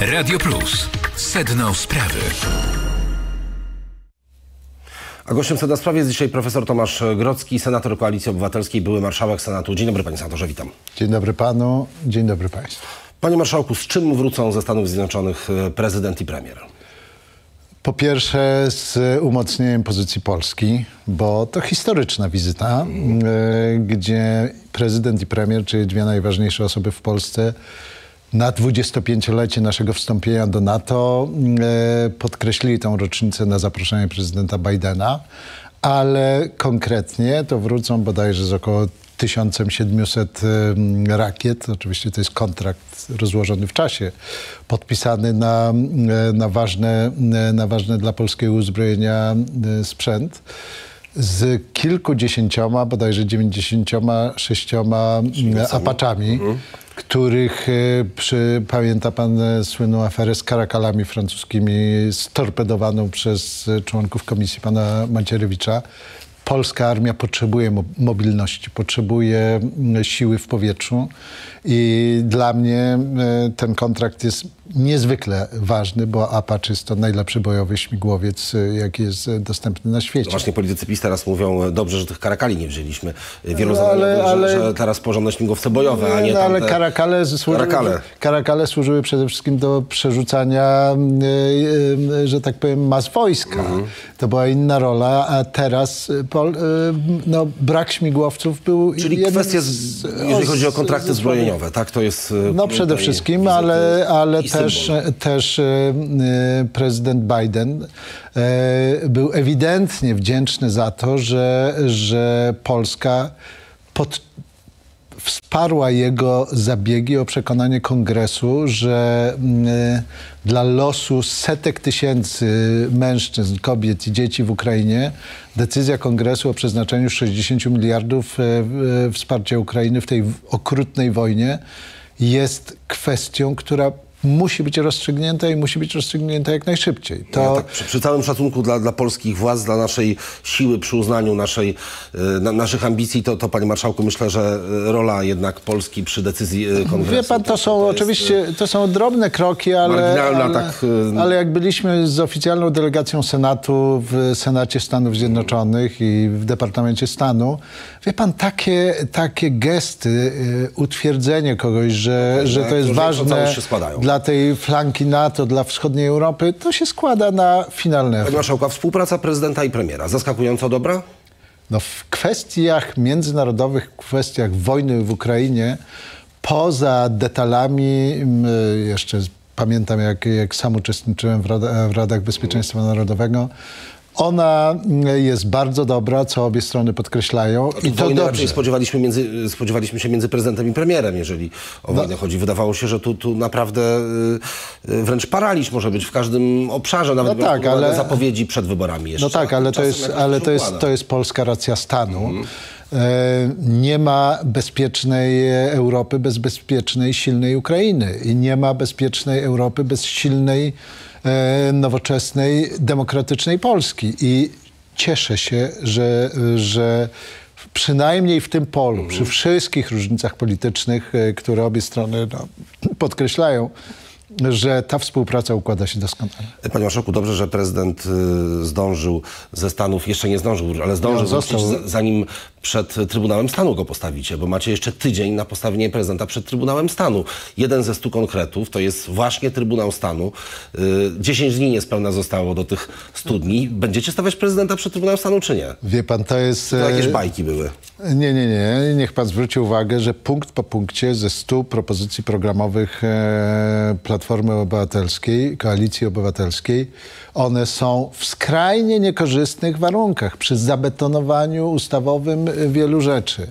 Radio Plus. Sedno sprawy. A gościem Sedna Sprawy jest dzisiaj profesor Tomasz Grodzki, senator Koalicji Obywatelskiej, były marszałek Senatu. Dzień dobry panie senatorze, witam. Dzień dobry panu, dzień dobry państwu. Panie marszałku, z czym wrócą ze Stanów Zjednoczonych e, prezydent i premier? Po pierwsze z umocnieniem pozycji Polski, bo to historyczna wizyta, y, gdzie prezydent i premier, czyli dwie najważniejsze osoby w Polsce, na 25-lecie naszego wstąpienia do NATO y, podkreślili tą rocznicę na zaproszenie prezydenta Bidena, ale konkretnie to wrócą bodajże z około 1700 rakiet. Oczywiście to jest kontrakt rozłożony w czasie, podpisany na, na, ważne, na ważne dla polskiego uzbrojenia sprzęt z kilkudziesięcioma, bodajże 96 apaczami, mhm. których, e, przy, pamięta pan e, słynną aferę z karakalami francuskimi storpedowaną przez członków komisji pana Macierewicza. Polska armia potrzebuje mobilności, potrzebuje mm, siły w powietrzu i dla mnie e, ten kontrakt jest niezwykle ważny, bo Apache jest to najlepszy bojowy śmigłowiec, e, jaki jest e, dostępny na świecie. No właśnie politycy PiS teraz mówią, dobrze, że tych karakali nie wzięliśmy. Wielu no, ale, ale, że, że, teraz porządne śmigłowce bojowe, a nie no, ale karakale służyły, karakale. karakale służyły przede wszystkim do przerzucania, że tak powiem, mas wojska. Mhm. To była inna rola, a teraz no, brak śmigłowców był... Czyli kwestia, z, jeżeli chodzi o kontrakty zbrojeniowe, tak? To jest... No przede wszystkim, ale, ale też, też e, prezydent Biden e, był ewidentnie wdzięczny za to, że, że Polska pod, wsparła jego zabiegi o przekonanie kongresu, że dla losu setek tysięcy mężczyzn, kobiet i dzieci w Ukrainie decyzja kongresu o przeznaczeniu 60 miliardów e, wsparcia Ukrainy w tej okrutnej wojnie jest kwestią, która musi być rozstrzygnięta i musi być rozstrzygnięta jak najszybciej. To... Ja tak, przy, przy, całym szacunku dla, dla polskich władz, dla naszej siły, przy uznaniu naszej, y, na, naszych ambicji, to, to panie marszałku, myślę, że rola jednak Polski przy decyzji kongresu... Wie pan, to, to są to oczywiście, jest, to są drobne kroki, ale, ale, tak, ale jak byliśmy z oficjalną delegacją Senatu w Senacie Stanów Zjednoczonych i w Departamencie Stanu, wie pan, takie, takie gesty, utwierdzenie kogoś, że, że to jest ważne dla tej flanki NATO, dla wschodniej Europy, to się składa na finalne Panie Marszałku, współpraca prezydenta i premiera zaskakująco dobra? No w kwestiach międzynarodowych, kwestiach wojny w Ukrainie, poza detalami, jeszcze pamiętam jak, jak sam uczestniczyłem w, w Radach Bezpieczeństwa Narodowego, ona jest bardzo dobra, co obie strony podkreślają. I to dobrze. spodziewaliśmy, między, spodziewaliśmy się między prezydentem i premierem, jeżeli o no. wojnę chodzi. Wydawało się, że tu, tu naprawdę y, y, wręcz paraliż może być w każdym obszarze, nawet no tak, ale zapowiedzi przed wyborami jeszcze. No tak, ale, to jest, ale to, jest, to jest polska racja stanu. E, nie ma bezpiecznej Europy bez bezpiecznej, silnej Ukrainy. I nie ma bezpiecznej Europy bez silnej E, nowoczesnej, demokratycznej Polski. I cieszę się, że, że przynajmniej w tym polu, przy wszystkich różnicach politycznych, e, które obie strony no, podkreślają, że ta współpraca układa się doskonale. Panie Marszałku, dobrze, że prezydent y, zdążył ze Stanów, jeszcze nie zdążył, ale zdążył no, został... zanim przed Trybunałem Stanu go postawicie, bo macie jeszcze tydzień na postawienie prezydenta przed Trybunałem Stanu. Jeden ze stu konkretów to jest właśnie Trybunał Stanu. Y, dziesięć dni niespełna zostało do tych stu dni. Będziecie stawiać prezydenta przed Trybunałem Stanu, czy nie? Wie pan, to jest... To jakieś e, bajki były. Nie, nie, nie. Niech pan zwróci uwagę, że punkt po punkcie ze stu propozycji programowych e, Platformy Obywatelskiej, Koalicji Obywatelskiej, one są w skrajnie niekorzystnych warunkach przy zabetonowaniu ustawowym wielu rzeczy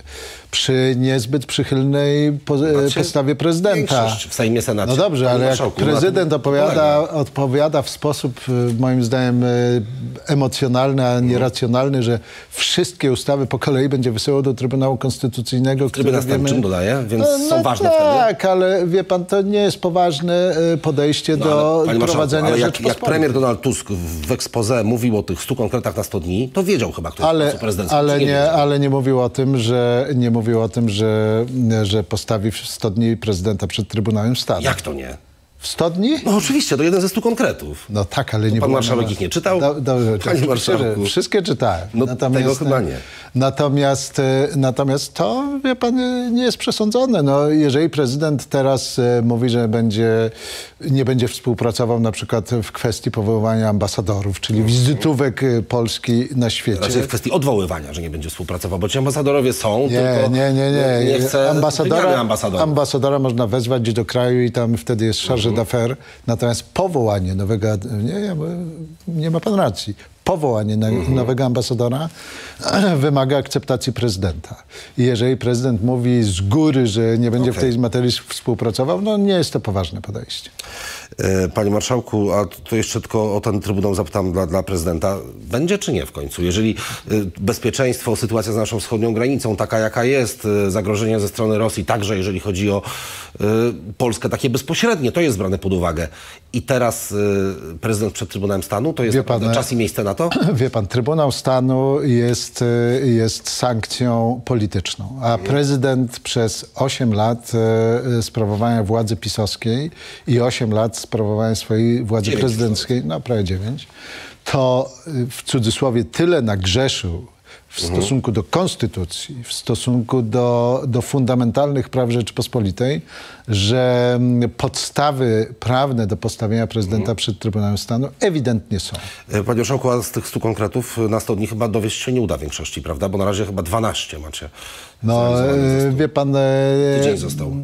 przy niezbyt przychylnej po, znaczy, postawie prezydenta. W Sejmie Senacie. No dobrze, ale jak prezydent opowiada, odpowiada w sposób y, moim zdaniem y, emocjonalny, a nie racjonalny, że wszystkie ustawy po kolei będzie wysyłał do Trybunału Konstytucyjnego. Trybunał Stępczym dodaje, więc no, są ważne Tak, wtedy. ale wie pan, to nie jest poważne podejście no, do ale, prowadzenia ale jak, jak premier Donald Tusk w expose mówił o tych stu konkretach na 100 dni, to wiedział chyba, kto ale, jest prezydencki. Ale nie, ale nie mówił o tym, że nie mówił o tym, że, że postawi w 100 dni prezydenta przed Trybunałem Stanu. Jak to nie? W 100 dni? No oczywiście, to jeden ze stu konkretów. No tak, ale nie Pan było marszałek na- ich nie czytał? Do, do, Panie oczywiście, marszałku. Wszystkie czytałem. No, tego chyba nie. Natomiast, e, natomiast to, wie pan, e, nie jest przesądzone. No, jeżeli prezydent teraz e, mówi, że będzie, nie będzie współpracował na przykład w kwestii powoływania ambasadorów, czyli wizytówek e, Polski na świecie. Raczej w kwestii odwoływania, że nie będzie współpracował, bo ci ambasadorowie są, Nie, tylko nie, nie, nie. nie chce ambasadora, ambasadorów. ambasadora można wezwać do kraju i tam wtedy jest charge Mhm. d'affaires. Natomiast powołanie nowego, nie, nie ma pan racji. Powołanie Mhm. nowego ambasadora wymaga akceptacji prezydenta. I jeżeli prezydent mówi z góry, że nie będzie w Okej. tej materii współpracował, no nie jest to poważne podejście. E, Panie Marszałku, a to jeszcze tylko o ten Trybunał zapytam dla, dla prezydenta. Będzie czy nie w końcu? Jeżeli e, bezpieczeństwo, sytuacja z naszą wschodnią granicą taka jaka jest, e, zagrożenie ze strony Rosji, także jeżeli chodzi o Polskę takie bezpośrednie, to jest brane pod uwagę. I teraz prezydent przed Trybunałem Stanu, to jest pan, czas i miejsce na to? Wie pan, Trybunał Stanu jest, jest sankcją polityczną, a prezydent przez 8 lat sprawowania władzy pisowskiej i 8 lat sprawowania swojej władzy Dziewięć prezydenckiej, no prawie 9, to y, w cudzysłowie tyle nagrzeszył w stosunku do konstytucji, w stosunku do, do fundamentalnych praw Rzeczypospolitej, że mm, podstawy prawne do postawienia prezydenta przed Trybunałem Stanu ewidentnie są. E, Panie Marszałku, a z tych 100 konkretów e, na 100 dni chyba dowieść się nie uda większości, prawda? Bo na razie chyba 12 macie. No, e, 100. wie pan, Tydzień został.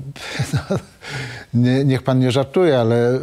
nie, niech pan nie żartuje, ale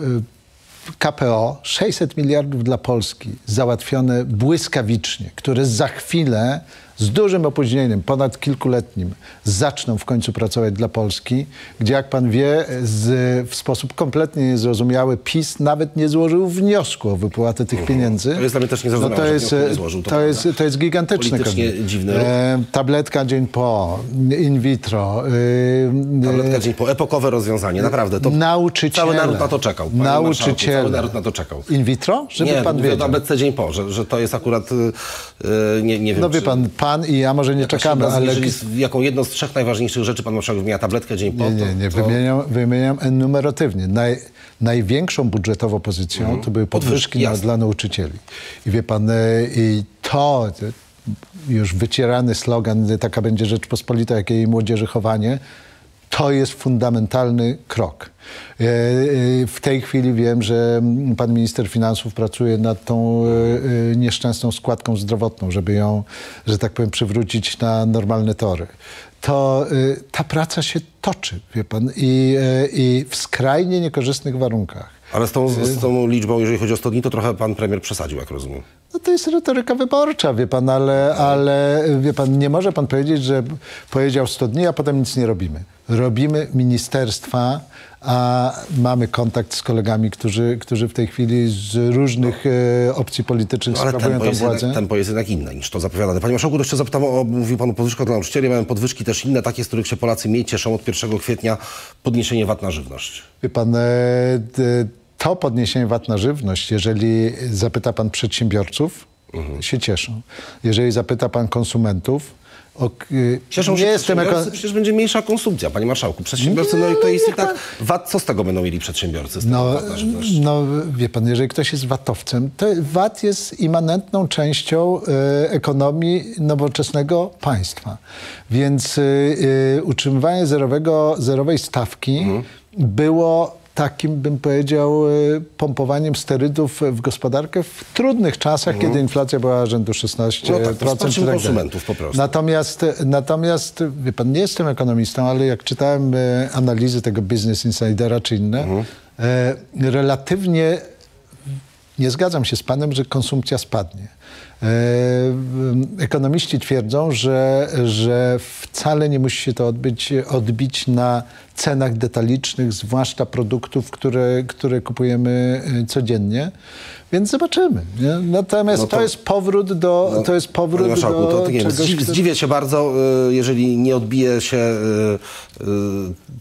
KPO 600 miliardów dla Polski załatwione błyskawicznie, które za chwilę z dużym opóźnieniem, ponad kilkuletnim, zaczną w końcu pracować dla Polski, gdzie jak pan wie, z, w sposób kompletnie niezrozumiały PiS nawet nie złożył wniosku o wypłatę tych pieniędzy. Mhm. To jest dla mnie też niezrozumiałe, no to jest, nie złożył, to to, jest, to jest gigantyczny Politycznie ruch. E, tabletka dzień po, in vitro. y, Tabletka dzień po, epokowe rozwiązanie, naprawdę. To Nauczyciele. Cały naród na to czekał. Nauczyciele. Cały naród na to czekał. In vitro? Żeby nie, pan mówię o wiedział. tabletce dzień po, że, że to jest akurat, y, nie, nie wiem, No wie czy- pan, pan i ja może nie jakaś czekamy, ale... Jeżeli z- jako jedną z trzech najważniejszych rzeczy pan marszałek wymienia tabletkę dzień po, Nie, nie, nie, to, wymieniam, wymieniam enumeratywnie. Naj, największą budżetową pozycją to były podwyżki na, dla nauczycieli. I wie pan, e, i to, to już wycierany slogan, e, taka będzie Rzeczpospolita, jak jej młodzieży chowanie, to jest fundamentalny krok. E, e, W tej chwili wiem, że pan minister finansów pracuje nad tą e, nieszczęsną składką zdrowotną, żeby ją, że tak powiem, przywrócić na normalne tory. To ta praca się toczy, wie pan, i, i w skrajnie niekorzystnych warunkach. Ale z tą, z tą liczbą, jeżeli chodzi o 100 dni, to trochę pan premier przesadził, jak rozumiem. No to jest retoryka wyborcza, wie pan, ale, ale wie pan, nie może pan powiedzieć, że powiedział 100 dni, a potem nic nie robimy. Robimy ministerstwa, a mamy kontakt z kolegami, którzy, którzy w tej chwili z różnych e, opcji politycznych No, ale sprawują tę jest, władzę. jednak, tempo jest jednak inne niż to zapowiadane. Panie marszałku, to jeszcze zapytam o, mówił pan o podwyżkach dla nauczycieli, mają podwyżki też inne, takie, z których się Polacy mniej cieszą od 1 kwietnia, podniesienie VAT na żywność. Wie pan, e, to podniesienie VAT na żywność, jeżeli zapyta pan przedsiębiorców, Mhm. się cieszą. Jeżeli zapyta pan konsumentów, o, y, Cieszą nie się jestem jako... przecież będzie mniejsza konsumpcja, panie marszałku. Przedsiębiorcy, no i to jest i tak VAT, co z tego będą mieli przedsiębiorcy? No, no, wie pan, jeżeli ktoś jest VAT-owcem, to VAT jest immanentną częścią e, ekonomii nowoczesnego państwa. Więc e, e, utrzymywanie zerowego, zerowej stawki Mhm. było takim, bym powiedział, e, pompowaniem sterydów w gospodarkę w trudnych czasach, kiedy inflacja była rzędu 16%. Mhm. No tak, i tak konsumentów po prostu. Natomiast, natomiast, wie pan, nie jestem ekonomistą, ale jak czytałem e, analizy tego Business Insidera czy inne, Mhm. e, relatywnie nie zgadzam się z panem, że konsumpcja spadnie. E, Ekonomiści twierdzą, że, że wcale nie musi się to odbyć, odbić na cenach detalicznych, zwłaszcza produktów, które, które kupujemy e, codziennie. Więc zobaczymy. Nie? Natomiast No to- to, jest powrót do, to jest powrót marszałku, do to tak nie wiem, czegoś, co- zdziwię się bardzo, y, jeżeli nie odbije się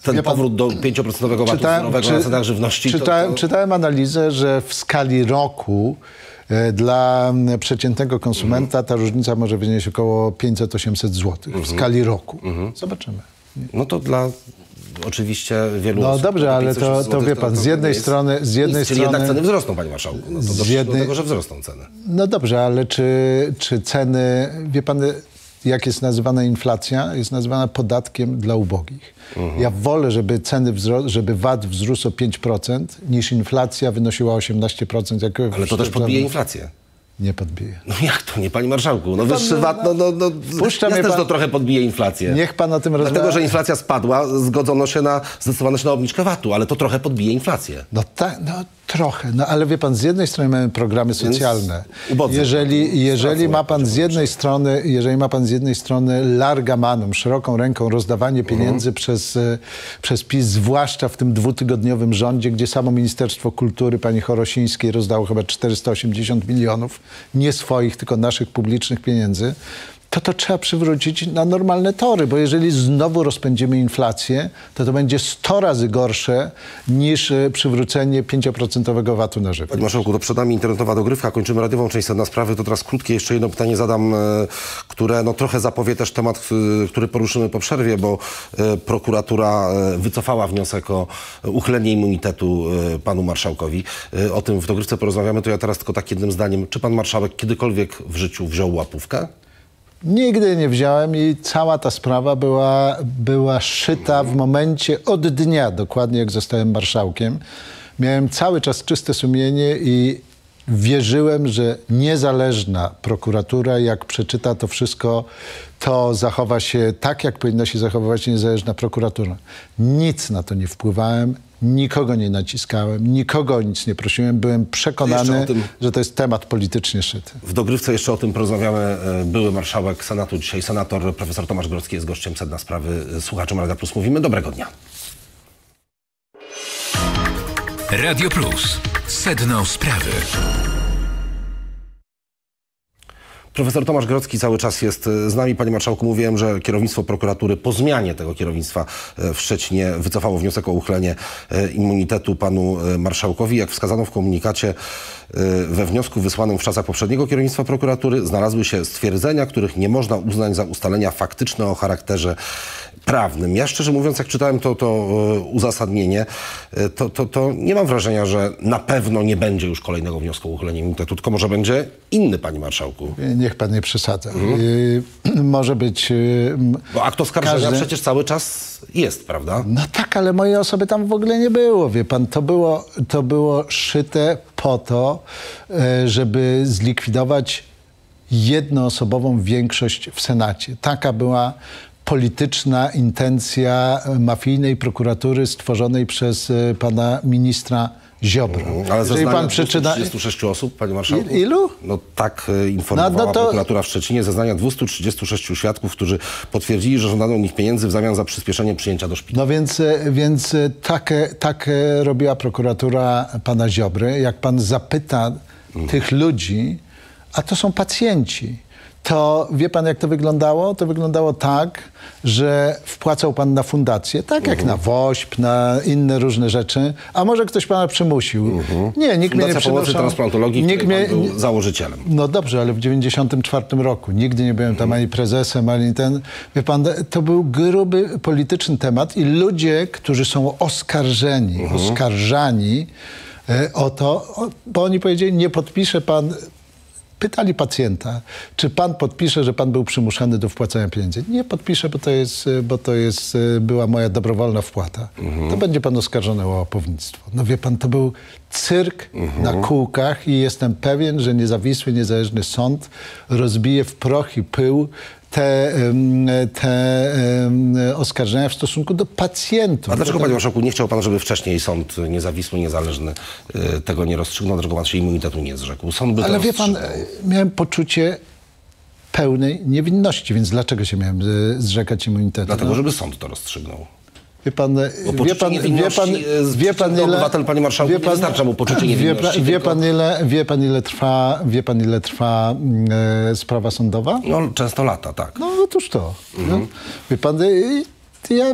ten Wie pan, powrót do 5% VAT-u na cenach żywności. to- czytałem, to, czytałem analizę, że w skali roku e, dla m, przeciętnego konsumenta ta różnica może wynieść około 500-800 zł w skali roku. Zobaczymy. No to dla oczywiście wielu No osób dobrze, ale to, to wie pan, z jednej jest strony, z jednej nic, strony... jednak ceny wzrosną, panie marszałku. No to Z jednej- do tego, że wzrosną ceny. No dobrze, ale czy, czy ceny, wie pan, jak jest nazywana inflacja? Jest nazywana podatkiem dla ubogich. Mhm. Ja wolę, żeby ceny, wzro- żeby VAT wzrósł o 5%, niż inflacja wynosiła 18%. Jak Ale to też podbije inflację. Nie podbije. No jak to nie, panie marszałku? No wyższy VAT, no, no, no jasne, mnie pan- to trochę podbije inflację. Niech pan o tym rozmawia. Dlatego, że inflacja spadła, zgodzono się na, zdecydowano się na obniżkę VAT-u, ale to trochę podbije inflację. No tak, no trochę. No ale wie pan, z jednej strony mamy programy socjalne. ubodzy. Jeżeli, jeżeli ma pan z jednej strony, jeżeli ma pan z jednej strony larga manum, szeroką ręką rozdawanie pieniędzy przez, e, przez PiS, zwłaszcza w tym dwutygodniowym rządzie, gdzie samo Ministerstwo Kultury pani Chorosińskiej rozdało chyba 480 milionów, nie swoich, tylko naszych publicznych pieniędzy, to to trzeba przywrócić na normalne tory, bo jeżeli znowu rozpędzimy inflację, to to będzie 100 razy gorsze niż e, przywrócenie 5% VAT-u na żywność. Panie Marszałku, to przed nami internetowa dogrywka, kończymy radiową część sedna sprawy. To teraz krótkie jeszcze jedno pytanie zadam, e, które no, trochę zapowie też temat, który poruszymy po przerwie, bo e, prokuratura wycofała wniosek o uchylenie immunitetu panu marszałkowi. O tym w dogrywce porozmawiamy, to ja teraz tylko tak jednym zdaniem. Czy pan marszałek kiedykolwiek w życiu wziął łapówkę? Nigdy nie wziąłem i cała ta sprawa była, była szyta w momencie od dnia, dokładnie jak zostałem marszałkiem. Miałem cały czas czyste sumienie i wierzyłem, że niezależna prokuratura, jak przeczyta to wszystko, to zachowa się tak, jak powinna się zachowywać niezależna prokuratura. Nic na to nie wpływałem, nikogo nie naciskałem, nikogo o nic nie prosiłem. Byłem przekonany, tym- że to jest temat politycznie szyty. W dogrywce jeszcze o tym porozmawiamy. E, Były marszałek Senatu, dzisiaj senator profesor Tomasz Grodzki jest gościem sedna sprawy. Słuchaczom Radia Plus mówimy dobrego dnia. Radio Plus. Sedno sprawy. Profesor Tomasz Grodzki cały czas jest e, z nami. Panie Marszałku, mówiłem, że kierownictwo prokuratury po zmianie tego kierownictwa e, w Szczecinie wycofało wniosek o uchylenie e, immunitetu panu marszałkowi. Jak wskazano w komunikacie, we wniosku wysłanym w czasach poprzedniego kierownictwa prokuratury znalazły się stwierdzenia, których nie można uznać za ustalenia faktyczne o charakterze prawnym. Ja szczerze mówiąc, jak czytałem to, to e, uzasadnienie, e, to, to, to nie mam wrażenia, że na pewno nie będzie już kolejnego wniosku o uchylenie immunitetu, tylko może będzie inny, panie marszałku. Niech pan nie przesadza. Mhm. Y, może być. Bo akt oskarżenia każdy- przecież cały czas jest, prawda? No tak, ale mojej osoby tam w ogóle nie było, wie pan. To było, to było szyte po to, e, żeby zlikwidować jednoosobową większość w Senacie. Taka była polityczna intencja mafijnej prokuratury stworzonej przez e, pana ministra Ziobro. Ale Jeżeli pan przeczyta... 236 osób, panie marszałku? Ilu? No tak e, informowała No, no to- prokuratura w Szczecinie. Zeznania 236 świadków, którzy potwierdzili, że żądano od nich pieniędzy w zamian za przyspieszenie przyjęcia do szpitala. No więc, e, więc tak, tak robiła prokuratura pana Ziobry. Jak pan zapyta tych ludzi, a to są pacjenci, to wie pan, jak to wyglądało? To wyglądało tak, że wpłacał pan na fundację, tak jak na WOŚP, na inne różne rzeczy, a może ktoś pana przymusił. Nie, nikt mnie nie Fundacja Pomocy przymuszał. Transplantologii, Nikt mnie, był założycielem. no dobrze, ale w 94 roku nigdy nie byłem tam ani prezesem, ani ten. Wie pan, to był gruby polityczny temat i ludzie, którzy są oskarżeni, oskarżani e, o to, bo oni powiedzieli, nie podpisze pan. Pytali pacjenta, czy pan podpisze, że pan był przymuszany do wpłacania pieniędzy. Nie podpiszę, bo to jest, e, bo to jest e, była moja dobrowolna wpłata. To będzie pan oskarżony o łapownictwo. No wie pan, to był cyrk na kółkach i jestem pewien, że niezawisły, niezależny sąd rozbije w proch i pył te, te oskarżenia w stosunku do pacjentów. A dlaczego, panie marszałku, nie chciał pan, żeby wcześniej sąd niezawisły, niezależny e, tego nie rozstrzygnął? Dlaczego pan się immunitetu nie zrzekł? Sąd by Ale wie pan, miałem poczucie pełnej niewinności, więc dlaczego się miałem e, zrzekać immunitetu? Dlatego, No, żeby sąd to rozstrzygnął. Wie pan, wie pan, wie pan, e, wie pan ile... obywatel, panie marszałku, nie wystarcza mu poczucie wie, niewinności, pan- wie, pan ile, wie pan ile trwa, wie pan ile trwa mm, e, sprawa sądowa? No często lata, tak. No otóż to. No. Wie pan, ja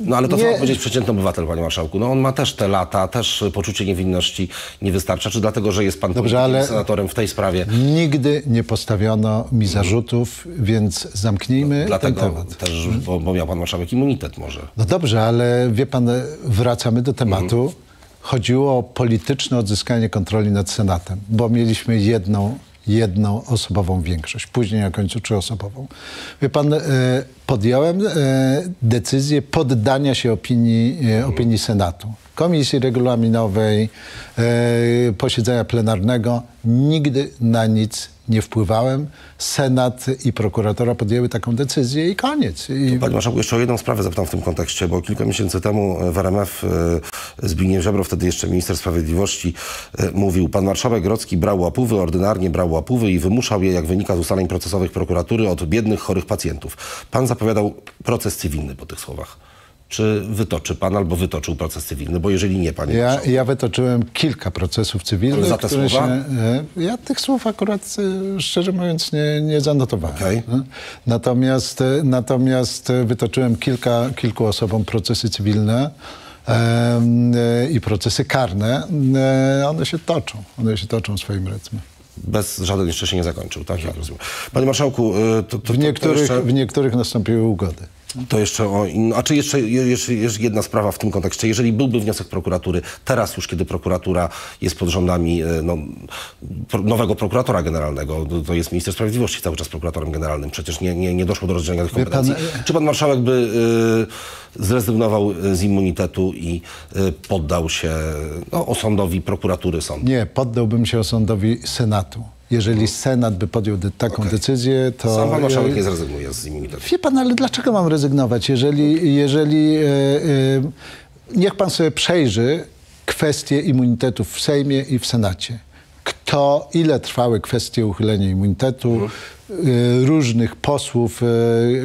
No ale to co Nie. ma powiedzieć przeciętny obywatel, panie marszałku? No on ma też te lata, też poczucie niewinności nie wystarcza. Czy dlatego, że jest pan Dobrze, ale- senatorem w tej sprawie? Nigdy nie postawiono mi zarzutów, więc zamknijmy Dlatego ten temat. też, bo, bo miał pan marszałek immunitet może. No dobrze, ale wie pan, wracamy do tematu. Mhm. Chodziło o polityczne odzyskanie kontroli nad Senatem, bo mieliśmy jedną, jedną osobową większość, później na końcu trzyosobową. Wie pan, e, podjąłem e, decyzję poddania się opinii, e, opinii Senatu. Komisji regulaminowej, posiedzenia plenarnego. Nigdy na nic nie wpływałem. Senat i prokuratora podjęły taką decyzję i koniec. I Panie Marszałku, jeszcze o jedną sprawę zapytam w tym kontekście, bo kilka miesięcy temu w RMF e, Zbigniew Ziobro, wtedy jeszcze minister sprawiedliwości, e, mówił, pan marszałek Grocki brał łapówy, ordynarnie brał łapówy i wymuszał je, jak wynika z ustaleń procesowych prokuratury, od biednych, chorych pacjentów. Pan zapowiadał proces cywilny po tych słowach. Czy wytoczy pan albo wytoczył proces cywilny? Bo jeżeli nie, panie Ja, ja wytoczyłem kilka procesów cywilnych. Za te które słowa? Się, e, ja tych słów akurat, e, szczerze mówiąc, nie, nie zanotowałem. Okej. E, Natomiast, natomiast wytoczyłem kilka, kilku osobom procesy cywilne i procesy karne. One się toczą. One się toczą w swoim rytmie. bez żaden jeszcze się nie zakończył, tak? Jak rozumiem. Panie Marszałku, to, to, to, W niektórych, jeszcze... w niektórych nastąpiły ugody. To jeszcze o in... A czy jeszcze, jeszcze, jeszcze jedna sprawa w tym kontekście. Jeżeli byłby wniosek prokuratury, teraz już kiedy prokuratura jest pod rządami e, no, nowego prokuratora generalnego, to, jest minister sprawiedliwości cały czas prokuratorem generalnym, przecież nie, nie, nie doszło do rozdzielenia tych kompetencji. pan- Czy pan marszałek by e, zrezygnował z immunitetu i e, poddał się no, osądowi prokuratury sądu? Nie, poddałbym się osądowi Senatu. Jeżeli Senat by podjął de- taką Okej. decyzję, to... Sam pan marszałek e, nie zrezygnuje z immunitetu. Wie pan, ale dlaczego mam rezygnować? Jeżeli, jeżeli e, e, niech pan sobie przejrzy kwestie immunitetów w Sejmie i w Senacie. Kto, ile trwały kwestie uchylenia immunitetu e, różnych posłów e,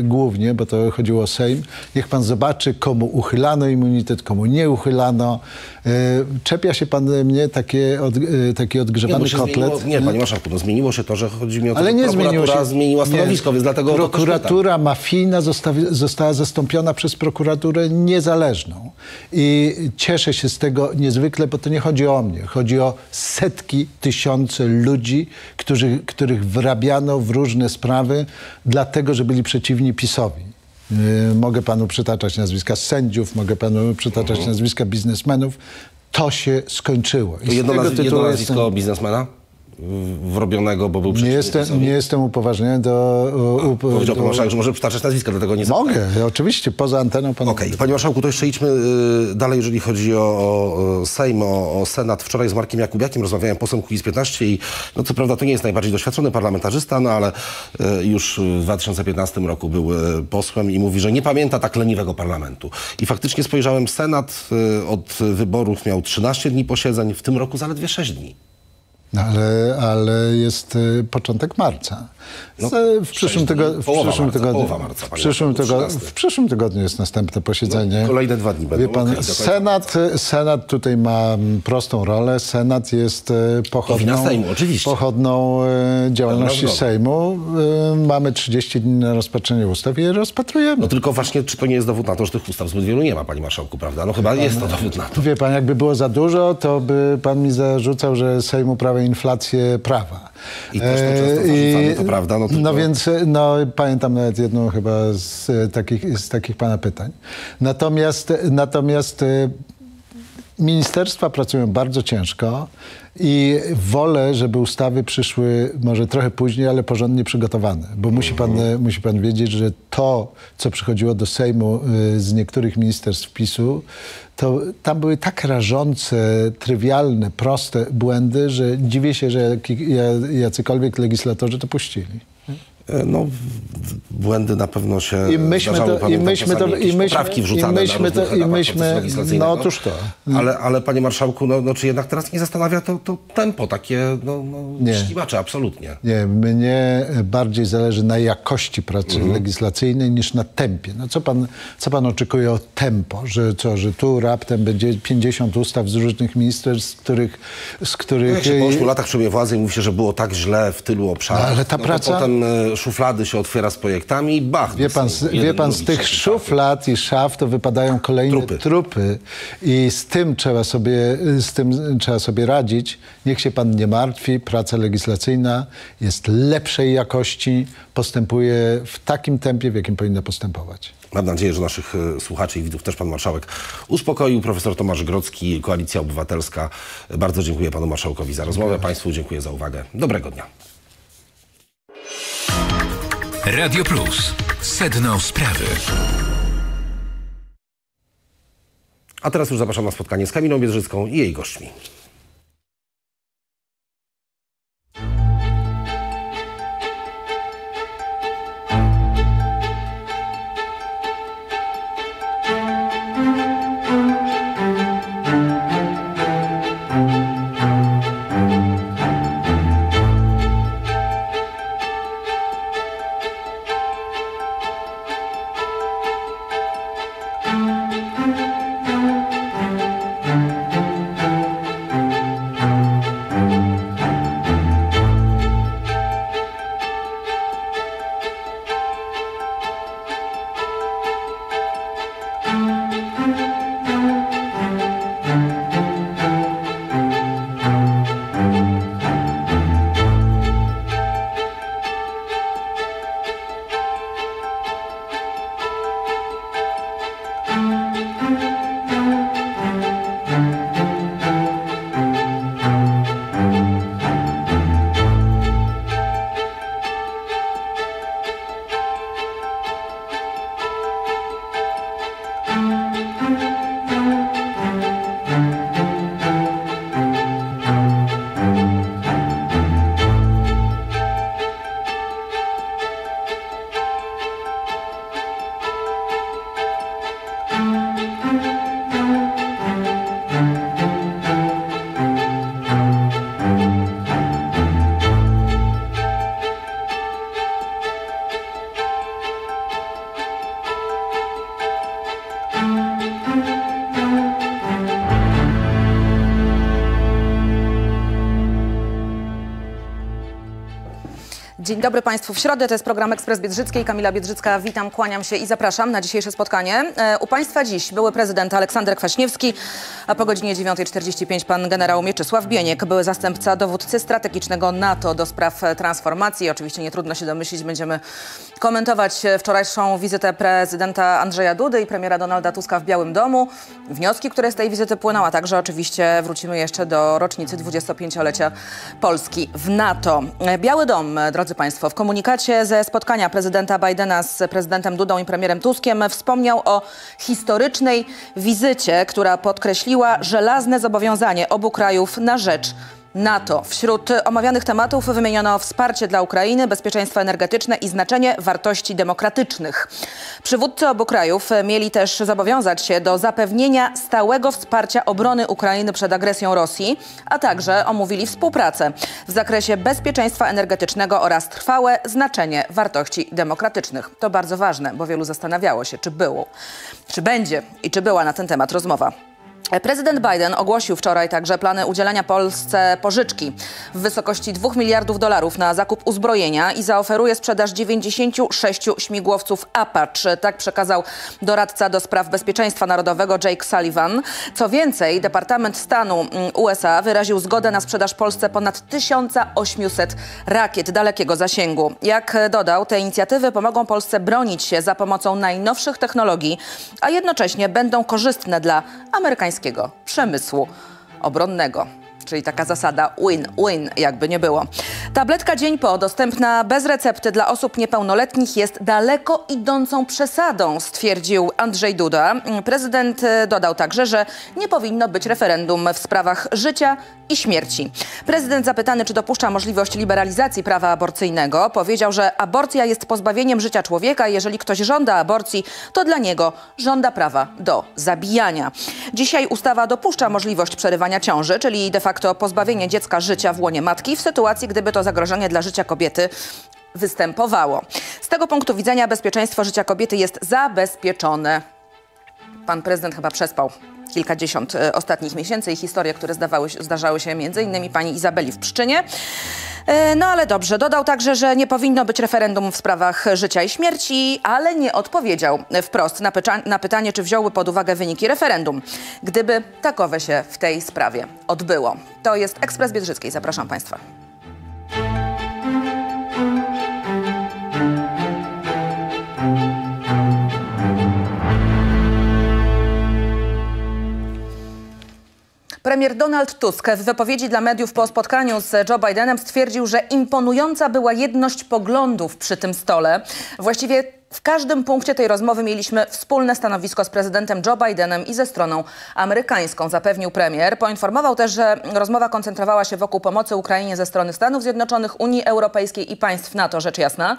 głównie, bo to chodziło o Sejm. Niech pan zobaczy, komu uchylano immunitet, komu nie uchylano. E, czepia się pan mnie takie od, taki Nie, odgrzewany bo się kotlet. zmieniło, nie, panie marszałku, no zmieniło się to, że chodzi mi o to, Ale nie zmieniło się. zmieniła stanowisko, nie. więc dlatego. Prokuratura mafijna zostawi, została zastąpiona przez prokuraturę niezależną. I cieszę się z tego niezwykle, bo to nie chodzi o mnie. Chodzi o setki, tysiące ludzi, którzy, których wrabiano w różne sprawy, dlatego, że byli przeciwni PiSowi. Yy, mogę panu przytaczać nazwiska sędziów, mogę panu przytaczać nazwiska biznesmenów. To się skończyło. I Mhm. To z jedno, nazw- jedno nazwisko jestem- biznesmena wrobionego, bo był nie jestem, nie jestem upoważniony do... u- u- Powiedział pan marszałek, że może przytaczać nazwiska, dlatego nie zapytałem. Mogę, oczywiście, poza anteną pan. Okej, panie marszałku, to jeszcze idźmy y, dalej, jeżeli chodzi o, o Sejm, o, o Senat. Wczoraj z Markiem Jakubiakiem rozmawiałem posłem Kukiz 15 i no co prawda to nie jest najbardziej doświadczony parlamentarzysta, no ale y, już w 2015 roku był y, posłem i mówi, że nie pamięta tak leniwego parlamentu. I faktycznie spojrzałem, Senat od wyborów miał 13 dni posiedzeń, w tym roku zaledwie 6 dni. No, ale, ale jest y, początek marca. No, w, przyszłym tygo- w, przyszłym tygodniu, marca, w, przyszłym marszałku, tygodniu, 13. w przyszłym tygodniu jest następne posiedzenie. No, kolejne dwa dni będą. Wie pan, końca Senat, Senat tutaj ma mm, prostą rolę. Senat jest e, pochodną, Sejmu, pochodną e, działalności. Sejmu. E, mamy 30 dni na rozpatrzenie ustaw i je rozpatrujemy. No tylko właśnie, czy to nie jest dowód na to, że tych ustaw zbyt wielu nie ma, panie marszałku, prawda? No chyba jest to dowód na to. Wie pan, jakby było za dużo, to by pan mi zarzucał, że Sejm uprawia inflację prawa. I też to często E, zarzucamy, to prawda, no tylko- no więc, no pamiętam nawet jedną chyba z e, takich, z takich pana pytań. Natomiast, natomiast e, ministerstwa pracują bardzo ciężko i wolę, żeby ustawy przyszły może trochę później, ale porządnie przygotowane. Bo musi pan, e, musi pan wiedzieć, że to, co przychodziło do Sejmu e, z niektórych ministerstw PiSu, to tam były tak rażące, trywialne, proste błędy, że dziwię się, że jacykolwiek legislatorzy to puścili. E, No, błędy na pewno się I myśmy zdarzały, to- i myśmy to- i myśmy- poprawki i wrzucane myśmy na to- i myśmy- no otóż to. Ale, ale panie marszałku, no, no czy jednak teraz nie zastanawia to, to tempo takie, no, no Nie. ślimacze, absolutnie. Nie, mnie bardziej zależy na jakości pracy legislacyjnej niż na tempie. No co pan, co pan oczekuje od tempo? Że co, że tu raptem będzie 50 ustaw z różnych ministerstw, z których... Z No, których jak się po 8 latach przejmie władzy i mówi się, że było tak źle w tylu obszarach, No, ale ta no, praca- potem e, szuflady się otwiera z projektami i bach. Wie pan, z, wie pan, z tych szuflad i szaf to wypadają kolejne trupy. trupy. I z tym trzeba sobie, z tym trzeba sobie radzić. Niech się pan nie martwi. Praca legislacyjna jest lepszej jakości, postępuje w takim tempie, w jakim powinna postępować. Mam nadzieję, że naszych e, słuchaczy i widzów też pan marszałek uspokoił. Profesor Tomasz Grodzki, Koalicja Obywatelska. Bardzo dziękuję panu marszałkowi za rozmowę. Państwu dziękuję za uwagę. Dobrego dnia. Radio Plus. Sedno sprawy. A teraz już zapraszam na spotkanie z Kamilą Biedrzycką i jej gośćmi. Dobry Państwu. W środę to jest program Ekspres Biedrzyckiej. Kamila Biedrzycka, witam, kłaniam się i zapraszam na dzisiejsze spotkanie. E, u Państwa dziś były prezydent Aleksander Kwaśniewski, a po godzinie 9.45 pan generał Mieczysław Bieniek, były zastępca dowódcy strategicznego NATO do spraw transformacji. Oczywiście nie trudno się domyślić, będziemy komentować wczorajszą wizytę prezydenta Andrzeja Dudy i premiera Donalda Tuska w Białym Domu. Wnioski, które z tej wizyty płyną, a także oczywiście wrócimy jeszcze do rocznicy 25-lecia Polski w NATO. E, Biały Dom, drodzy Państwo, w komunikacie ze spotkania prezydenta Bidena z prezydentem Dudą i premierem Tuskiem wspomniał o historycznej wizycie, która podkreśliła żelazne zobowiązanie obu krajów na rzecz NATO. Wśród omawianych tematów wymieniono wsparcie dla Ukrainy, bezpieczeństwo energetyczne i znaczenie wartości demokratycznych. Przywódcy obu krajów mieli też zobowiązać się do zapewnienia stałego wsparcia obrony Ukrainy przed agresją Rosji, a także omówili współpracę w zakresie bezpieczeństwa energetycznego oraz trwałe znaczenie wartości demokratycznych. To bardzo ważne, bo wielu zastanawiało się, czy było, czy będzie i czy była na ten temat rozmowa. Prezydent Biden ogłosił wczoraj także plany udzielenia Polsce pożyczki w wysokości 2 miliardów dolarów na zakup uzbrojenia i zaoferuje sprzedaż 96 śmigłowców Apache. Tak przekazał doradca do spraw bezpieczeństwa narodowego Jake Sullivan. Co więcej, Departament Stanu mm, USA wyraził zgodę na sprzedaż Polsce ponad 1800 rakiet dalekiego zasięgu. Jak dodał, te inicjatywy pomogą Polsce bronić się za pomocą najnowszych technologii, a jednocześnie będą korzystne dla amerykańskich amerykańskiego przemysłu obronnego czyli taka zasada win-win, jakby nie było. Tabletka dzień po, dostępna bez recepty dla osób niepełnoletnich jest daleko idącą przesadą, stwierdził Andrzej Duda. Prezydent e, dodał także, że nie powinno być referendum w sprawach życia i śmierci. Prezydent zapytany, czy dopuszcza możliwość liberalizacji prawa aborcyjnego, powiedział, że aborcja jest pozbawieniem życia człowieka. Jeżeli ktoś żąda aborcji, to dla niego żąda prawa do zabijania. Dzisiaj ustawa dopuszcza możliwość przerywania ciąży, czyli de facto pozbawienie dziecka życia w łonie matki w sytuacji, gdyby to zagrożenie dla życia kobiety występowało. Z tego punktu widzenia bezpieczeństwo życia kobiety jest zabezpieczone. Pan prezydent chyba przespał kilkadziesiąt e, ostatnich miesięcy i historie, które zdawały, zdarzały się między innymi pani Izabeli w Pszczynie. E, no ale dobrze, dodał także, że nie powinno być referendum w sprawach życia i śmierci, ale nie odpowiedział wprost na, na pytanie, czy wziąłby pod uwagę wyniki referendum, gdyby takowe się w tej sprawie odbyło. To jest Ekspres Biedrzyckiej, zapraszam Państwa. Premier Donald Tusk w wypowiedzi dla mediów po spotkaniu z Joe Bidenem stwierdził, że imponująca była jedność poglądów przy tym stole. Właściwie w każdym punkcie tej rozmowy mieliśmy wspólne stanowisko z prezydentem Joe Bidenem i ze stroną amerykańską, zapewnił premier. Poinformował też, że rozmowa koncentrowała się wokół pomocy Ukrainie ze strony Stanów Zjednoczonych, Unii Europejskiej i państw NATO, rzecz jasna.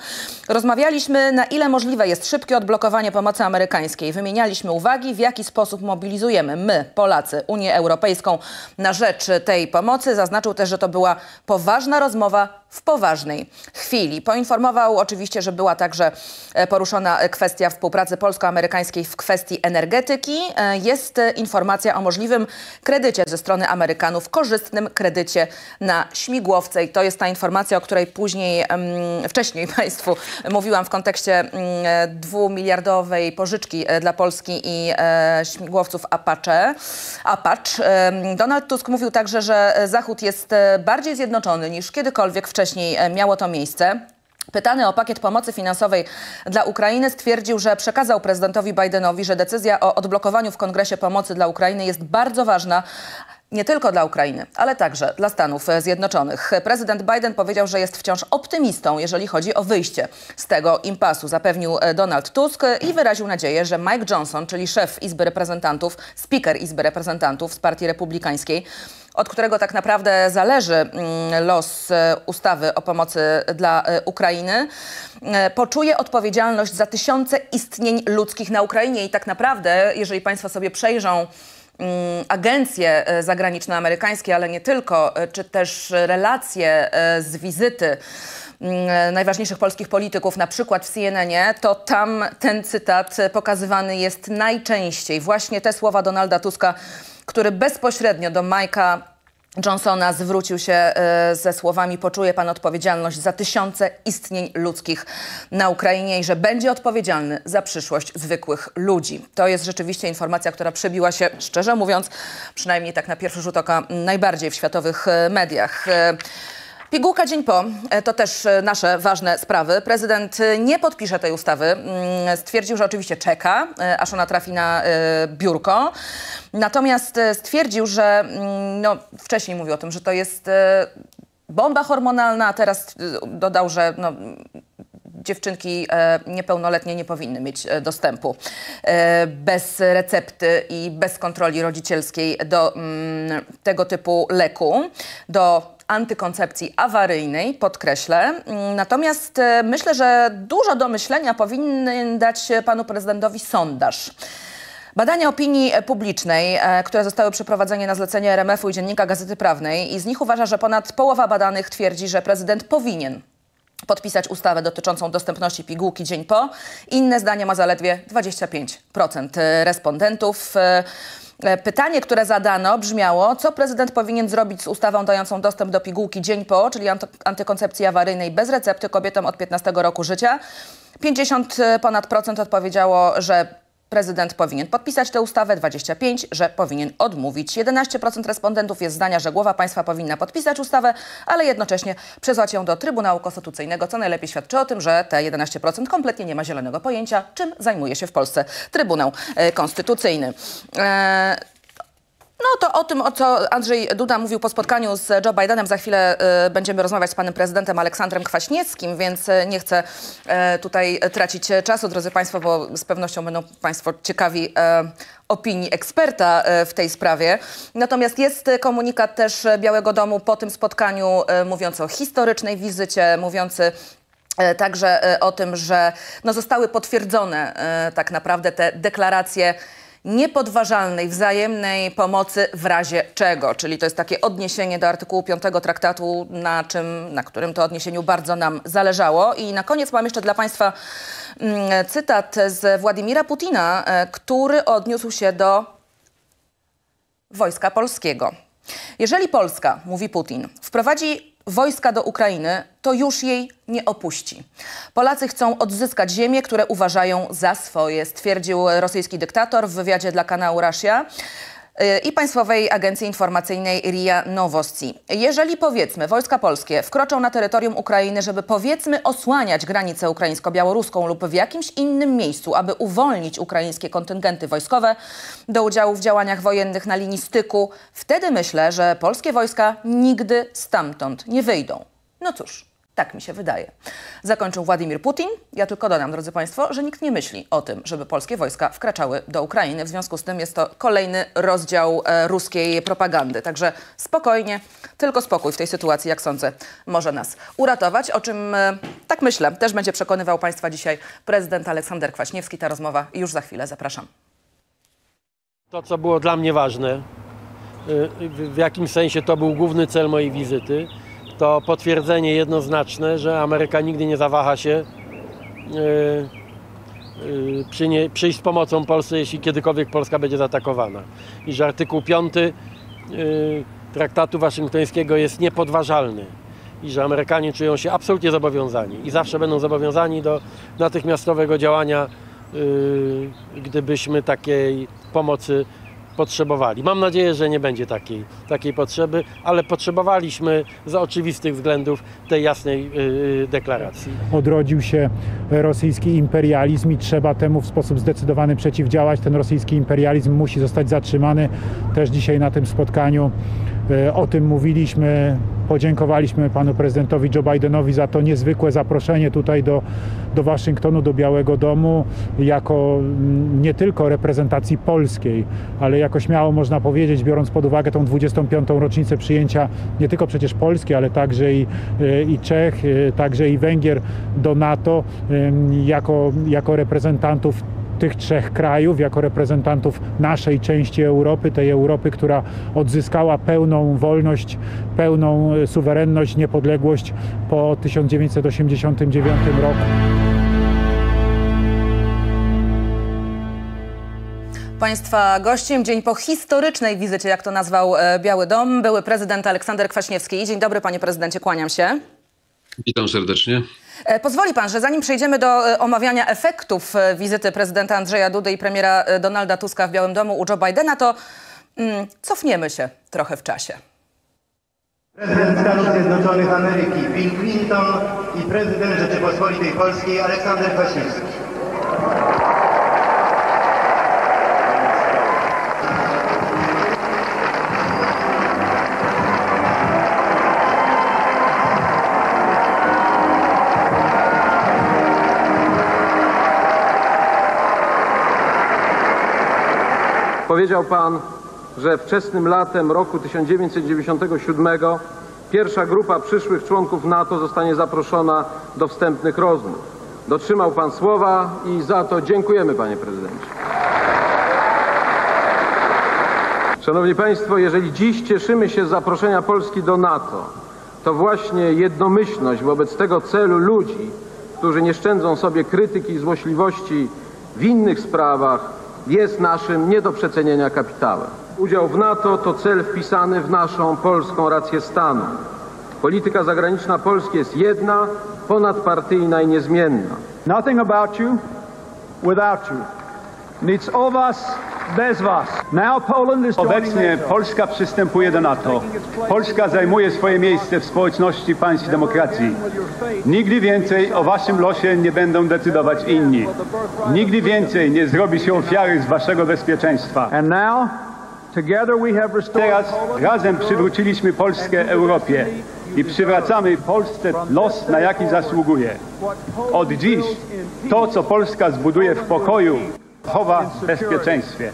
Rozmawialiśmy, na ile możliwe jest szybkie odblokowanie pomocy amerykańskiej. Wymienialiśmy uwagi, w jaki sposób mobilizujemy my, Polacy, Unię Europejską na rzecz tej pomocy. Zaznaczył też, że to była poważna rozmowa w poważnej chwili. Poinformował oczywiście, że była także e, poruszona kwestia współpracy polsko-amerykańskiej w kwestii energetyki. E, jest informacja o możliwym kredycie ze strony Amerykanów, korzystnym kredycie na śmigłowce i to jest ta informacja, o której później, wcześniej Państwu mówiłam w kontekście dwumiliardowej pożyczki e, dla Polski i śmigłowców Apache. Apache. Donald Tusk mówił także, że Zachód jest bardziej zjednoczony niż kiedykolwiek wcześniej wcześniej e, miało to miejsce. Pytany o pakiet pomocy finansowej dla Ukrainy stwierdził, że przekazał prezydentowi Bidenowi, że decyzja o odblokowaniu w Kongresie pomocy dla Ukrainy jest bardzo ważna, nie tylko dla Ukrainy, ale także dla Stanów Zjednoczonych. Prezydent Biden powiedział, że jest wciąż optymistą, jeżeli chodzi o wyjście z tego impasu, zapewnił e, Donald Tusk i wyraził nadzieję, że Mike Johnson, czyli szef Izby Reprezentantów, speaker Izby Reprezentantów z Partii Republikańskiej, od którego tak naprawdę zależy mm, los e, ustawy o pomocy dla e, Ukrainy, poczuje odpowiedzialność za tysiące istnień ludzkich na Ukrainie. I tak naprawdę, jeżeli Państwo sobie przejrzą agencje e, zagraniczne amerykańskie, ale nie tylko, e, czy też relacje e, z wizyty mm, najważniejszych polskich polityków, na przykład w CNN-ie, to tam ten cytat pokazywany jest najczęściej. Właśnie te słowa Donalda Tuska, który bezpośrednio do Majka Johnsona zwrócił się e, ze słowami poczuje pan odpowiedzialność za tysiące istnień ludzkich na Ukrainie i że będzie odpowiedzialny za przyszłość zwykłych ludzi. To jest rzeczywiście informacja, która przebiła się, szczerze mówiąc, przynajmniej tak na pierwszy rzut oka, najbardziej w światowych e, mediach. Pigułka dzień po, e, to też e, nasze ważne sprawy. Prezydent e, nie podpisze tej ustawy. Mm, stwierdził, że oczywiście czeka, aż ona trafi na biurko. Natomiast stwierdził, że mm, no, wcześniej mówił o tym, że to jest bomba hormonalna, a teraz dodał, że no, dziewczynki niepełnoletnie nie powinny mieć dostępu bez recepty i bez kontroli rodzicielskiej do mm, tego typu leku, do antykoncepcji awaryjnej, podkreślę. Natomiast e, myślę, że dużo do myślenia powinien dać panu prezydentowi sondaż. Badania opinii publicznej, e, które zostały przeprowadzone na zlecenie RMF-u i Dziennika Gazety Prawnej i z nich uważa, że ponad połowa badanych twierdzi, że prezydent powinien podpisać ustawę dotyczącą dostępności pigułki dzień po. Inne zdania ma zaledwie 25% respondentów. E, pytanie, które zadano, brzmiało, co prezydent powinien zrobić z ustawą dającą dostęp do pigułki dzień po, czyli antykoncepcji awaryjnej bez recepty kobietom od 15 roku życia. 50 e, ponad procent odpowiedziało, że prezydent powinien podpisać tę ustawę, 25, że powinien odmówić. 11% respondentów jest zdania, że głowa państwa powinna podpisać ustawę, ale jednocześnie przesłać ją do Trybunału Konstytucyjnego, co najlepiej świadczy o tym, że te 11% kompletnie nie ma zielonego pojęcia, czym zajmuje się w Polsce Trybunał e, Konstytucyjny. Eee, no to o tym, o co Andrzej Duda mówił po spotkaniu z Joe Bidenem, za chwilę y, będziemy rozmawiać z panem prezydentem Aleksandrem Kwaśniewskim, więc y, nie chcę y, tutaj tracić czasu, drodzy państwo, bo z pewnością będą państwo ciekawi opinii eksperta w tej sprawie. Natomiast jest komunikat też Białego Domu po tym spotkaniu mówiący o historycznej wizycie, mówiący także o tym, że no, zostały potwierdzone tak naprawdę te deklaracje niepodważalnej wzajemnej pomocy w razie czego, czyli to jest takie odniesienie do artykułu 5 traktatu, na, czym, na którym to odniesieniu bardzo nam zależało. I na koniec mam jeszcze dla Państwa mm, cytat z Władimira Putina, e, który odniósł się do wojska polskiego. Jeżeli Polska, mówi Putin, wprowadzi wojska do Ukrainy, to już jej nie opuści. Polacy chcą odzyskać ziemie, które uważają za swoje, stwierdził rosyjski dyktator w wywiadzie dla kanału Russia i Państwowej Agencji Informacyjnej RIA Nowosti. Jeżeli powiedzmy wojska polskie wkroczą na terytorium Ukrainy, żeby powiedzmy osłaniać granicę ukraińsko-białoruską lub w jakimś innym miejscu, aby uwolnić ukraińskie kontyngenty wojskowe do udziału w działaniach wojennych na linii styku, wtedy myślę, że polskie wojska nigdy stamtąd nie wyjdą. No cóż, tak mi się wydaje. Zakończył Władimir Putin. Ja tylko dodam, drodzy Państwo, że nikt nie myśli o tym, żeby polskie wojska wkraczały do Ukrainy. W związku z tym jest to kolejny rozdział e, ruskiej propagandy. Także spokojnie, tylko spokój w tej sytuacji, jak sądzę, może nas uratować. O czym, e, tak myślę, też będzie przekonywał Państwa dzisiaj prezydent Aleksander Kwaśniewski. Ta rozmowa już za chwilę. Zapraszam. To, co było dla mnie ważne, y, w jakimś sensie to był główny cel mojej wizyty, to potwierdzenie jednoznaczne, że Ameryka nigdy nie zawaha się y, przynie, przyjść z pomocą Polsce, jeśli kiedykolwiek Polska będzie zaatakowana. I że artykuł 5 traktatu waszyngtońskiego jest niepodważalny. I że Amerykanie czują się absolutnie zobowiązani i zawsze będą zobowiązani do natychmiastowego działania, gdybyśmy takiej pomocy potrzebowali. Mam nadzieję, że nie będzie takiej, takiej potrzeby, ale potrzebowaliśmy z oczywistych względów tej jasnej y, deklaracji. odrodził się rosyjski imperializm i trzeba temu w sposób zdecydowany przeciwdziałać. Ten rosyjski imperializm musi zostać zatrzymany. Też dzisiaj na tym spotkaniu o tym mówiliśmy. Podziękowaliśmy panu prezydentowi Joe Bidenowi za to niezwykłe zaproszenie tutaj do, do Waszyngtonu, do Białego Domu, jako mm, nie tylko reprezentacji polskiej, ale jako śmiało można powiedzieć, biorąc pod uwagę tą 25. rocznicę przyjęcia nie tylko przecież Polski, ale także i, e, i Czech, e, także i Węgier do NATO, jako, jako reprezentantów tych trzech krajów, jako reprezentantów naszej części Europy, tej Europy, która odzyskała pełną wolność, pełną e, suwerenność, niepodległość po 1989 roku. Państwa gościem dzień po historycznej wizycie, jak to nazwał e, Biały Dom, były prezydent Aleksander Kwaśniewski. Dzień dobry, panie prezydencie, kłaniam się. Witam serdecznie. E, Pozwoli pan, że zanim przejdziemy do e, omawiania efektów e, wizyty prezydenta Andrzeja Dudy i premiera Donalda Tuska w Białym Domu u Joe Bidena, to mm, cofniemy się trochę w czasie. Prezydent Stanów Zjednoczonych Ameryki Bill Clinton i prezydent Rzeczypospolitej Polskiej Aleksander Kwaśniewski. Powiedział Pan, że wczesnym latem roku 1997 pierwsza grupa przyszłych członków NATO zostanie zaproszona do wstępnych rozmów. Dotrzymał Pan słowa i za to dziękujemy, Panie Prezydencie. Szanowni Państwo, jeżeli dziś cieszymy się z zaproszenia Polski do NATO, to właśnie jednomyślność wobec tego celu ludzi, którzy nie szczędzą sobie krytyki i złośliwości w innych sprawach, jest naszym nie do przecenienia kapitałem. Udział w NATO to cel wpisany w naszą polską rację stanu. Polityka zagraniczna Polski jest jedna, ponadpartyjna i niezmienna. Nothing about you without you. Nic o was bez was. Obecnie. Polska przystępuje do NATO. Polska zajmuje swoje miejsce w społeczności państw demokracji. Nigdy więcej o waszym losie nie będą decydować inni. Nigdy więcej nie zrobi się ofiary z waszego bezpieczeństwa. Teraz razem przywróciliśmy Polskę Europie i przywracamy Polsce los, na jaki zasługuje. Od dziś to, co Polska zbuduje w pokoju, chowa w bezpieczeństwie.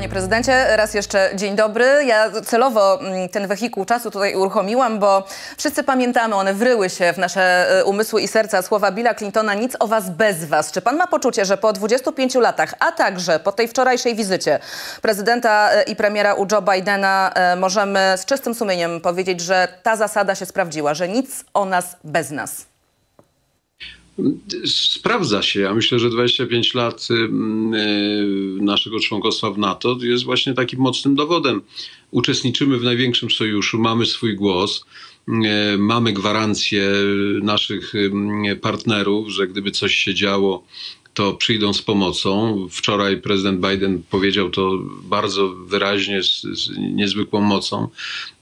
Panie prezydencie, raz jeszcze dzień dobry. Ja celowo mm, ten wehikuł czasu tutaj uruchomiłam, bo wszyscy pamiętamy, one wryły się w nasze e, umysły i serca słowa Billa Clintona, nic o was bez was. Czy pan ma poczucie, że po 25 latach, a także po tej wczorajszej wizycie prezydenta e, i premiera u Joe Bidena e, możemy z czystym sumieniem powiedzieć, że ta zasada się sprawdziła, że nic o nas bez nas? Sprawdza się. Ja myślę, że 25 lat y, y, naszego członkostwa w NATO jest właśnie takim mocnym dowodem. Uczestniczymy w największym sojuszu, mamy swój głos, y, mamy gwarancję naszych partnerów, że gdyby coś się działo, to przyjdą z pomocą. Wczoraj prezydent Biden powiedział to bardzo wyraźnie, z, z niezwykłą mocą.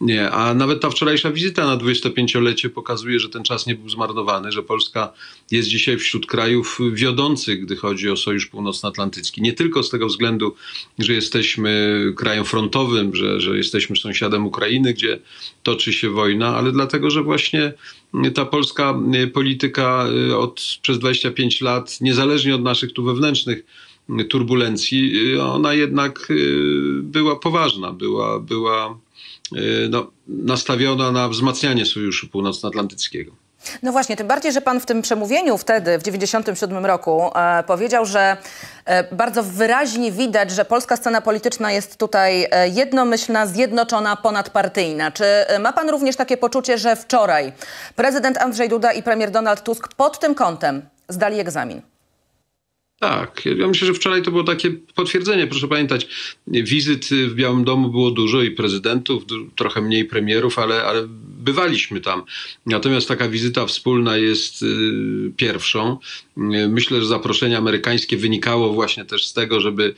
Nie, a nawet ta wczorajsza wizyta na 25-lecie pokazuje, że ten czas nie był zmarnowany, że Polska jest dzisiaj wśród krajów wiodących, gdy chodzi o Sojusz Północnoatlantycki. Nie tylko z tego względu, że jesteśmy krajem frontowym, że, że jesteśmy sąsiadem Ukrainy, gdzie toczy się wojna, ale dlatego, że właśnie ta polska polityka od przez 25 lat, niezależnie od naszych tu wewnętrznych turbulencji, ona jednak była poważna, była, była no, nastawiona na wzmacnianie Sojuszu Północnoatlantyckiego. No właśnie, tym bardziej, że pan w tym przemówieniu wtedy, w 1997 roku, e, powiedział, że e, bardzo wyraźnie widać, że polska scena polityczna jest tutaj e, jednomyślna, zjednoczona, ponadpartyjna. Czy e, ma pan również takie poczucie, że wczoraj prezydent Andrzej Duda i premier Donald Tusk pod tym kątem zdali egzamin? Tak, ja myślę, że wczoraj to było takie potwierdzenie. Proszę pamiętać, wizyt w Białym Domu było dużo i prezydentów, trochę mniej premierów, ale, ale bywaliśmy tam. Natomiast taka wizyta wspólna jest y, pierwszą. Myślę, że zaproszenie amerykańskie wynikało właśnie też z tego, żeby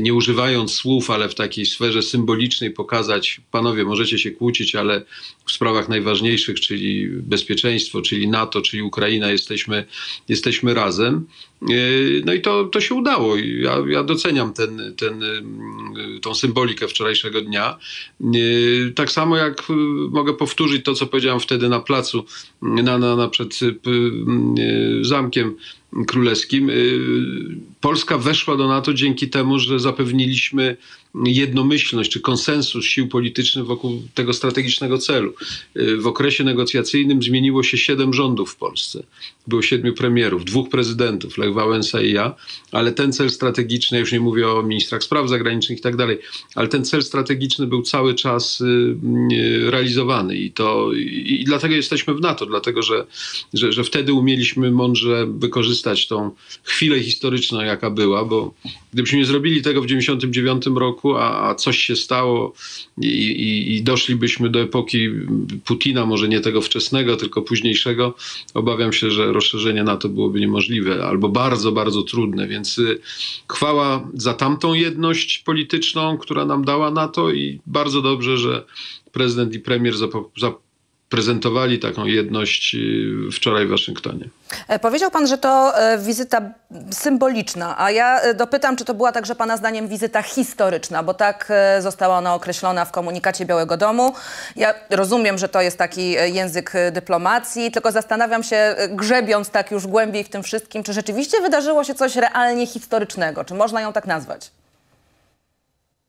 nie używając słów, ale w takiej sferze symbolicznej pokazać, panowie, możecie się kłócić, ale w sprawach najważniejszych, czyli bezpieczeństwo, czyli NATO, czyli Ukraina, jesteśmy, jesteśmy razem. Y, no i to, to się udało. Ja, ja doceniam ten, ten, y, tą symbolikę wczorajszego dnia. Tak samo jak mogę powtórzyć to, co powiedziałem wtedy na placu, na, na, na przed zamkiem królewskim. Polska weszła do NATO dzięki temu, że zapewniliśmy jednomyślność czy konsensus sił politycznych wokół tego strategicznego celu. W okresie negocjacyjnym zmieniło się siedem rządów w Polsce. Było siedmiu premierów, dwóch prezydentów, Lech Wałęsa i ja, ale ten cel strategiczny, już nie mówię o ministrach spraw zagranicznych i tak dalej, ale ten cel strategiczny był cały czas y, y, realizowany i to i dlatego jesteśmy w NATO, dlatego że, że, że wtedy umieliśmy mądrze wykorzystać tą chwilę historyczną, jaka była, bo gdybyśmy nie zrobili tego w 99 roku, a, a coś się stało i, i, i doszlibyśmy do epoki Putina, może nie tego wczesnego, tylko późniejszego, obawiam się, że rozszerzenie NATO byłoby niemożliwe albo bardzo, bardzo trudne. Więc y, chwała za tamtą jedność polityczną, która nam dała NATO i bardzo dobrze, że prezydent i premier prezentowali taką jedność y, wczoraj w Waszyngtonie. E, powiedział pan, że to e, wizyta symboliczna, a ja e, dopytam, czy to była także pana zdaniem wizyta historyczna, bo tak została ona określona w komunikacie Białego Domu. Ja rozumiem, że to jest taki język dyplomacji, tylko zastanawiam się, grzebiąc tak już głębiej w tym wszystkim, czy rzeczywiście wydarzyło się coś realnie historycznego, czy można ją tak nazwać?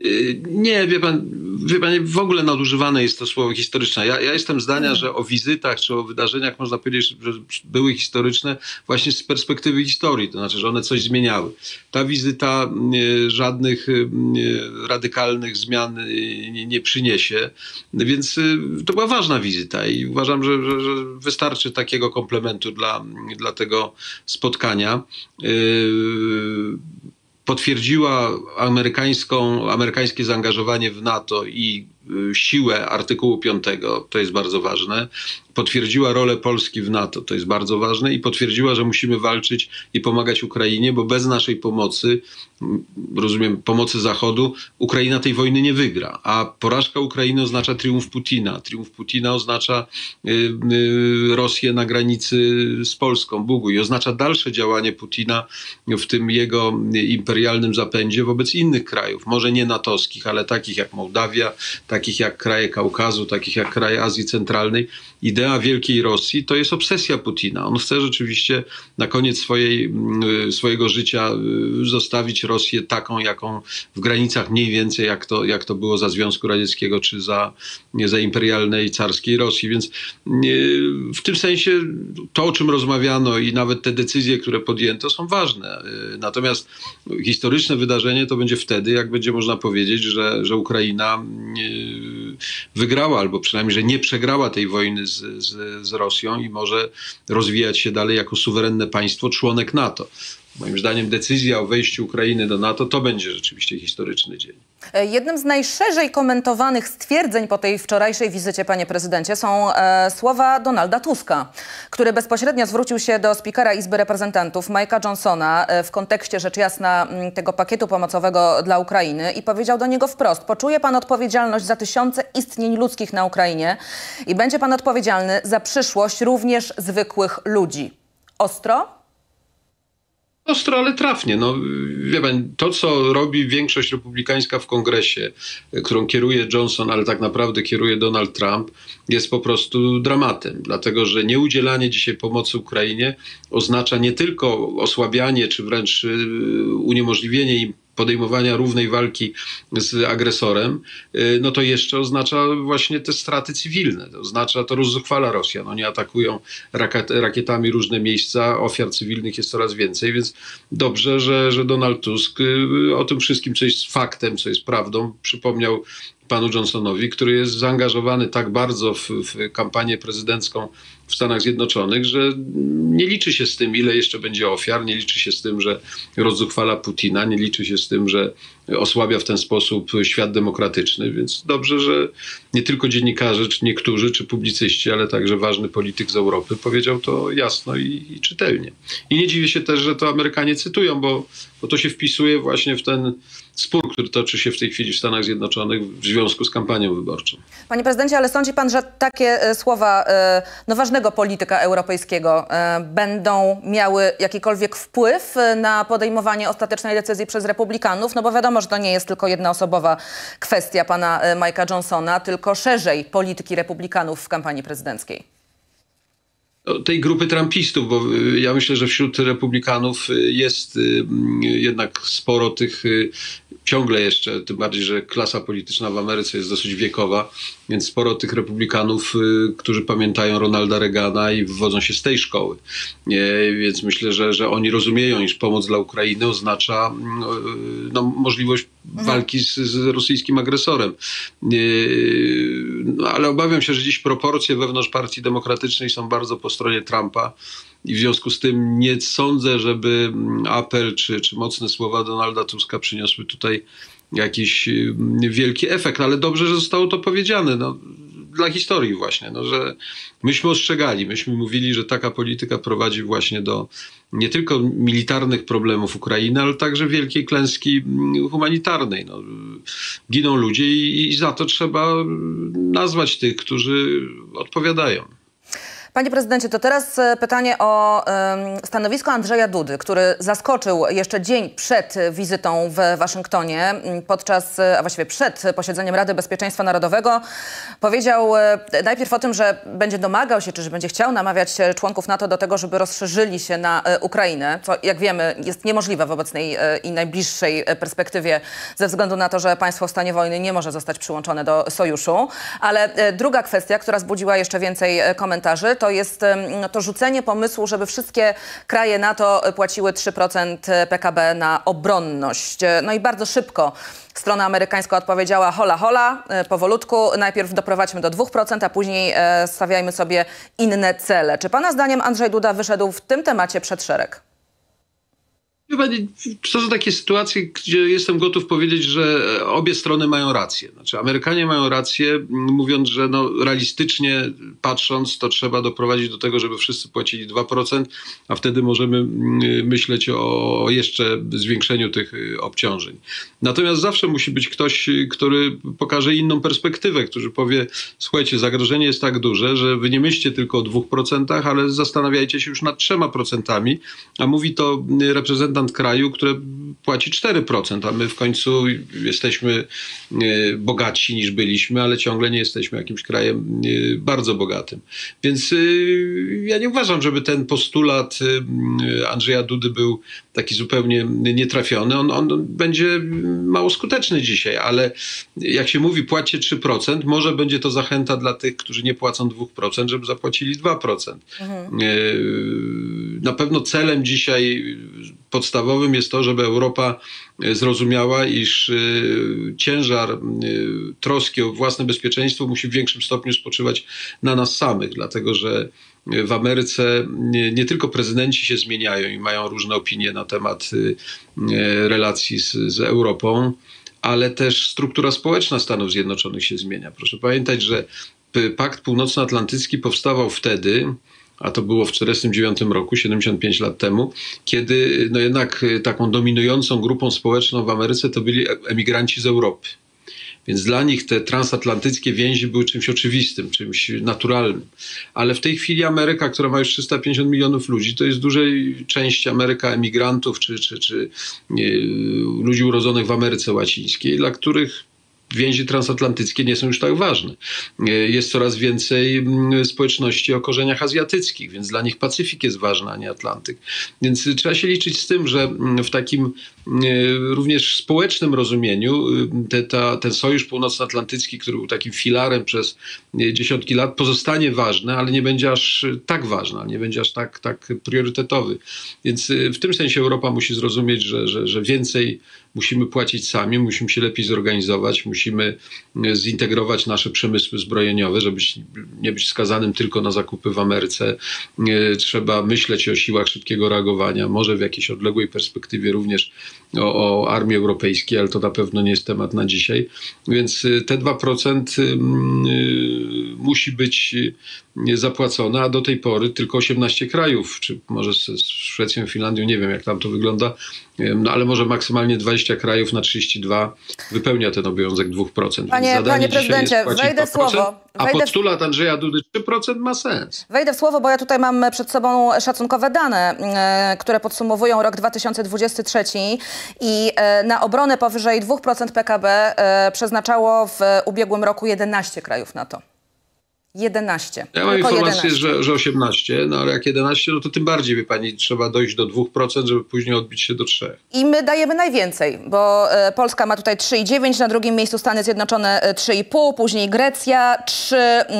Y, nie, wie pan, wie pan, w ogóle nadużywane jest to słowo historyczne. Ja, ja jestem zdania, że o wizytach czy o wydarzeniach można powiedzieć, że były historyczne właśnie z perspektywy historii, to znaczy, że one coś zmieniały. Ta wizyta nie, żadnych nie, radykalnych zmian nie, nie, przyniesie, więc y, to była ważna wizyta i uważam, że, że, że wystarczy takiego komplementu dla, dla tego spotkania. Potwierdziła amerykańską, amerykańskie zaangażowanie w NATO i y, siłę artykułu 5, to jest bardzo ważne, potwierdziła rolę Polski w NATO, to jest bardzo ważne, i potwierdziła, że musimy walczyć i pomagać Ukrainie, bo bez naszej pomocy, rozumiem, pomocy Zachodu, Ukraina tej wojny nie wygra. A porażka Ukrainy oznacza triumf Putina. Triumf Putina oznacza y, y, Rosję na granicy z Polską, Bugu, i oznacza dalsze działanie Putina w tym jego imperialnym zapędzie wobec innych krajów, może nie natowskich, ale takich jak Mołdawia, takich jak kraje Kaukazu, takich jak kraje Azji Centralnej. Idea wielkiej Rosji to jest obsesja Putina. On chce rzeczywiście na koniec swojej, mm, swojego życia y, zostawić Rosję taką, jaką w granicach mniej więcej jak to, jak to było za Związku Radzieckiego czy za, za imperialnej carskiej Rosji. Więc w tym sensie to, o czym rozmawiano i nawet te decyzje, które podjęto są ważne. Y, natomiast historyczne wydarzenie to będzie wtedy, jak będzie można powiedzieć, że, że Ukraina wygrała, albo przynajmniej, że nie przegrała tej wojny z, z, z Rosją i może rozwijać się dalej jako suwerenne państwo, członek NATO. Moim zdaniem decyzja o wejściu Ukrainy do NATO to będzie rzeczywiście historyczny dzień. E, jednym z najszerzej komentowanych stwierdzeń po tej wczorajszej wizycie, panie prezydencie, są e, słowa Donalda Tuska, który bezpośrednio zwrócił się do spikera Izby Reprezentantów, Mike'a Johnsona, e, w kontekście rzecz jasna m, tego pakietu pomocowego dla Ukrainy i powiedział do niego wprost: Poczuje pan odpowiedzialność za tysiące istnień ludzkich na Ukrainie i będzie pan odpowiedzialny za przyszłość również zwykłych ludzi. Ostro? Ostro, ale trafnie. No, wie pan, to, co robi większość republikańska w kongresie, którą kieruje Johnson, ale tak naprawdę kieruje Donald Trump, jest po prostu dramatem. Dlatego, że nieudzielanie dzisiaj pomocy Ukrainie oznacza nie tylko osłabianie, czy wręcz y, uniemożliwienie im podejmowania równej walki z agresorem, y, no to jeszcze oznacza właśnie te straty cywilne. To oznacza, to rozzuchwala Rosjan. Oni atakują rakiet, rakietami różne miejsca, ofiar cywilnych jest coraz więcej, więc dobrze, że, że Donald Tusk y, o tym wszystkim, co jest faktem, co jest prawdą, przypomniał panu Johnsonowi, który jest zaangażowany tak bardzo w, w, kampanię prezydencką w Stanach Zjednoczonych, że nie liczy się z tym, ile jeszcze będzie ofiar, nie liczy się z tym, że rozzuchwala Putina, nie liczy się z tym, że osłabia w ten sposób świat demokratyczny, więc dobrze, że nie tylko dziennikarze, czy niektórzy, czy publicyści, ale także ważny polityk z Europy powiedział to jasno i, i czytelnie. I nie dziwię się też, że to Amerykanie cytują, bo, bo to się wpisuje właśnie w ten spór, który toczy się w tej chwili w Stanach Zjednoczonych w związku z kampanią wyborczą. Panie prezydencie, ale sądzi pan, że takie e, słowa e, no, ważnego polityka europejskiego e, będą miały jakikolwiek wpływ na podejmowanie ostatecznej decyzji przez republikanów? No bo wiadomo, że to nie jest tylko jednoosobowa kwestia pana Mike'a Johnsona, tylko szerzej polityki republikanów w kampanii prezydenckiej tej grupy trumpistów, bo ja myślę, że wśród republikanów jest jednak sporo tych ciągle jeszcze, tym bardziej, że klasa polityczna w Ameryce jest dosyć wiekowa, więc sporo tych republikanów, y, którzy pamiętają Ronalda Reagana i wywodzą się z tej szkoły. Więc myślę, że, że oni rozumieją, iż pomoc dla Ukrainy oznacza mm, y, no, możliwość mhm. walki z, z rosyjskim agresorem. No, ale obawiam się, że dziś proporcje wewnątrz Partii Demokratycznej są bardzo po stronie Trumpa. I w związku z tym nie sądzę, żeby mm, apel czy, czy mocne słowa Donalda Tuska przyniosły tutaj jakiś mm, wielki efekt, ale dobrze, że zostało to powiedziane. No, dla historii właśnie, no, że myśmy ostrzegali, myśmy mówili, że taka polityka prowadzi właśnie do nie tylko militarnych problemów Ukrainy, ale także wielkiej klęski mm, humanitarnej. No, giną ludzie i, i za to trzeba nazwać tych, którzy odpowiadają. Panie prezydencie, to teraz e, pytanie o stanowisko Andrzeja Dudy, który zaskoczył jeszcze dzień przed wizytą w Waszyngtonie, podczas, a właściwie przed posiedzeniem Rady Bezpieczeństwa Narodowego. Powiedział e, najpierw o tym, że będzie domagał się, czy że będzie chciał namawiać członków NATO do tego, żeby rozszerzyli się na e, Ukrainę, co jak wiemy jest niemożliwe w obecnej i najbliższej perspektywie ze względu na to, że państwo w stanie wojny nie może zostać przyłączone do sojuszu. Ale druga kwestia, która zbudziła jeszcze więcej komentarzy, to jest no, to rzucenie pomysłu, żeby wszystkie kraje NATO płaciły 3% PKB na obronność. No i bardzo szybko strona amerykańska odpowiedziała hola hola, e, powolutku, najpierw doprowadźmy do 2%, a później e, stawiajmy sobie inne cele. Czy pana zdaniem Andrzej Duda wyszedł w tym temacie przed szereg? Chyba to są takie sytuacje, gdzie jestem gotów powiedzieć, że obie strony mają rację. Znaczy, Amerykanie mają rację, mówiąc, że no, realistycznie patrząc, to trzeba doprowadzić do tego, żeby wszyscy płacili 2%, a wtedy możemy mm, myśleć o jeszcze zwiększeniu tych y, obciążeń. Natomiast zawsze musi być ktoś, który pokaże inną perspektywę, który powie: Słuchajcie, zagrożenie jest tak duże, że wy nie myślcie tylko o 2%, ale zastanawiajcie się już nad 3%, a mówi to reprezentant reprezentant kraju, które płaci 4%, a my w końcu jesteśmy e, bogatsi niż byliśmy, ale ciągle nie jesteśmy jakimś krajem e, bardzo bogatym. Więc e, ja nie uważam, żeby ten postulat Andrzeja Dudy był taki zupełnie nietrafiony. On, on będzie mało skuteczny dzisiaj, ale jak się mówi, płacie 3%, może będzie to zachęta dla tych, którzy nie płacą 2%, żeby zapłacili 2%. Mhm. Na pewno celem dzisiaj podstawowym jest to, żeby Europa zrozumiała, iż ciężar troski o własne bezpieczeństwo musi w większym stopniu spoczywać na nas samych, dlatego że w Ameryce nie, nie, tylko prezydenci się zmieniają i mają różne opinie na temat relacji z, z Europą, ale też struktura społeczna Stanów Zjednoczonych się zmienia. Proszę pamiętać, że Pakt Północnoatlantycki powstawał wtedy, a to było w 1949 roku, 75 lat temu, kiedy no jednak taką dominującą grupą społeczną w Ameryce to byli emigranci z Europy. Więc dla nich te transatlantyckie więzi były czymś oczywistym, czymś naturalnym. Ale w tej chwili Ameryka, która ma już 350 milionów ludzi, to jest dużej części Ameryka emigrantów czy, czy, czy nie, ludzi urodzonych w Ameryce Łacińskiej, dla których więzi transatlantyckie nie są już tak ważne. Jest coraz więcej mm, społeczności o korzeniach azjatyckich, więc dla nich Pacyfik jest ważny, a nie Atlantyk. Więc trzeba się liczyć z tym, że mm, w takim również społecznym rozumieniu te, ta, ten sojusz północnoatlantycki, który był takim filarem przez dziesiątki lat, pozostanie ważny, ale nie będzie aż tak ważny, nie będzie aż tak, tak priorytetowy. Więc w tym sensie Europa musi zrozumieć, że, że, że więcej musimy płacić sami, musimy się lepiej zorganizować, musimy e, zintegrować nasze przemysły zbrojeniowe, żeby nie być skazanym tylko na zakupy w Ameryce. E, trzeba myśleć o siłach szybkiego reagowania, może w jakiejś odległej perspektywie również o, o armii europejskiej, ale to na pewno nie jest temat na dzisiaj. Więc e, te 2% musi być zapłacone, a do tej pory tylko 18 krajów, czy może z Szwecją, Finlandią, nie wiem jak tam to wygląda, no ale może maksymalnie 20 krajów na 32 wypełnia ten obowiązek 2%. Panie, panie prezydencie, wejdę w słowo. A postulat Andrzeja Dudy 3% ma sens. Wejdę w słowo, bo ja tutaj mam przed sobą szacunkowe dane, e, które podsumowują rok 2023 i e, na obronę powyżej 2% PKB e, przeznaczało w ubiegłym roku 11 krajów NATO. 11. Ja mam informację, że, że 18, no ale jak 11, no to tym bardziej, wie pani, trzeba dojść do 2%, żeby później odbić się do 3. I my dajemy najwięcej, bo e, Polska ma tutaj 3,9, na drugim miejscu Stany Zjednoczone 3,5, e, później Grecja 3,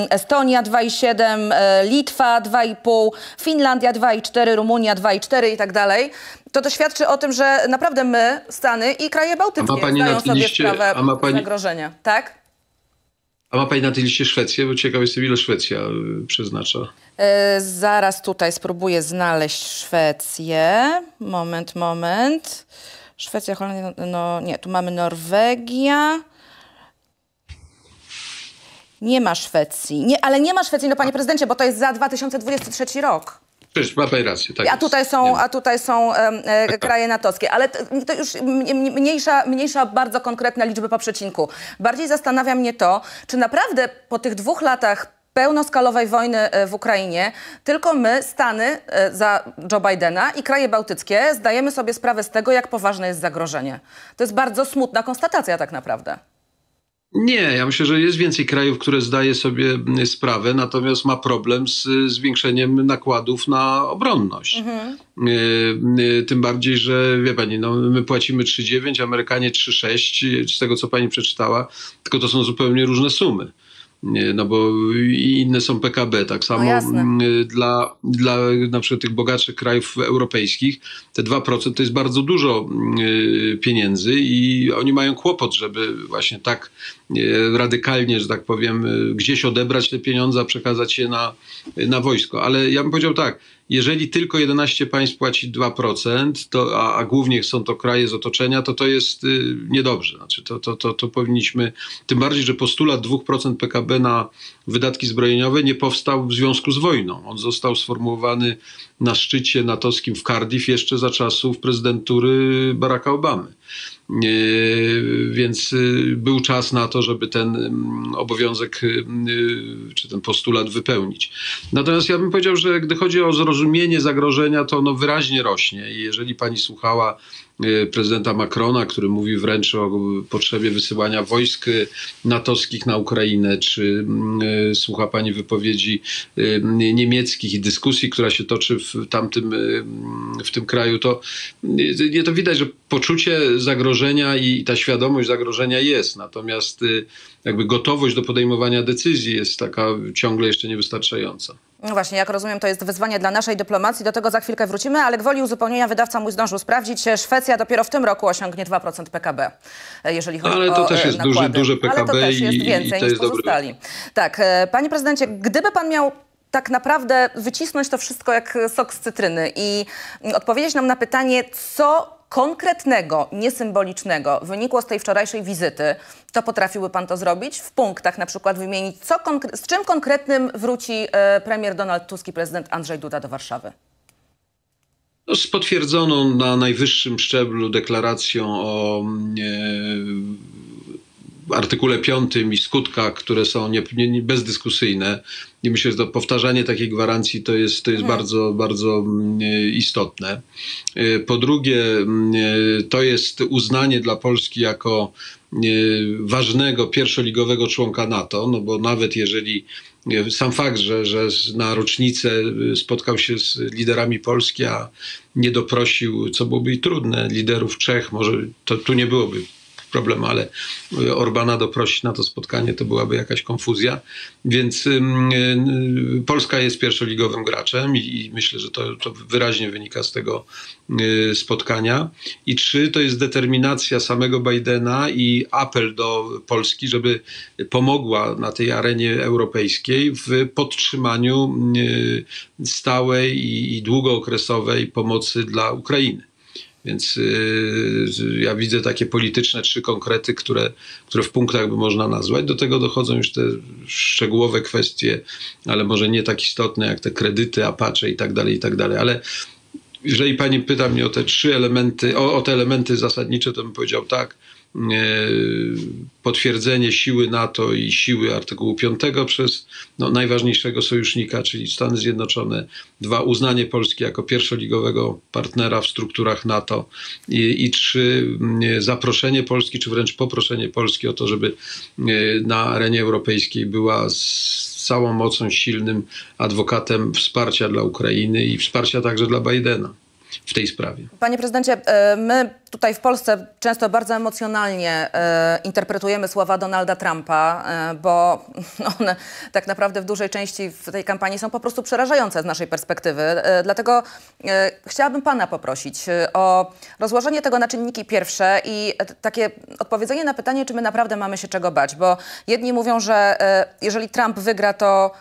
Estonia 2,7, e, Litwa 2,5, Finlandia 2,4, Rumunia 2,4 i tak dalej. To to świadczy o tym, że naprawdę my, Stany i kraje bałtyckie zdają sobie liście, sprawę pani... zagrożenia. Tak? A ma Pani na tej liście Szwecję? Bo ciekaw jestem, ile Szwecja y, przeznacza. Yy, zaraz tutaj spróbuję znaleźć Szwecję. Moment, moment. Szwecja, Holandia, no nie, tu mamy Norwegia. Nie ma Szwecji. Nie, ale nie ma Szwecji, no panie prezydencie, bo to jest za 2023 rok. Przecież ma rację. Tak a, tutaj są, a tutaj są e, kraje natowskie. Ale to, już mniejsza, mniejsza, bardzo konkretna liczby po przecinku. Bardziej zastanawia mnie to, czy naprawdę po tych dwóch latach pełnoskalowej wojny e, w Ukrainie, tylko my, Stany e, za Joe Bidena i kraje bałtyckie zdajemy sobie sprawę z tego, jak poważne jest zagrożenie. To jest bardzo smutna konstatacja tak naprawdę. Nie, ja myślę, że jest więcej krajów, które zdaje sobie mm, sprawę, natomiast ma problem z zwiększeniem nakładów na obronność. Mhm. Y, y, tym bardziej, że wie pani, no, my płacimy 3,9, Amerykanie 3,6, z tego co pani przeczytała, tylko to są zupełnie różne sumy no bo inne są PKB. Tak samo no dla, dla na przykład tych bogatszych krajów europejskich te 2% to jest bardzo dużo y, pieniędzy i oni mają kłopot, żeby właśnie tak y, radykalnie, że tak powiem, y, gdzieś odebrać te pieniądze, a przekazać je na, na wojsko. Ale ja bym powiedział tak, jeżeli tylko 11 państw płaci 2%, to, a, a głównie są to kraje z otoczenia, to to jest y, niedobrze. Znaczy to, to, to, to powinniśmy, tym bardziej, że postulat 2% PKB na wydatki zbrojeniowe nie powstał w związku z wojną. On został sformułowany na szczycie natowskim w Cardiff jeszcze za czasów prezydentury Baracka Obamy. Więc y, był czas na to, żeby ten mm, obowiązek y, czy ten postulat wypełnić. Natomiast ja bym powiedział, że gdy chodzi o zrozumienie zagrożenia, to ono wyraźnie rośnie. I jeżeli pani słuchała prezydenta Macrona, który mówi wręcz o potrzebie wysyłania wojsk y, natowskich na Ukrainę, czy y, słucha pani wypowiedzi niemieckich i dyskusji, która się toczy w tamtym, w tym kraju, to to widać, że poczucie zagrożenia i ta świadomość zagrożenia jest, natomiast jakby gotowość do podejmowania decyzji jest taka ciągle jeszcze niewystarczająca. No właśnie, jak rozumiem, to jest wyzwanie dla naszej dyplomacji. Do tego za chwilkę wrócimy, ale gwoli uzupełnienia wydawca mój zdążył sprawdzić. Szwecja dopiero w tym roku osiągnie 2% PKB, jeżeli chodzi ale to o też jest nakłady. duże, duże PKB ale to też jest i, więcej i to niż jest dobry pozostali. Tak, e, panie prezydencie, gdyby pan miał tak naprawdę wycisnąć to wszystko jak sok z cytryny i odpowiedzieć nam na pytanie, co konkretnego, niesymbolicznego wynikło z tej wczorajszej wizyty, to potrafiłby pan to zrobić? W punktach na przykład wymienić, co z czym konkretnym wróci e, premier Donald Tusk i prezydent Andrzej Duda do Warszawy? No, z potwierdzoną na najwyższym szczeblu deklaracją o e, artykule 5 i skutkach, które są nie, nie, bezdyskusyjne. I myślę, że to powtarzanie takiej gwarancji to jest, to jest hmm. bardzo, bardzo mm, istotne. E, po drugie, mm, e, to jest uznanie dla Polski jako ważnego pierwszoligowego członka NATO, no bo nawet jeżeli sam fakt, że, że na rocznicę spotkał się z liderami Polski, a nie doprosił, co byłoby i trudne, liderów Czech, może to tu nie byłoby problem, ale Orbana doprosić na to spotkanie, to byłaby jakaś konfuzja. Więc y, Polska jest pierwszoligowym graczem i, myślę, że to, to, wyraźnie wynika z tego y, spotkania. I trzy, to jest determinacja samego Bidena i apel do Polski, żeby pomogła na tej arenie europejskiej w podtrzymaniu y, stałej i długookresowej pomocy dla Ukrainy. Więc yy, ja widzę takie polityczne trzy konkrety, które, które w punktach by można nazwać. Do tego dochodzą już te szczegółowe kwestie, ale może nie tak istotne jak te kredyty, apacze i tak dalej, i tak dalej. Ale jeżeli pani pyta mnie o te trzy elementy, o, o te elementy zasadnicze, to bym powiedział tak potwierdzenie siły NATO i siły artykułu 5 przez no, najważniejszego sojusznika, czyli Stany Zjednoczone. Dwa, uznanie Polski jako pierwszoligowego partnera w strukturach NATO. I, i trzy, zaproszenie Polski, czy wręcz poproszenie Polski o to, żeby e, na arenie europejskiej była z całą mocą silnym adwokatem wsparcia dla Ukrainy i wsparcia także dla Bidena w tej sprawie. Panie prezydencie, e, my tutaj w Polsce często bardzo emocjonalnie e, interpretujemy słowa Donalda Trumpa, e, bo one tak naprawdę w dużej części w tej kampanii są po prostu przerażające z naszej perspektywy. Dlatego chciałabym pana poprosić o rozłożenie tego na czynniki pierwsze i takie odpowiedzenie na pytanie, czy my naprawdę mamy się czego bać, bo jedni mówią, że jeżeli Trump wygra, to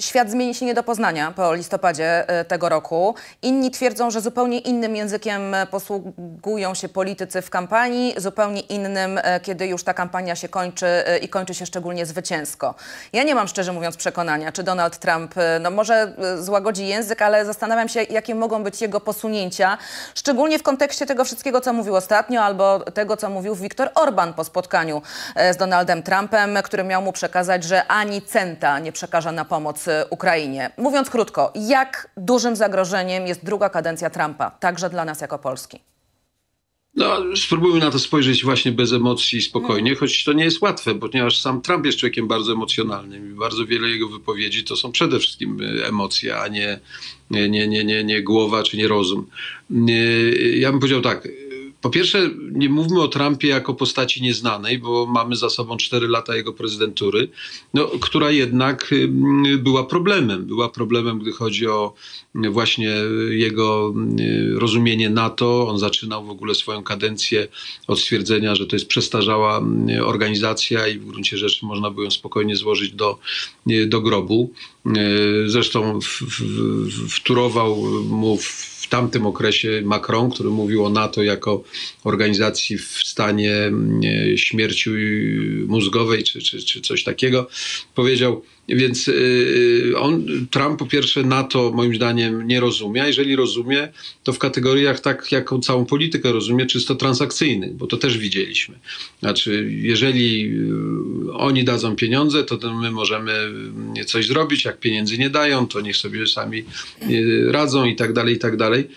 świat zmieni się nie do poznania po listopadzie e, tego roku. Inni twierdzą, że zupełnie innym językiem e, posługują się politycy w kampanii, zupełnie innym, e, kiedy już ta kampania się kończy i kończy się szczególnie zwycięsko. Ja nie mam szczerze mówiąc przekonania, czy Donald Trump no może złagodzi język, ale zastanawiam się, jakie mogą być jego posunięcia, szczególnie w kontekście tego wszystkiego, co mówił ostatnio, albo tego, co mówił Viktor Orban po spotkaniu z Donaldem Trumpem, który miał mu przekazać, że ani centa nie przekaże na pomoc Ukrainie. Mówiąc krótko, jak dużym zagrożeniem jest druga kadencja Trumpa, także dla nas jako Polski? No, spróbujmy na to spojrzeć właśnie bez emocji i spokojnie, choć to nie jest łatwe, ponieważ sam Trump jest człowiekiem bardzo emocjonalnym i bardzo wiele jego wypowiedzi to są przede wszystkim e, emocje, a nie, nie, nie, nie, nie głowa czy nie rozum. Ja bym powiedział tak, po pierwsze, nie mówmy o Trumpie jako postaci nieznanej, bo mamy za sobą 4 lata jego prezydentury, no, która jednak była problemem. Była problemem, gdy chodzi o właśnie jego rozumienie NATO. On zaczynał w ogóle swoją kadencję od stwierdzenia, że to jest przestarzała organizacja i w gruncie rzeczy można by ją spokojnie złożyć do, do grobu. Zresztą wturował mu w w tamtym okresie Macron, który mówił o NATO jako organizacji w stanie mm, śmierci mózgowej czy, czy, czy coś takiego, powiedział, więc y, y, on, Trump po pierwsze NATO moim zdaniem nie rozumie, a jeżeli rozumie, to w kategoriach tak, jaką całą politykę rozumie, czysto transakcyjnych, bo to też widzieliśmy. Znaczy, jeżeli y, oni dadzą pieniądze, to my możemy coś zrobić, jak pieniędzy nie dają, to niech sobie sami radzą i tak dalej, i tak dalej.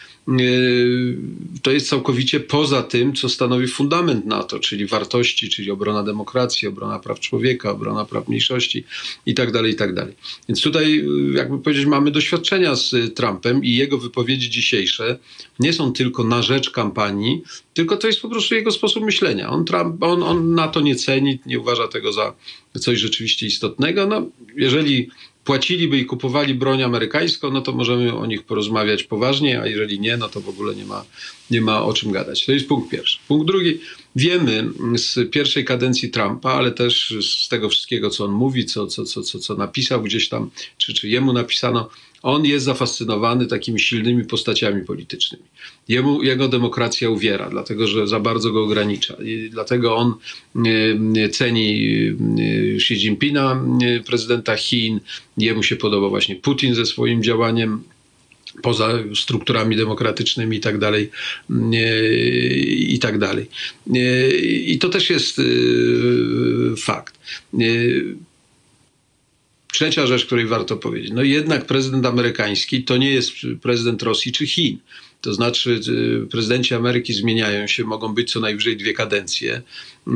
To jest całkowicie poza tym, co stanowi fundament NATO, czyli wartości, czyli obrona demokracji, obrona praw człowieka, obrona praw mniejszości i tak dalej, i tak dalej. Więc tutaj, y, jakby powiedzieć, mamy doświadczenia z y, Trumpem i jego wypowiedzi dzisiejsze nie są tylko na rzecz kampanii, tylko to jest po prostu jego sposób myślenia. On, Trump, on, on na to nie ceni, nie uważa tego za coś rzeczywiście istotnego. No, jeżeli płaciliby i kupowali broń amerykańską, no to możemy o nich porozmawiać poważnie, a jeżeli nie, no to w ogóle nie ma, nie ma o czym gadać. To jest punkt pierwszy. Punkt drugi. Wiemy z pierwszej kadencji Trumpa, ale też z tego wszystkiego, co on mówi, co, co, co, co, co napisał gdzieś tam, czy, czy jemu napisano, on jest zafascynowany takimi silnymi postaciami politycznymi. Jemu, jego demokracja uwiera, dlatego że za bardzo go ogranicza. I dlatego on e, ceni e, Xi Jinpinga, prezydenta Chin. Jemu się podoba właśnie Putin ze swoim działaniem poza strukturami demokratycznymi i tak dalej, i tak dalej. I to też jest fakt. Trzecia rzecz, której warto powiedzieć. No jednak prezydent amerykański to nie jest prezydent Rosji czy Chin. To znaczy, y, prezydenci Ameryki zmieniają się, mogą być co najwyżej dwie kadencje y,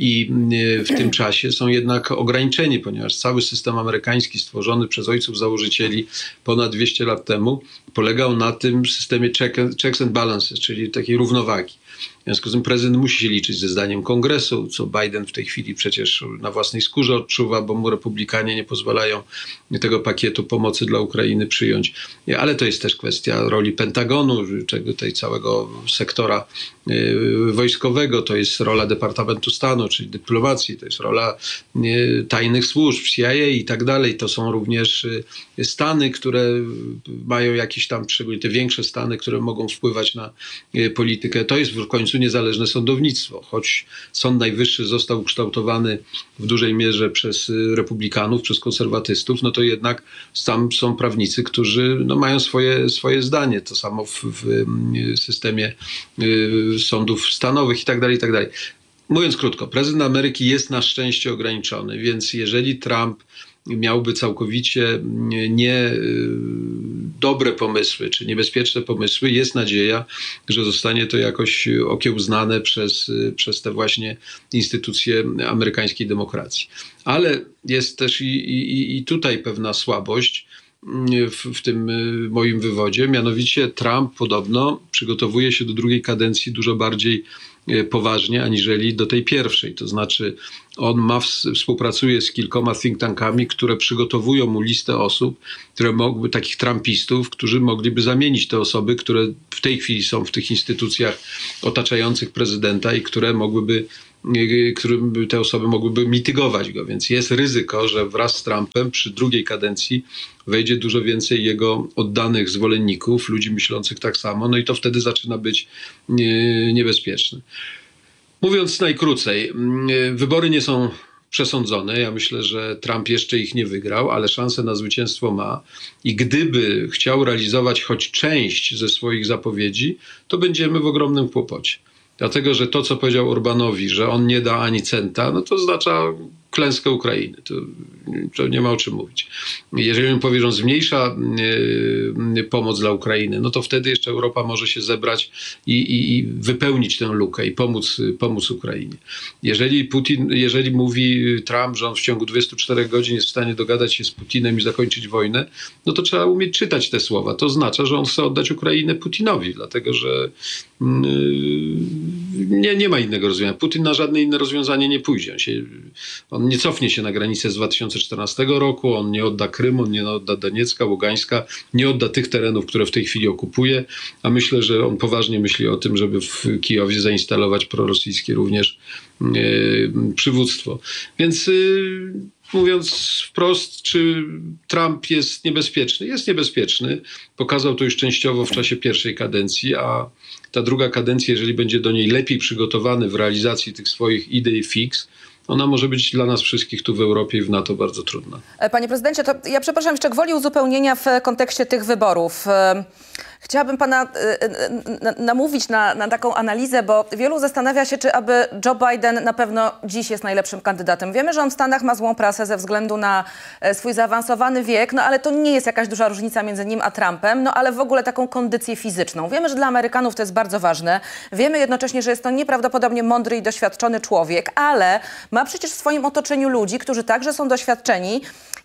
i y, w tym czasie są jednak ograniczeni, ponieważ cały system amerykański stworzony przez ojców założycieli ponad 200 lat temu polegał na tym systemie checks and balances, czyli takiej równowagi. W związku z tym prezydent musi się liczyć ze zdaniem kongresu, co Biden w tej chwili przecież na własnej skórze odczuwa, bo mu republikanie nie pozwalają tego pakietu pomocy dla Ukrainy przyjąć. Ale to jest też kwestia roli Pentagonu, czego tej całego sektora y, wojskowego, to jest rola Departamentu Stanu, czyli dyplomacji, to jest rola y, tajnych służb, CIA i tak dalej. To są również y, Stany, które mają jakieś tam, szczególnie te większe Stany, które mogą wpływać na politykę. To jest w końcu niezależne sądownictwo. Choć Sąd Najwyższy został ukształtowany w dużej mierze przez republikanów, przez konserwatystów, no to jednak tam są prawnicy, którzy no, mają swoje, swoje zdanie. To samo w, w systemie y, sądów stanowych i tak dalej, i tak. Mówiąc krótko, prezydent Ameryki jest na szczęście ograniczony, więc jeżeli Trump miałby całkowicie nie y, dobre pomysły, czy niebezpieczne pomysły, jest nadzieja, że zostanie to jakoś okiełznane przez, y, przez te właśnie instytucje amerykańskiej demokracji. Ale jest też i, i, i tutaj pewna słabość, w, w, tym y, moim wywodzie. Mianowicie Trump podobno przygotowuje się do drugiej kadencji dużo bardziej y, poważnie aniżeli do tej pierwszej. To znaczy, on ma, współpracuje z kilkoma think tankami, które przygotowują mu listę osób, które mogłyby, takich trumpistów, którzy mogliby zamienić te osoby, które w tej chwili są w tych instytucjach otaczających prezydenta i które mogłyby którym te osoby mogłyby mitygować go. Więc jest ryzyko, że wraz z Trumpem przy drugiej kadencji wejdzie dużo więcej jego oddanych zwolenników, ludzi myślących tak samo, no i to wtedy zaczyna być niebezpieczne. Mówiąc najkrócej, wybory nie są przesądzone. Ja myślę, że Trump jeszcze ich nie wygrał, ale szansę na zwycięstwo ma. I gdyby chciał realizować choć część ze swoich zapowiedzi, to będziemy w ogromnym kłopocie. Dlatego, że to, co powiedział Orbanowi, że on nie da ani centa, no to oznacza klęskę Ukrainy. To, to, nie ma o czym mówić. Jeżeli on powie, że on zmniejsza y, pomoc dla Ukrainy, no to wtedy jeszcze Europa może się zebrać i, i, i, wypełnić tę lukę i pomóc, pomóc Ukrainie. Jeżeli Putin, jeżeli mówi Trump, że on w ciągu 24 godzin jest w stanie dogadać się z Putinem i zakończyć wojnę, no to trzeba umieć czytać te słowa. To oznacza, że on chce oddać Ukrainę Putinowi, dlatego że nie, nie ma innego rozwiązania. Putin na żadne inne rozwiązanie nie pójdzie. On, się, on nie cofnie się na granicę z 2014 roku, on nie odda Krymu, on nie odda Doniecka, Ługańska, nie odda tych terenów, które w tej chwili okupuje, a myślę, że on poważnie myśli o tym, żeby w Kijowie zainstalować prorosyjskie również yy, przywództwo. Więc yy, mówiąc wprost, czy Trump jest niebezpieczny? Jest niebezpieczny. Pokazał to już częściowo w czasie pierwszej kadencji, a ta druga kadencja, jeżeli będzie do niej lepiej przygotowany w realizacji tych swoich idei fix, ona może być dla nas wszystkich tu w Europie i w NATO bardzo trudna. E, panie prezydencie, to ja przepraszam jeszcze gwoli uzupełnienia w kontekście tych wyborów. E, Chciałabym pana namówić na, na, taką analizę, bo wielu zastanawia się, czy aby Joe Biden na pewno dziś jest najlepszym kandydatem. Wiemy, że on w Stanach ma złą prasę ze względu na e, swój zaawansowany wiek, no ale to nie jest jakaś duża różnica między nim a Trumpem, no ale w ogóle taką kondycję fizyczną. Wiemy, że dla Amerykanów to jest bardzo ważne. Wiemy jednocześnie, że jest to nieprawdopodobnie mądry i doświadczony człowiek, ale ma przecież w swoim otoczeniu ludzi, którzy także są doświadczeni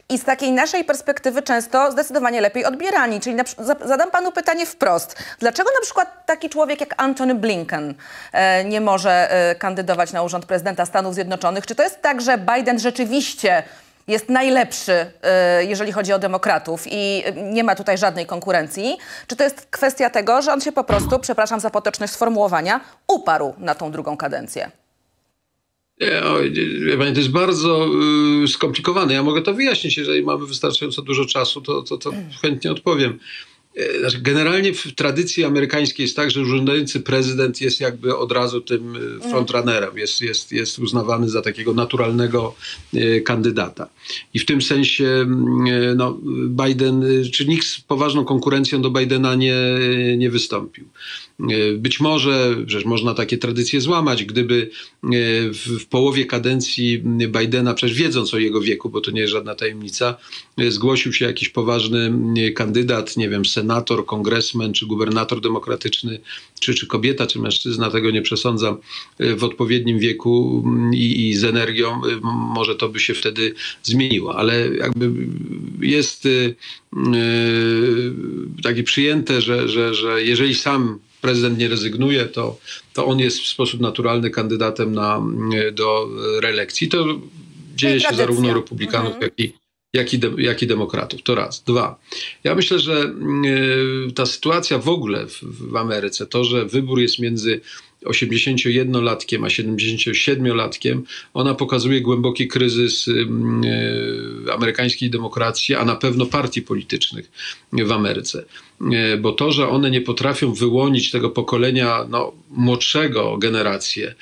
i z takiej naszej perspektywy często zdecydowanie lepiej odbierani. Czyli na, zadam panu pytanie wprost. Dlaczego na przykład taki człowiek jak Antony Blinken e, nie może e, kandydować na urząd prezydenta Stanów Zjednoczonych? Czy to jest tak, że Biden rzeczywiście jest najlepszy, jeżeli chodzi o demokratów i nie ma tutaj żadnej konkurencji? Czy to jest kwestia tego, że on się po prostu, przepraszam za potoczność sformułowania, uparł na tą drugą kadencję? To jest bardzo y, skomplikowane. Ja mogę to wyjaśnić. Jeżeli mamy wystarczająco dużo czasu, to, to, to chętnie odpowiem. E, znaczy, generalnie w tradycji amerykańskiej jest tak, że urzędujący prezydent jest jakby od razu tym e, frontrunnerem, jest, jest, jest uznawany za takiego naturalnego e, kandydata. I w tym sensie no, Biden, czy nikt z poważną konkurencją do Bidena nie, nie wystąpił. Być może, że można takie tradycje złamać, gdyby w, w połowie kadencji Bidena, przecież wiedząc o jego wieku, bo to nie jest żadna tajemnica, zgłosił się jakiś poważny kandydat, nie wiem, senator, kongresmen czy gubernator demokratyczny, czy, czy kobieta, czy mężczyzna, tego nie przesądzam, e, w odpowiednim wieku mm, i, i z energią, e, może to by się wtedy zmieniło. Ale jakby jest yy, takie przyjęte, że, że, że jeżeli sam prezydent nie rezygnuje, to, to on jest w sposób naturalny kandydatem na, do reelekcji. To dzieje się zarówno u republikanów, mhm. jak i jak i, de, jak i demokratów. To raz. Dwa. Ja myślę, że y, ta sytuacja w ogóle w, w Ameryce, to, że wybór jest między 81-latkiem a 77-latkiem, ona pokazuje głęboki kryzys y, amerykańskiej demokracji, a na pewno partii politycznych w Ameryce. Y, bo to, że one nie potrafią wyłonić tego pokolenia no, młodszego generację,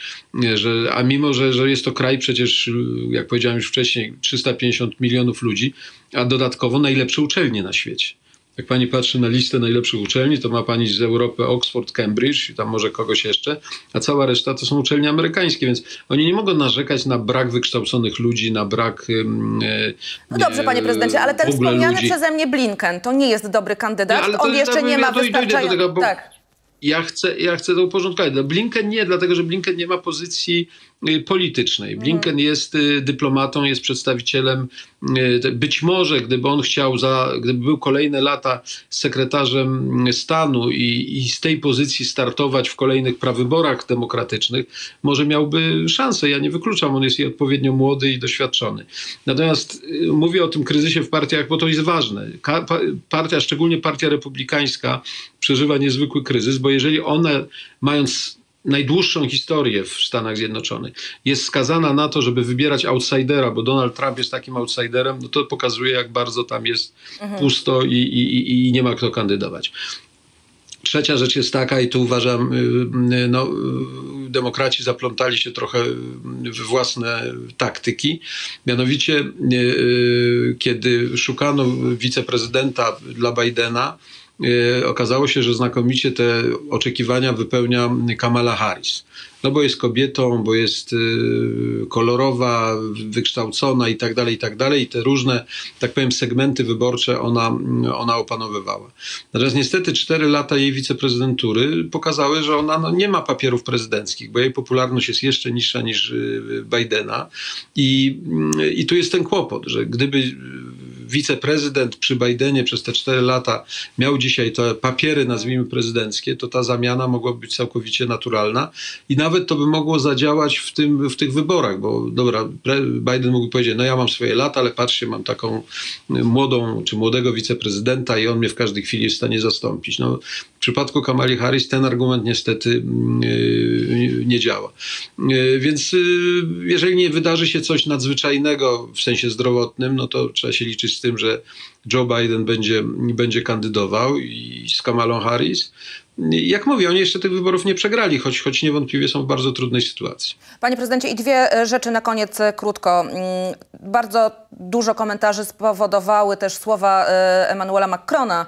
y, że, a mimo, że, że jest to kraj przecież, jak powiedziałem już wcześniej, 350 milionów ludzi, a dodatkowo najlepsze uczelnie na świecie. Jak pani patrzy na listę najlepszych uczelni, to ma pani z Europy Oxford, Cambridge i tam może kogoś jeszcze, a cała reszta to są uczelnie amerykańskie, więc oni nie mogą narzekać na brak wykształconych ludzi, na brak. E, no dobrze, panie prezydencie, ale ten wspomniany ludzi. przeze mnie Blinken to nie jest dobry kandydat. Nie, On jeszcze nie ma wystarczająco. Tak. Ja chcę, ja chcę to uporządkować. Blinken nie, dlatego że Blinken nie ma pozycji politycznej. Mhm. Blinken jest y, dyplomatą, jest przedstawicielem, y, być może gdyby on chciał, za, gdyby był kolejne lata sekretarzem stanu i, i z tej pozycji startować w kolejnych prawyborach demokratycznych, może miałby szansę. Ja nie wykluczam, on jest i odpowiednio młody i doświadczony. Natomiast mówię o tym kryzysie w partiach, bo to jest ważne. Partia, szczególnie partia republikańska, przeżywa niezwykły kryzys, bo jeżeli one, mając najdłuższą historię w Stanach Zjednoczonych, jest skazana na to, żeby wybierać outsidera, bo Donald Trump jest takim outsiderem, no to pokazuje, jak bardzo tam jest mhm. pusto i, i, i nie ma kto kandydować. Trzecia rzecz jest taka, i tu uważam, y, y, no, y, demokraci zaplątali się trochę w własne taktyki. Mianowicie, kiedy szukano wiceprezydenta dla Bidena, okazało się, że znakomicie te oczekiwania wypełnia Kamala Harris. No bo jest kobietą, bo jest y, kolorowa, wykształcona i tak dalej, i tak dalej. I te różne, tak powiem, segmenty wyborcze ona, ona opanowywała. Natomiast niestety cztery lata jej wiceprezydentury pokazały, że ona no, nie ma papierów prezydenckich, bo jej popularność jest jeszcze niższa niż y, Bidena. I, I tu jest ten kłopot, że gdyby wiceprezydent przy Bidenie przez te cztery lata miał dzisiaj te papiery, nazwijmy prezydenckie, to ta zamiana mogłaby być całkowicie naturalna i nawet to by mogło zadziałać w, tym, w tych wyborach, bo dobra, Biden mógłby powiedzieć, no ja mam swoje lata, ale patrzcie, mam taką młodą czy młodego wiceprezydenta i on mnie w każdej chwili jest w stanie zastąpić. No, w przypadku Kamali Harris ten argument niestety yy, nie działa. Yy, więc yy, jeżeli nie wydarzy się coś nadzwyczajnego w sensie zdrowotnym, no to trzeba się liczyć z tym, że Joe Biden będzie, będzie kandydował i z Kamalą Harris jak mówię, oni jeszcze tych wyborów nie przegrali, choć, choć niewątpliwie są w bardzo trudnej sytuacji. Panie prezydencie, i dwie e, rzeczy na koniec e, krótko. Mm, bardzo dużo komentarzy spowodowały też słowa e, Emmanuela Macrona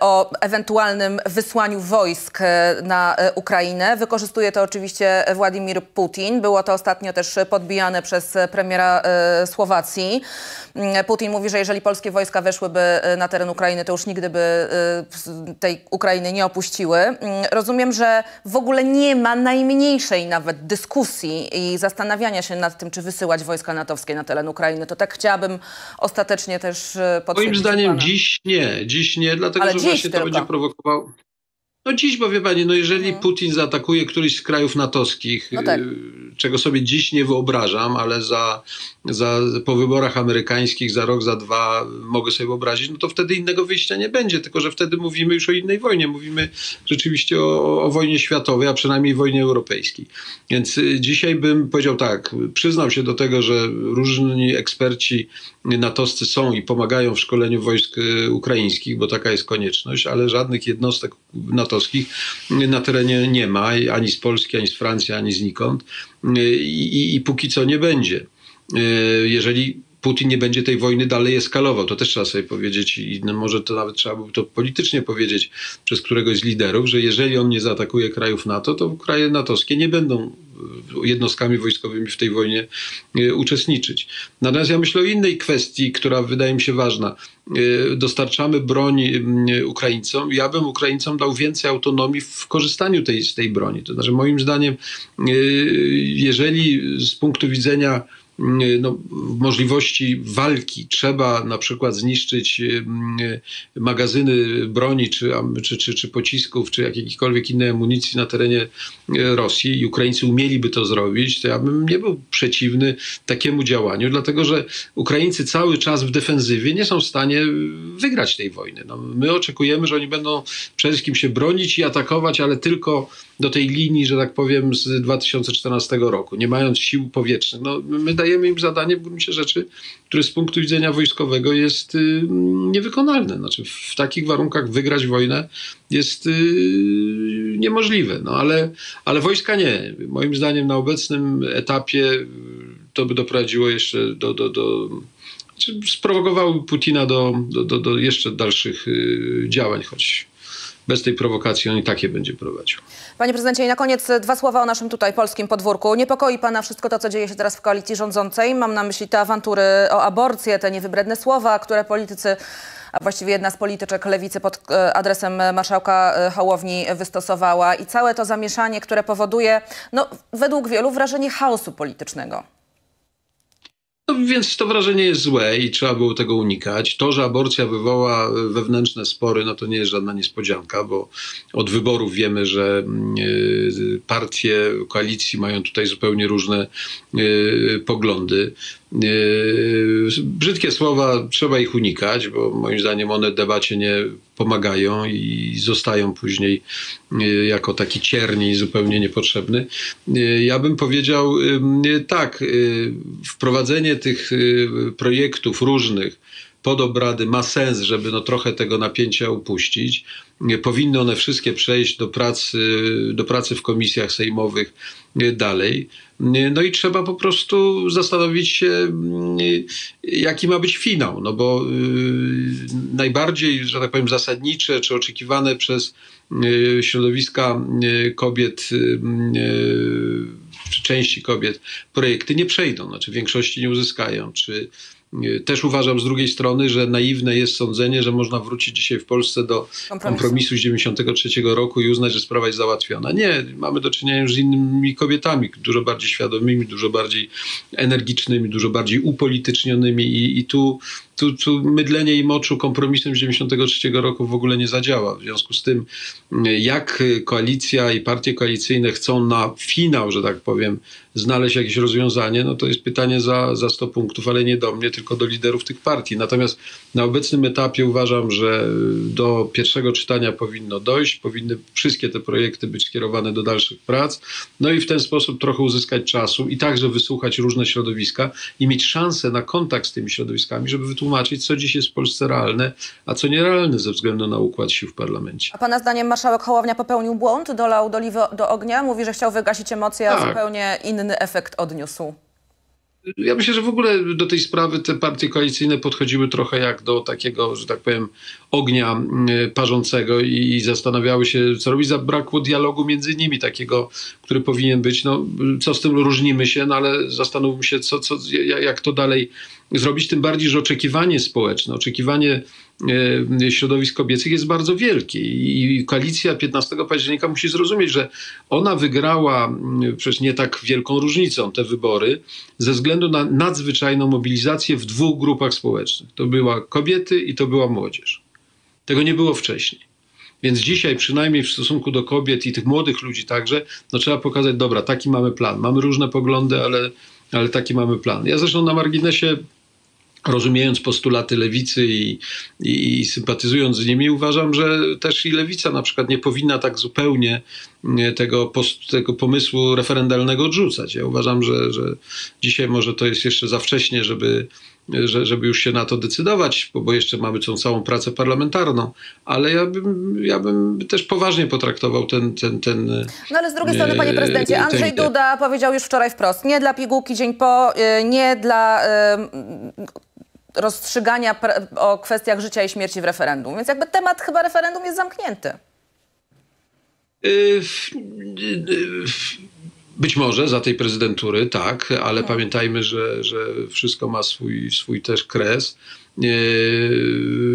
o ewentualnym wysłaniu wojsk na Ukrainę. Wykorzystuje to oczywiście Władimir Putin. Było to ostatnio też podbijane przez premiera Słowacji. Mm, Putin mówi, że jeżeli polskie wojska weszłyby na teren Ukrainy, to już nigdy by tej Ukrainy nie opuściły. Mm, rozumiem, że w ogóle nie ma najmniejszej nawet dyskusji i zastanawiania się nad tym, czy wysyłać wojska natowskie na teren Ukrainy. To tak chciałabym ostatecznie też e, potwierdzić. Moim zdaniem pana. dziś nie, dziś nie, dlatego Ale że właśnie tylko. to będzie prowokował. No dziś, bo wie pani, no jeżeli mhm. Putin zaatakuje któryś z krajów natowskich, no tak. Czego sobie dziś nie wyobrażam, ale za, za, po wyborach amerykańskich za rok, za dwa mogę sobie wyobrazić, no to wtedy innego wyjścia nie będzie, tylko że wtedy mówimy już o innej wojnie, mówimy rzeczywiście o, o wojnie światowej, a przynajmniej wojnie europejskiej. Więc y, dzisiaj bym powiedział tak, przyznał się do tego, że różni eksperci natowscy są i pomagają w szkoleniu wojsk y, ukraińskich, bo taka jest konieczność, ale żadnych jednostek natowskich na terenie nie ma, ani z Polski, ani z Francji, ani znikąd i, i, i póki co nie będzie. Jeżeli Putin nie będzie tej wojny dalej eskalował. To też trzeba sobie powiedzieć i no może to nawet trzeba by to politycznie powiedzieć przez któregoś z liderów, że jeżeli on nie zaatakuje krajów NATO, to kraje natowskie nie będą jednostkami wojskowymi w tej wojnie e, uczestniczyć. Natomiast ja myślę o innej kwestii, która wydaje mi się ważna. E, dostarczamy broń Ukraińcom. Ja bym Ukraińcom dał więcej autonomii w korzystaniu tej, z tej broni. To znaczy, moim zdaniem, jeżeli z punktu widzenia no, możliwości walki trzeba na przykład zniszczyć magazyny broni, czy, czy, czy, czy pocisków, czy jakiejkolwiek innej amunicji na terenie Rosji i Ukraińcy umieliby to zrobić, to ja bym nie był przeciwny takiemu działaniu, dlatego że Ukraińcy cały czas w defensywie nie są w stanie wygrać tej wojny. No, my oczekujemy, że oni będą przede wszystkim się bronić i atakować, ale tylko do tej linii, że tak powiem, z 2014 roku, nie mając sił powietrznych. No, my dajemy im zadanie w gruncie rzeczy, które z punktu widzenia wojskowego jest y, niewykonalne. Znaczy, w takich warunkach wygrać wojnę jest y, niemożliwe. No, ale, ale wojska nie. Moim zdaniem na obecnym etapie y, to by doprowadziło jeszcze do, do, do znaczy, sprowokowały Putina do, do, do, do jeszcze dalszych y, działań, choć bez tej prowokacji on i takie będzie prowadził. Panie prezydencie, i na koniec dwa słowa o naszym tutaj polskim podwórku. Niepokoi pana wszystko to, co dzieje się teraz w koalicji rządzącej? Mam na myśli te awantury o aborcję, te niewybredne słowa, które politycy a właściwie jedna z polityczek lewicy pod e, adresem marszałka e, Hołowni wystosowała i całe to zamieszanie, które powoduje, no, według wielu, wrażenie chaosu politycznego. No, więc to wrażenie jest złe i trzeba było tego unikać. To, że aborcja wywoła wewnętrzne spory, no to nie jest żadna niespodzianka, bo od wyborów wiemy, że y, partie koalicji mają tutaj zupełnie różne y, poglądy. Y, brzydkie słowa, trzeba ich unikać, bo moim zdaniem one debacie nie pomagają i zostają później jako taki cierni zupełnie niepotrzebny. Ja bym powiedział tak, wprowadzenie tych projektów różnych pod obrady ma sens, żeby no trochę tego napięcia upuścić. Powinny one wszystkie przejść do pracy, do pracy w komisjach sejmowych dalej. No i trzeba po prostu zastanowić się, jaki ma być finał, no bo y, najbardziej, że tak powiem, zasadnicze czy oczekiwane przez y, środowiska y, kobiet czy części kobiet projekty nie przejdą, znaczy większości nie uzyskają, czy też uważam z drugiej strony, że naiwne jest sądzenie, że można wrócić dzisiaj w Polsce do kompromisu, kompromisu z 93 roku i uznać, że sprawa jest załatwiona. Nie, mamy do czynienia już z innymi kobietami, dużo bardziej świadomymi, dużo bardziej energicznymi, dużo bardziej upolitycznionymi i, i tu tu, tu mydlenie im oczu kompromisem z 93 roku w ogóle nie zadziała. W związku z tym, jak koalicja i partie koalicyjne chcą na finał, że tak powiem, znaleźć jakieś rozwiązanie, no to jest pytanie za, za 100 punktów, ale nie do mnie, tylko do liderów tych partii. Natomiast na obecnym etapie uważam, że do pierwszego czytania powinno dojść, powinny wszystkie te projekty być skierowane do dalszych prac, no i w ten sposób trochę uzyskać czasu i także wysłuchać różne środowiska i mieć szansę na kontakt z tymi środowiskami, żeby wytłumaczyć wytłumaczyć, co dziś jest w Polsce realne, a co nierealne ze względu na układ sił w parlamencie. A pana zdaniem marszałek Hołownia popełnił błąd, dolał do do ognia? Mówi, że chciał wygasić emocje, a tak. zupełnie inny efekt odniósł. Ja myślę, że w ogóle do tej sprawy te partie koalicyjne podchodziły trochę jak do takiego, że tak powiem, ognia mm, parzącego i zastanawiały się, co robić. Zabrakło dialogu między nimi, takiego, który powinien być. No, co z tym różnimy się, no ale zastanówmy się, co, co, jak to dalej zrobić, tym bardziej, że oczekiwanie społeczne, oczekiwanie środowisk kobiecych jest bardzo wielkie i koalicja 15 października musi zrozumieć, że ona wygrała przecież nie tak wielką różnicą te wybory ze względu na nadzwyczajną mobilizację w dwóch grupach społecznych. To była kobiety i to była młodzież. Tego nie było wcześniej. Więc dzisiaj przynajmniej w stosunku do kobiet i tych młodych ludzi także, no trzeba pokazać, dobra, taki mamy plan. Mamy różne poglądy, ale, ale taki mamy plan. Ja zresztą na marginesie rozumiejąc postulaty lewicy i, i, i, sympatyzując z nimi, uważam, że też i lewica na przykład nie powinna tak zupełnie tego, tego pomysłu referendalnego odrzucać. Ja uważam, że, że dzisiaj może to jest jeszcze za wcześnie, żeby, że, żeby już się na to decydować, bo, bo jeszcze mamy tą całą pracę parlamentarną, ale ja bym, ja bym też poważnie potraktował ten, ten, ten No ale z drugiej strony, panie prezydencie, Andrzej Duda powiedział już wczoraj wprost, nie dla pigułki dzień po, nie dla rozstrzygania o kwestiach życia i śmierci w referendum. Więc jakby temat chyba referendum jest zamknięty. Być może za tej prezydentury, tak, ale no. pamiętajmy, że, że wszystko ma swój, swój też kres.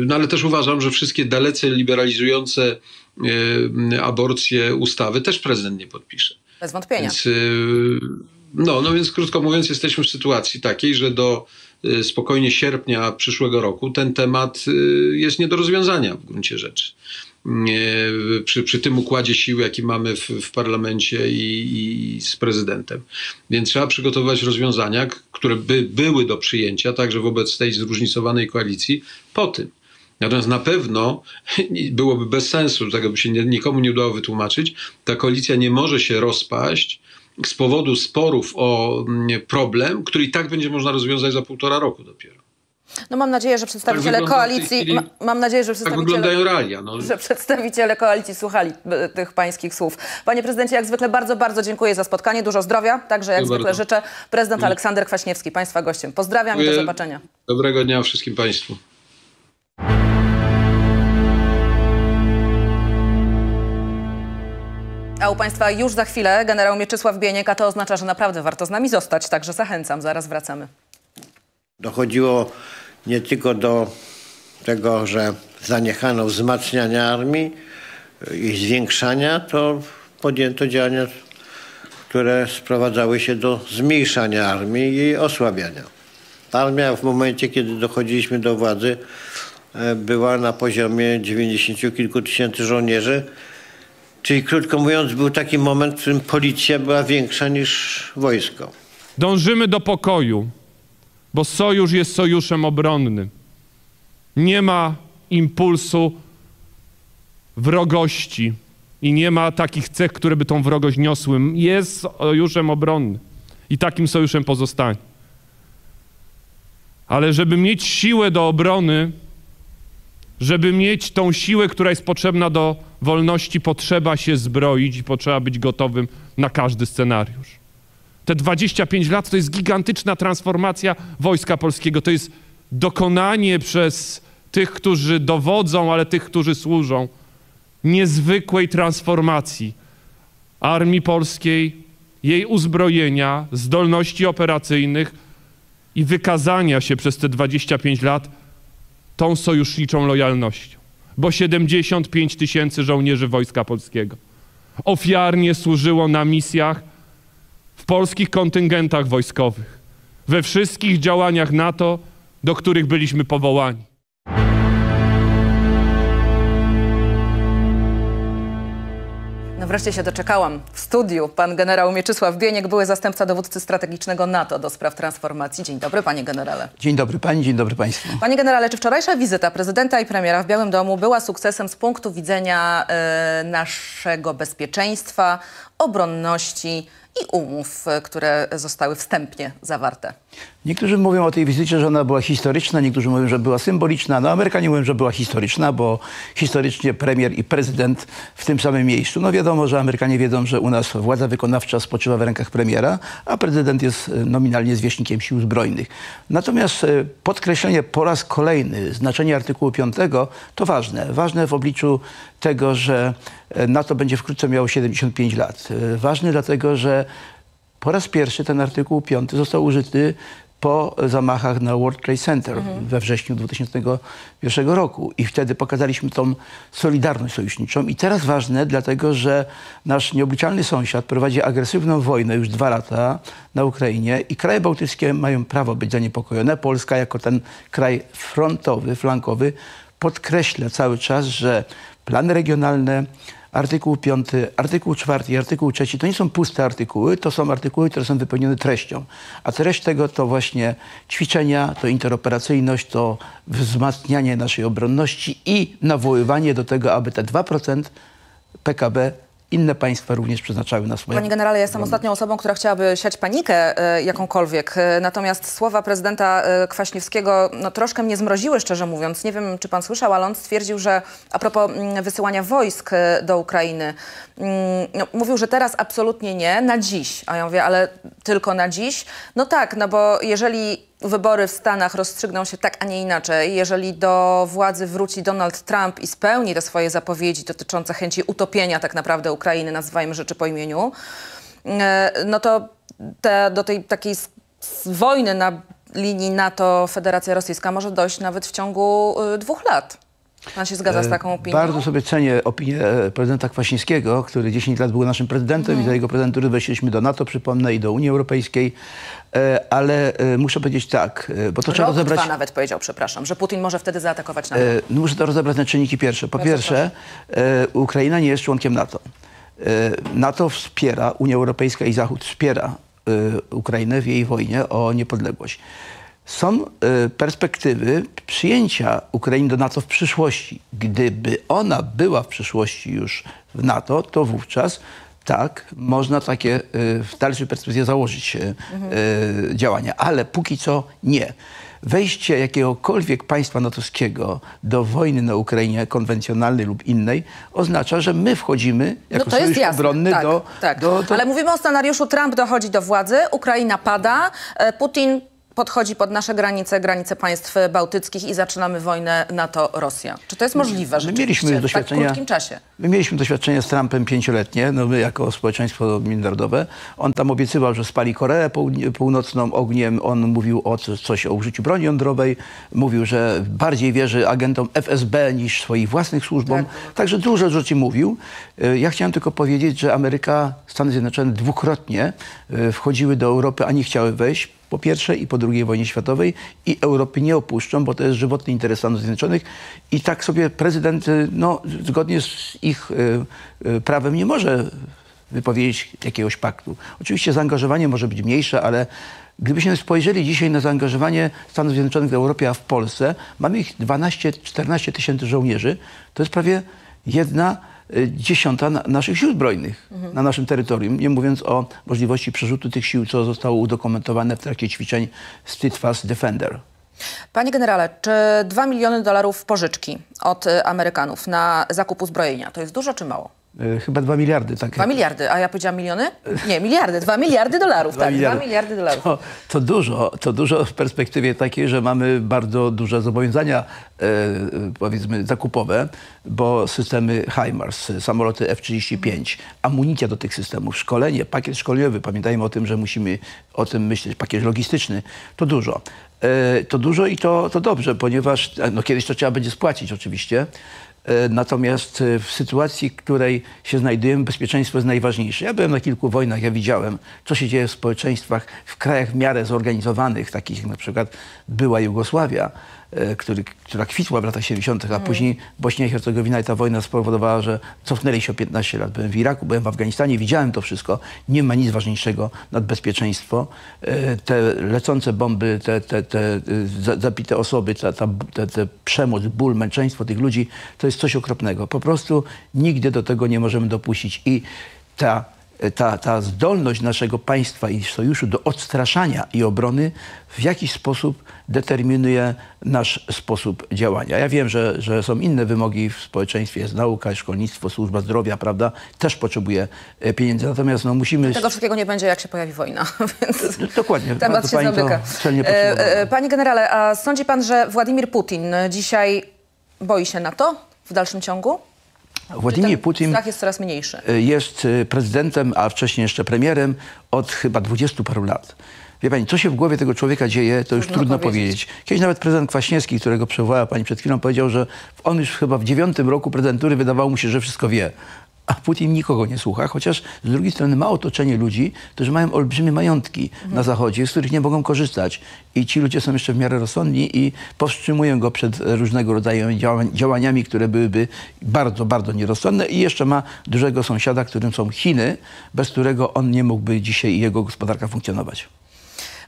No ale też uważam, że wszystkie dalece liberalizujące aborcje ustawy też prezydent nie podpisze. Bez wątpienia. Więc, no, no więc krótko mówiąc, jesteśmy w sytuacji takiej, że do Y, spokojnie sierpnia przyszłego roku, ten temat y, jest nie do rozwiązania w gruncie rzeczy. Przy, przy tym układzie sił, jaki mamy w, w parlamencie i, i, z prezydentem. Więc trzeba przygotować rozwiązania, które by były do przyjęcia także wobec tej zróżnicowanej koalicji po tym. Natomiast na pewno byłoby bez sensu, tego by się nikomu nie udało wytłumaczyć, ta koalicja nie może się rozpaść z powodu sporów o mm, problem, który i tak będzie można rozwiązać za półtora roku dopiero. No mam nadzieję, że przedstawiciele tak koalicji, chwili, ma, mam nadzieję, że tak przedstawiciele, tak realia, no. że przedstawiciele koalicji słuchali e, tych pańskich słów. Panie prezydencie, jak zwykle bardzo, bardzo dziękuję za spotkanie. Dużo zdrowia, także jak zwykle bardzo. życzę. Prezydent Aleksander Kwaśniewski, państwa gościem. Pozdrawiam Dziękuję. i do zobaczenia. Dobrego dnia wszystkim państwu. A u Państwa już za chwilę generał Mieczysław Bieniek, a to oznacza, że naprawdę warto z nami zostać, także zachęcam, zaraz wracamy. Dochodziło nie tylko do tego, że zaniechano wzmacniania armii i zwiększania, to podjęto działania, które sprowadzały się do zmniejszania armii i jej osłabiania. Armia w momencie, kiedy dochodziliśmy do władzy, e, była na poziomie 90 kilku tysięcy żołnierzy, Czyli krótko mówiąc, był taki moment, w którym policja była większa niż wojsko. Dążymy do pokoju, bo sojusz jest sojuszem obronnym. Nie ma impulsu wrogości i nie ma takich cech, które by tą wrogość niosły. Jest sojuszem obronnym i takim sojuszem pozostanie. Ale żeby mieć siłę do obrony, żeby mieć tą siłę, która jest potrzebna do wolności, potrzeba się zbroić i potrzeba być gotowym na każdy scenariusz. Te 25 lat to jest gigantyczna transformacja Wojska Polskiego. To jest dokonanie przez tych, którzy dowodzą, ale tych, którzy służą, niezwykłej transformacji Armii Polskiej, jej uzbrojenia, zdolności operacyjnych i wykazania się przez te 25 lat tą sojuszniczą lojalnością, bo 75 tysięcy żołnierzy Wojska Polskiego ofiarnie służyło na misjach w polskich kontyngentach wojskowych, we wszystkich działaniach NATO, do których byliśmy powołani. Wreszcie się doczekałam. W studiu pan generał Mieczysław Bieniek, były zastępca dowódcy strategicznego NATO do spraw transformacji. Dzień dobry, panie generale. Dzień dobry pani, dzień dobry państwu. Panie generale, czy wczorajsza wizyta prezydenta i premiera w Białym Domu była sukcesem z punktu widzenia y, naszego bezpieczeństwa, obronności, i umów, e, które zostały wstępnie zawarte. Niektórzy mówią o tej wizycie, że ona była historyczna, niektórzy mówią, że była symboliczna. No Amerykanie mówią, że była historyczna, bo historycznie premier i prezydent w tym samym miejscu. No wiadomo, że Amerykanie wiedzą, że u nas władza wykonawcza spoczywa w rękach premiera, a prezydent jest e, nominalnie zwierzchnikiem sił zbrojnych. Natomiast e, podkreślenie po raz kolejny znaczenia artykułu 5 to ważne. Ważne w obliczu tego, że NATO będzie wkrótce miało 75 lat. Ważne dlatego, że po raz pierwszy ten artykuł 5 został użyty po zamachach na World Trade Center mhm. we wrześniu 2001 roku. I wtedy pokazaliśmy tą solidarność sojuszniczą. I teraz ważne, dlatego że nasz nieobliczalny sąsiad prowadzi agresywną wojnę już dwa lata na Ukrainie i kraje bałtyckie mają prawo być zaniepokojone. Polska jako ten kraj frontowy, flankowy podkreśla cały czas, że plany regionalne, artykuł 5, artykuł 4 i artykuł 3 to nie są puste artykuły, to są artykuły, które są wypełnione treścią. A treść tego to właśnie ćwiczenia, to interoperacyjność, to wzmacnianie naszej obronności i nawoływanie do tego, aby te 2% PKB inne państwa również przeznaczały na swoje. Panie generale, ja jestem ostatnią osobą, która chciałaby siać panikę e, jakąkolwiek. E, natomiast słowa prezydenta e, Kwaśniewskiego no, troszkę mnie zmroziły, szczerze mówiąc. Nie wiem, czy pan słyszał, ale on stwierdził, że a propos mm, wysyłania wojsk do Ukrainy, no, mówił, że teraz absolutnie nie, na dziś. A ja mówię, ale tylko na dziś? No tak, no bo jeżeli wybory w Stanach rozstrzygną się tak, a nie inaczej. Jeżeli do władzy wróci Donald Trump i spełni te swoje zapowiedzi dotyczące chęci utopienia tak naprawdę Ukrainy, nazywajmy rzeczy po imieniu, e, no to te, do tej takiej wojny na linii NATO-Federacja Rosyjska może dojść nawet w ciągu y, dwóch lat. Pan się zgadza z taką opinią? E, Bardzo sobie cenię opinię e, prezydenta Kwaśniewskiego, który 10 lat był naszym prezydentem Mhm. i za jego prezydentury weszliśmy do NATO, przypomnę, i do Unii Europejskiej. E, Ale e, muszę powiedzieć tak, e, bo to trzeba Rok, rozebrać... dwa nawet powiedział, przepraszam, że Putin może wtedy zaatakować NATO. E, no muszę to rozebrać na czynniki pierwsze. Po pierwsze, e, Ukraina nie jest członkiem NATO. E, NATO wspiera, Unia Europejska i Zachód wspiera e, Ukrainę w jej wojnie o niepodległość. Są e, perspektywy przyjęcia Ukrainy do NATO w przyszłości. Gdyby ona była w przyszłości już w NATO, to wówczas tak, można takie e, w dalszej perspektywie założyć e, działania, ale póki co nie. Wejście jakiegokolwiek państwa natowskiego do wojny na Ukrainie, konwencjonalnej lub innej, oznacza, że my wchodzimy jako no to jest sojusz jasne. obronny tak, do, tak. do, do... Ale mówimy o scenariuszu Trump dochodzi do władzy, Ukraina pada, Putin podchodzi pod nasze granice, granice państw bałtyckich i zaczynamy wojnę NATO-Rosja. Czy to jest możliwe My mieliśmy w tak doświadczenia- krótkim czasie? My mieliśmy doświadczenie z Trumpem pięcioletnie, no my jako społeczeństwo międzynarodowe. On tam obiecywał, że spali Koreę Północną ogniem. On mówił o co- coś o użyciu broni jądrowej. Mówił, że bardziej wierzy agentom FSB niż swoim własnych służbom. Także dużo rzeczy mówił. Y, Ja chciałem tylko powiedzieć, że Ameryka, Stany Zjednoczone dwukrotnie y, wchodziły do Europy, a nie chciały wejść po pierwszej i po drugiej wojnie światowej i Europy nie opuszczą, bo to jest żywotny interes Stanów Zjednoczonych i tak sobie prezydent y, no, zgodnie z ich y, y, prawem nie może wypowiedzieć jakiegoś paktu. Oczywiście zaangażowanie może być mniejsze, ale gdybyśmy spojrzeli dzisiaj na zaangażowanie Stanów Zjednoczonych w Europie, a w Polsce, mamy ich 12-14 tysięcy żołnierzy, to jest prawie jedna dziesiąta na, naszych sił zbrojnych Mhm. na naszym terytorium, nie mówiąc o możliwości przerzutu tych sił, co zostało udokumentowane w trakcie ćwiczeń Steadfast Defender. Panie generale, czy 2 miliony dolarów pożyczki od y, Amerykanów na zakup uzbrojenia to jest dużo czy mało? Y, Chyba 2 miliardy, tak? 2 miliardy, a ja powiedziałam miliony? Nie, miliardy, 2 miliardy dolarów, Dwa tak, 2 miliardy. miliardy dolarów. To, to dużo, to dużo w perspektywie takiej, że mamy bardzo duże zobowiązania, e, powiedzmy, zakupowe, bo systemy HIMARS, samoloty F-35, amunicja do tych systemów, szkolenie, pakiet szkoleniowy, pamiętajmy o tym, że musimy o tym myśleć, pakiet logistyczny, to dużo. E, to dużo i to, to dobrze, ponieważ e, no, kiedyś to trzeba będzie spłacić oczywiście. E, Natomiast e, w sytuacji, w której się znajdujemy, bezpieczeństwo jest najważniejsze. Ja byłem na kilku wojnach, ja widziałem, co się dzieje w społeczeństwach, w krajach w miarę zorganizowanych, takich jak na przykład była Jugosławia, który, która kwitła w latach 70., a później Bośnia i Hercegowina i ta wojna spowodowała, że cofnęli się o 15 lat. Byłem w Iraku, byłem w Afganistanie, widziałem to wszystko. Nie ma nic ważniejszego nad bezpieczeństwo. E, Te lecące bomby, te, te, te za- zabite osoby, ta, ta, te, te przemoc, ból, męczeństwo tych ludzi, to jest coś okropnego. Po prostu nigdy do tego nie możemy dopuścić. I ta, ta, ta zdolność naszego państwa i sojuszu do odstraszania i obrony w jakiś sposób determinuje nasz sposób działania. Ja wiem, że, że są inne wymogi w społeczeństwie, jest nauka, szkolnictwo, służba zdrowia, prawda, też potrzebuje e, pieniędzy. Natomiast no, musimy... Tego wszystkiego nie będzie, jak się pojawi wojna, więc Dokładnie. temat się pani zamyka. E, e, Panie generale, a sądzi pan, że Władimir Putin dzisiaj boi się NATO w dalszym ciągu? Władimir Putin strach jest coraz mniejszy. jest y, prezydentem, a wcześniej jeszcze premierem od chyba dwudziestu paru lat. Wie pani, co się w głowie tego człowieka dzieje, to już Trudno trudno, powiedzieć. powiedzieć. Kiedyś nawet prezydent Kwaśniewski, którego przywołała pani przed chwilą, powiedział, że on już chyba w dziewiątym roku prezydentury wydawało mu się, że wszystko wie. A Putin nikogo nie słucha, chociaż z drugiej strony ma otoczenie ludzi, którzy mają olbrzymie majątki na Zachodzie, z których nie mogą korzystać. I ci ludzie są jeszcze w miarę rozsądni i powstrzymują go przed różnego rodzaju działań, działaniami, które byłyby bardzo, bardzo nierozsądne. I jeszcze ma dużego sąsiada, którym są Chiny, bez którego on nie mógłby dzisiaj jego gospodarka funkcjonować.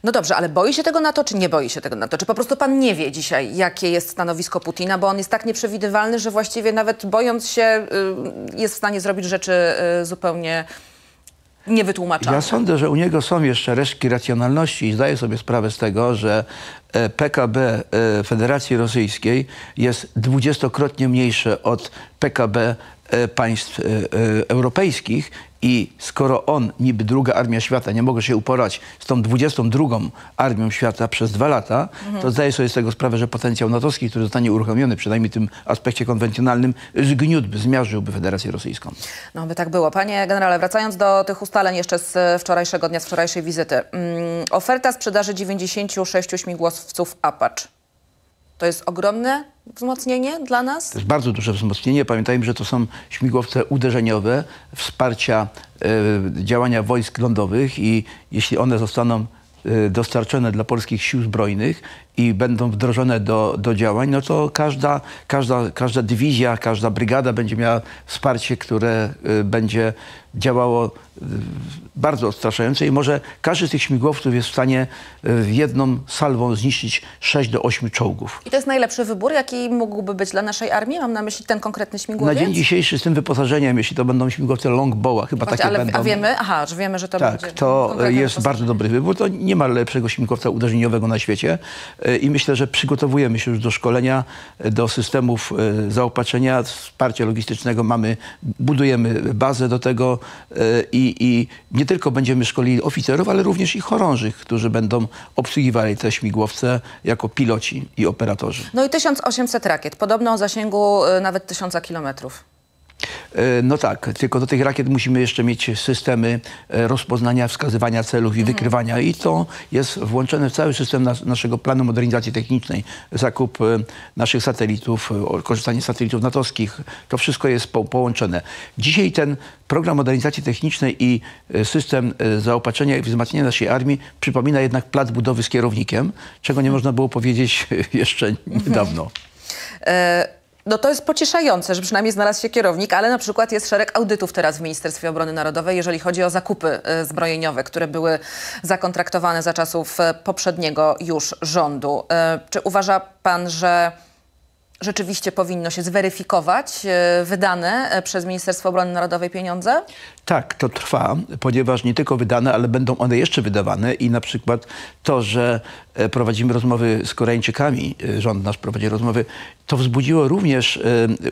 No dobrze, ale boi się tego NATO, czy nie boi się tego NATO? Czy po prostu pan nie wie dzisiaj, jakie jest stanowisko Putina, bo on jest tak nieprzewidywalny, że właściwie nawet bojąc się, y, jest w stanie zrobić rzeczy y, zupełnie niewytłumaczalne. Ja sądzę, że u niego są jeszcze resztki racjonalności i zdaję sobie sprawę z tego, że e, PKB e, Federacji Rosyjskiej jest dwudziestokrotnie mniejsze od PKB e, państw europejskich i skoro on, niby druga armia świata, nie może się uporać z tą 22 armią świata przez dwa lata, Mhm. to zdaję sobie z tego sprawę, że potencjał natowski, który zostanie uruchomiony, przynajmniej w tym aspekcie konwencjonalnym, zgniótłby, zmiażdżyłby Federację Rosyjską. No by tak było. Panie generale, wracając do tych ustaleń jeszcze z wczorajszego dnia, z wczorajszej wizyty. Mm, oferta sprzedaży 96 śmigłowców Apache. To jest ogromne wzmocnienie dla nas? To jest bardzo duże wzmocnienie. Pamiętajmy, że to są śmigłowce uderzeniowe, wsparcia e, działania wojsk lądowych i jeśli one zostaną e, dostarczone dla polskich sił zbrojnych i będą wdrożone do, do działań, no to każda, każda, każda dywizja, każda brygada będzie miała wsparcie, które e, będzie działało e, bardzo odstraszająco i może każdy z tych śmigłowców jest w stanie e, jedną salwą zniszczyć 6 do 8 czołgów. I to jest najlepszy wybór, jaki mógłby być dla naszej armii? Mam na myśli ten konkretny Na śmigłowiec? dzień dzisiejszy z tym wyposażeniem, jeśli to będą śmigłowce Longbowa, chyba Właśnie, takie ale, będą. A wiemy, aha, że wiemy, że to tak, będzie to konkretne jest bardzo dobry wybór. To nie ma lepszego śmigłowca uderzeniowego na świecie i myślę, że przygotowujemy się już do szkolenia, e, do systemów e, zaopatrzenia, wsparcia logistycznego. Mamy, budujemy bazę do tego e, i, i nie tylko będziemy szkolili oficerów, ale również i chorążych, którzy będą obsługiwali te śmigłowce jako piloci i operatorzy. No i 1800 rakiet, podobno o zasięgu nawet 1000 kilometrów. E, No tak, tylko do tych rakiet musimy jeszcze mieć systemy e, rozpoznania, wskazywania celów i wykrywania i to jest włączone w cały system nas, naszego planu modernizacji technicznej. Zakup e, naszych satelitów, korzystanie z satelitów natowskich, to wszystko jest po, połączone. Dzisiaj ten program modernizacji technicznej i system zaopatrzenia i wzmacniania naszej armii przypomina jednak plac budowy z kierownikiem, czego nie można było powiedzieć jeszcze niedawno. E, No to jest pocieszające, że przynajmniej znalazł się kierownik, ale na przykład jest szereg audytów teraz w Ministerstwie Obrony Narodowej, jeżeli chodzi o zakupy e, zbrojeniowe, które były zakontraktowane za czasów e, poprzedniego już rządu. E, Czy uważa pan, że rzeczywiście powinno się zweryfikować e, wydane e, przez Ministerstwo Obrony Narodowej pieniądze? Tak, to trwa, ponieważ nie tylko wydane, ale będą one jeszcze wydawane i na przykład to, że e, prowadzimy rozmowy z Koreańczykami, rząd nasz prowadzi rozmowy, to wzbudziło również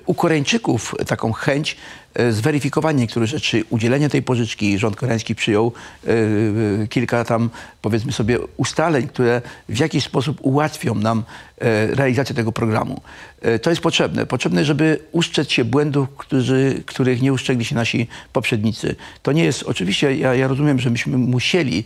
u Koreańczyków taką chęć e, zweryfikowania niektórych rzeczy, udzielenia tej pożyczki. Rząd koreański przyjął e, e, kilka tam, powiedzmy sobie, ustaleń, które w jakiś sposób ułatwią nam realizację tego programu. To jest potrzebne. Potrzebne, żeby ustrzec się błędów, którzy, których nie ustrzegli się nasi poprzednicy. To nie jest, oczywiście ja, ja rozumiem, że myśmy musieli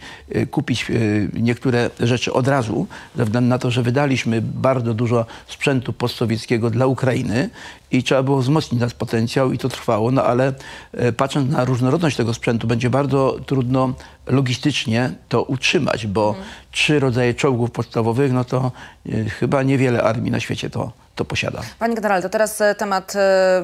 kupić niektóre rzeczy od razu, ze względu na to, że wydaliśmy bardzo dużo sprzętu postsowieckiego dla Ukrainy i trzeba było wzmocnić nasz potencjał i to trwało, no ale e, patrząc na różnorodność tego sprzętu, będzie bardzo trudno logistycznie to utrzymać, bo trzy rodzaje czołgów podstawowych, no to e, chyba niewiele armii na świecie to, to posiada. Panie generale, to teraz e, temat e,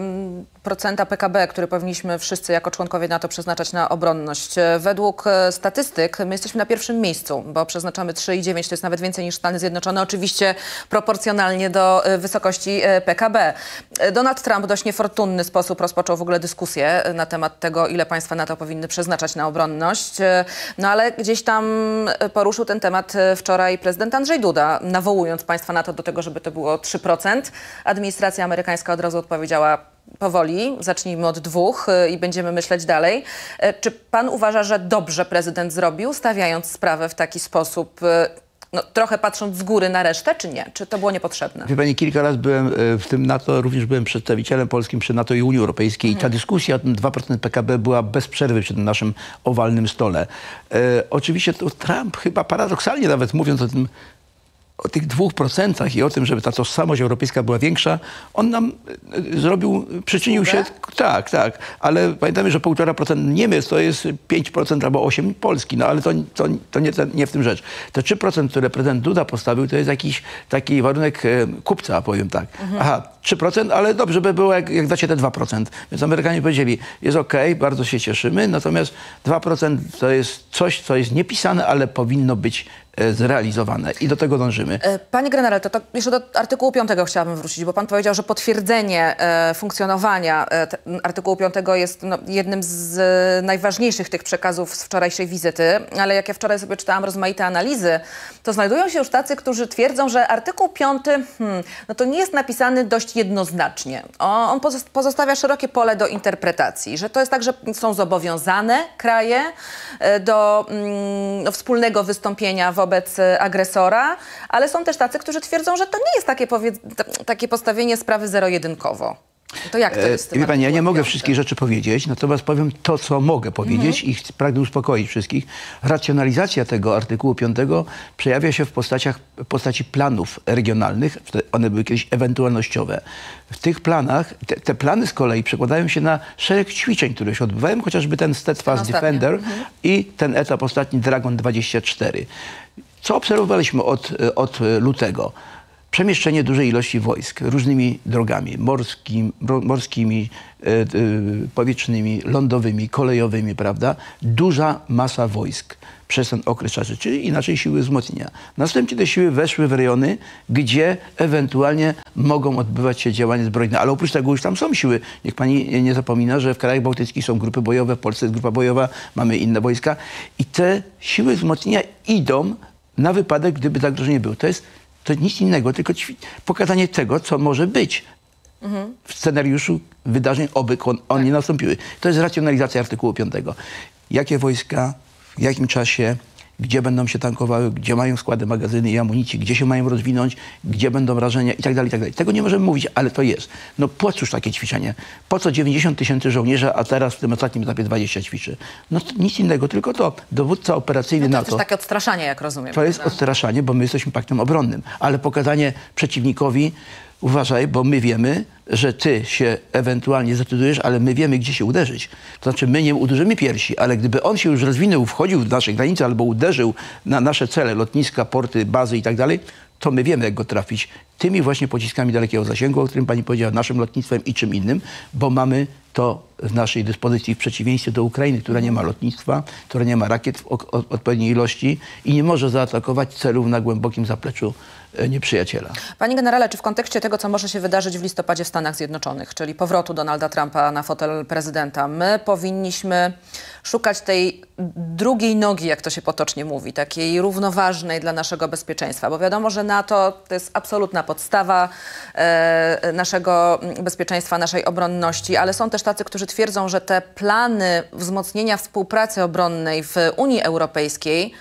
procenta PKB, który powinniśmy wszyscy jako członkowie NATO przeznaczać na obronność. E, Według statystyk my jesteśmy na pierwszym miejscu, bo przeznaczamy 3,9, to jest nawet więcej niż Stany Zjednoczone, oczywiście proporcjonalnie do wysokości PKB. Donald Trump w dość niefortunny sposób rozpoczął w ogóle dyskusję na temat tego, ile państwa NATO powinny przeznaczać na obronność. No ale gdzieś tam poruszył ten temat wczoraj prezydent Andrzej Duda, nawołując państwa NATO do tego, żeby to było 3%. Administracja amerykańska od razu odpowiedziała powoli, zacznijmy od dwóch y, i będziemy myśleć dalej. E, Czy pan uważa, że dobrze prezydent zrobił, stawiając sprawę w taki sposób, y, no, trochę patrząc z góry na resztę, czy nie? Czy to było niepotrzebne? Wie pani, kilka razy byłem e, w tym NATO, również byłem przedstawicielem polskim przy NATO i Unii Europejskiej. I ta dyskusja o tym 2% PKB była bez przerwy przy tym naszym owalnym stole. E, oczywiście to Trump chyba paradoksalnie nawet mówiąc o tym o tych dwóch procentach i o tym, żeby ta tożsamość europejska była większa, on nam e, zrobił, przyczynił się, tak, tak, ale pamiętamy, że półtora procent Niemiec to jest 5% albo 8% Polski, no ale to, to, to nie, nie w tym rzecz. Te 3%, które prezydent Duda postawił, to jest jakiś taki warunek e, kupca, powiem tak. Aha, 3%, ale dobrze by było, jak, jak dacie te 2%. Więc Amerykanie powiedzieli, jest ok, bardzo się cieszymy, natomiast 2% to jest coś, co jest niepisane, ale powinno być e, zrealizowane i do tego dążymy. E, Panie generale, to, to jeszcze do artykułu 5 chciałabym wrócić, bo pan powiedział, że potwierdzenie e, funkcjonowania e, te, artykułu 5 jest no, jednym z e, najważniejszych tych przekazów z wczorajszej wizyty, ale jak ja wczoraj sobie czytałam rozmaite analizy, to znajdują się już tacy, którzy twierdzą, że artykuł 5 hmm, no to nie jest napisany dość jednoznacznie. On pozos- pozostawia szerokie pole do interpretacji, że to jest tak, że są zobowiązane kraje e, do mm, no, wspólnego wystąpienia wobec e, agresora, ale są też tacy, którzy twierdzą, że to nie jest takie, takie postawienie sprawy zero-jedynkowo. To jak to jest? E, tym Wie pani, ja nie mogę wszystkich rzeczy powiedzieć, natomiast powiem to, co mogę powiedzieć i ch- pragnę uspokoić wszystkich. Racjonalizacja tego artykułu 5 przejawia się w postaciach, postaci planów regionalnych. One były kiedyś ewentualnościowe. W tych planach, te, te plany z kolei przekładają się na szereg ćwiczeń, które się odbywają, chociażby ten Steadfast Ten ostatni. Defender Mhm. i ten etap ostatni Dragon 24. Co obserwowaliśmy od, od lutego? Przemieszczenie dużej ilości wojsk różnymi drogami morskim, morskimi, e, e, powietrznymi, lądowymi, kolejowymi, prawda? Duża masa wojsk przez ten okres czasu, czyli inaczej siły wzmocnienia. Następnie te siły weszły w rejony, gdzie ewentualnie mogą odbywać się działania zbrojne, ale oprócz tego już tam są siły. Niech pani nie zapomina, że w krajach bałtyckich są grupy bojowe, w Polsce jest grupa bojowa, mamy inne wojska i te siły wzmocnienia idą na wypadek, gdyby zagrożenie było. To jest to nic innego, tylko pokazanie tego, co może być Mhm. w scenariuszu wydarzeń, oby on, one nie nastąpiły. To jest racjonalizacja artykułu 5. Jakie wojska, w jakim czasie, gdzie będą się tankowały, gdzie mają składy magazyny i amunicji, gdzie się mają rozwinąć, gdzie będą wrażenia i tak dalej, i tak dalej. Tego nie możemy mówić, ale to jest. No po cóż takie ćwiczenie? Po co 90 tysięcy żołnierzy, a teraz w tym ostatnim etapie 20 ćwiczy? No to nic innego, tylko to. Dowódca operacyjny No to jest NATO. też takie odstraszanie, jak rozumiem. To jest prawda? odstraszanie, bo my jesteśmy paktem obronnym, ale pokazanie przeciwnikowi, uważaj, bo my wiemy, że ty się ewentualnie zdecydujesz, ale my wiemy, gdzie się uderzyć. To znaczy, my nie uderzymy piersi, ale gdyby on się już rozwinął, wchodził w nasze granice albo uderzył na nasze cele, lotniska, porty, bazy i tak dalej, to my wiemy, jak go trafić. Tymi właśnie pociskami dalekiego zasięgu, o którym pani powiedziała, naszym lotnictwem i czym innym, bo mamy to w naszej dyspozycji w przeciwieństwie do Ukrainy, która nie ma lotnictwa, która nie ma rakiet w odpowiedniej ilości i nie może zaatakować celów na głębokim zapleczu nieprzyjaciela. Panie generale, czy w kontekście tego, co może się wydarzyć w listopadzie w Stanach Zjednoczonych, czyli powrotu Donalda Trumpa na fotel prezydenta, my powinniśmy szukać tej drugiej nogi, jak to się potocznie mówi, takiej równoważnej dla naszego bezpieczeństwa, bo wiadomo, że NATO to jest absolutna podstawa e, naszego bezpieczeństwa, naszej obronności, ale są też tacy, którzy twierdzą, że te plany wzmocnienia współpracy obronnej w Unii Europejskiej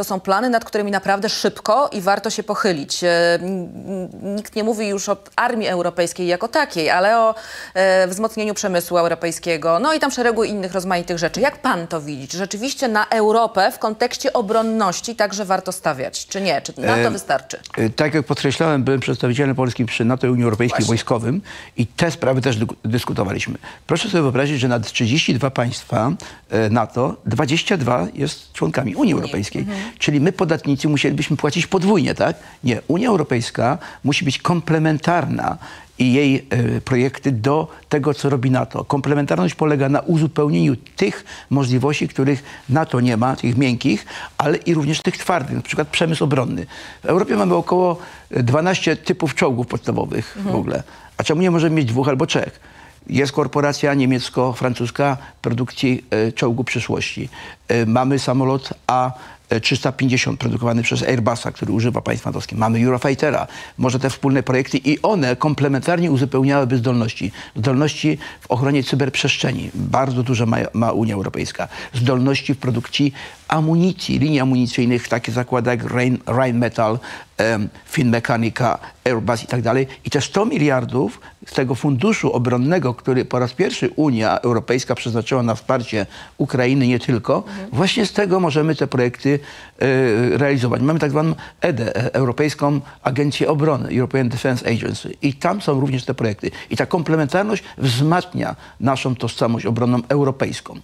to są plany, nad którymi naprawdę szybko i warto się pochylić. E, Nikt nie mówi już o armii europejskiej jako takiej, ale o e, wzmocnieniu przemysłu europejskiego, no i tam szeregu innych rozmaitych rzeczy. Jak pan to widzi? Czy rzeczywiście na Europę w kontekście obronności także warto stawiać, czy nie? Czy na to wystarczy? E, Tak jak podkreślałem, byłem przedstawicielem polskim przy NATO i Unii Europejskiej wojskowym i te sprawy też dyskutowaliśmy. Proszę sobie wyobrazić, że nad 32 państwa e, NATO, 22 jest członkami Unii Europejskiej. Czyli my, podatnicy, musielibyśmy płacić podwójnie, tak? Nie. Unia Europejska musi być komplementarna i jej e, projekty do tego, co robi NATO. Komplementarność polega na uzupełnieniu tych możliwości, których NATO nie ma, tych miękkich, ale i również tych twardych, na przykład przemysł obronny. W Europie mamy około e, 12 typów czołgów podstawowych w ogóle. A czemu nie możemy mieć dwóch albo trzech? Jest korporacja niemiecko-francuska produkcji e, czołgu przyszłości. E, mamy samolot A. 350 produkowany przez Airbusa, który używa państw natowskich. Mamy Eurofightera. Może te wspólne projekty i one komplementarnie uzupełniałyby zdolności. Zdolności w ochronie cyberprzestrzeni. Bardzo duże ma, ma Unia Europejska. Zdolności w produkcji amunicji, linii amunicyjnych, takie zakłady jak Rhein, Rheinmetall, Finmechanika, Airbus i tak dalej. I te 100 miliardów z tego funduszu obronnego, który po raz pierwszy Unia Europejska przeznaczyła na wsparcie Ukrainy, nie tylko, właśnie z tego możemy te projekty e, realizować. Mamy tak zwaną EDE, e, Europejską Agencję Obrony, European Defense Agency. I tam są również te projekty. I ta komplementarność wzmacnia naszą tożsamość obronną europejską.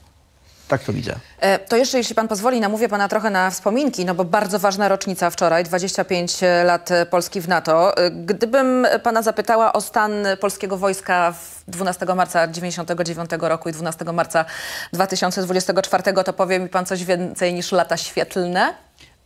Tak to widzę. E, To jeszcze, jeśli pan pozwoli, namówię pana trochę na wspominki, no bo bardzo ważna rocznica wczoraj, 25 lat e, Polski w NATO. E, Gdybym pana zapytała o stan polskiego wojska w 12 marca 99 roku i 12 marca 2024, to powie mi pan coś więcej niż lata świetlne?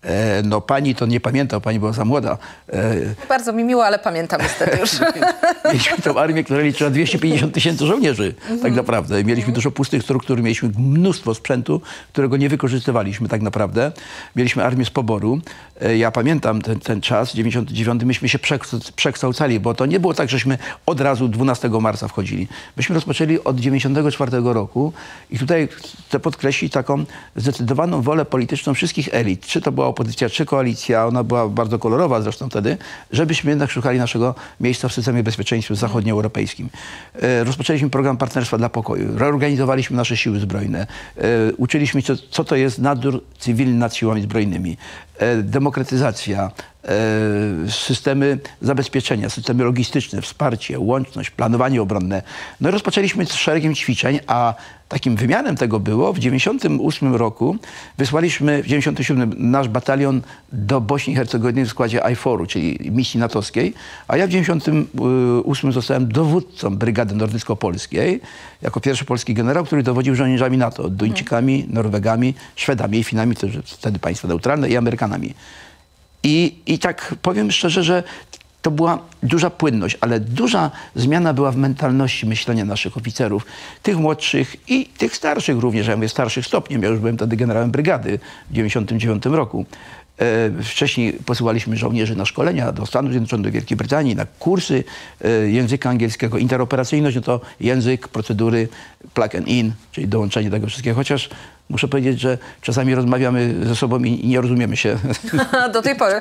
E, no pani to nie pamięta, pani była za młoda. E, Bardzo mi miło, ale pamiętam niestety już. mieliśmy tą armię, która liczyła 250 tysięcy żołnierzy, tak naprawdę. Mieliśmy dużo pustych struktur, mieliśmy mnóstwo sprzętu, którego nie wykorzystywaliśmy tak naprawdę. Mieliśmy armię z poboru. E, Ja pamiętam ten, ten czas, 99, myśmy się przekształ- przekształcali, bo to nie było tak, żeśmy od razu 12 marca wchodzili. Myśmy rozpoczęli od 94 roku i tutaj chcę podkreślić taką zdecydowaną wolę polityczną wszystkich elit, czy to była opozycja, czy koalicja, ona była bardzo kolorowa zresztą wtedy, żebyśmy jednak szukali naszego miejsca w systemie bezpieczeństwa zachodnioeuropejskim. E, Rozpoczęliśmy program Partnerstwa dla Pokoju, reorganizowaliśmy nasze siły zbrojne, e, uczyliśmy co, co to jest nadzór cywilny nad siłami zbrojnymi, e, demokratyzacja, systemy zabezpieczenia, systemy logistyczne, wsparcie, łączność, planowanie obronne. No i rozpoczęliśmy z szeregiem ćwiczeń, a takim wymianem tego było w 98 roku wysłaliśmy w 97 nasz batalion do Bośni i Hercegowiny w składzie IFOR-u, czyli misji natowskiej, a ja w 98 zostałem dowódcą Brygady Nordycko-Polskiej jako pierwszy polski generał, który dowodził żołnierzami NATO, Duńczykami, Norwegami, Szwedami i Finami, to wtedy państwa neutralne i Amerykanami. I, I tak powiem szczerze, że to była duża płynność, ale duża zmiana była w mentalności myślenia naszych oficerów, tych młodszych i tych starszych również. Ja mówię starszych stopniem, ja już byłem wtedy generałem brygady w 1999 roku. E, Wcześniej posyłaliśmy żołnierzy na szkolenia do Stanów Zjednoczonych, do Wielkiej Brytanii, na kursy e, języka angielskiego. Interoperacyjność no to język, procedury, plug and in, czyli dołączenie tego wszystkiego. Chociaż muszę powiedzieć, że czasami rozmawiamy ze sobą i nie rozumiemy się. Do tej pory.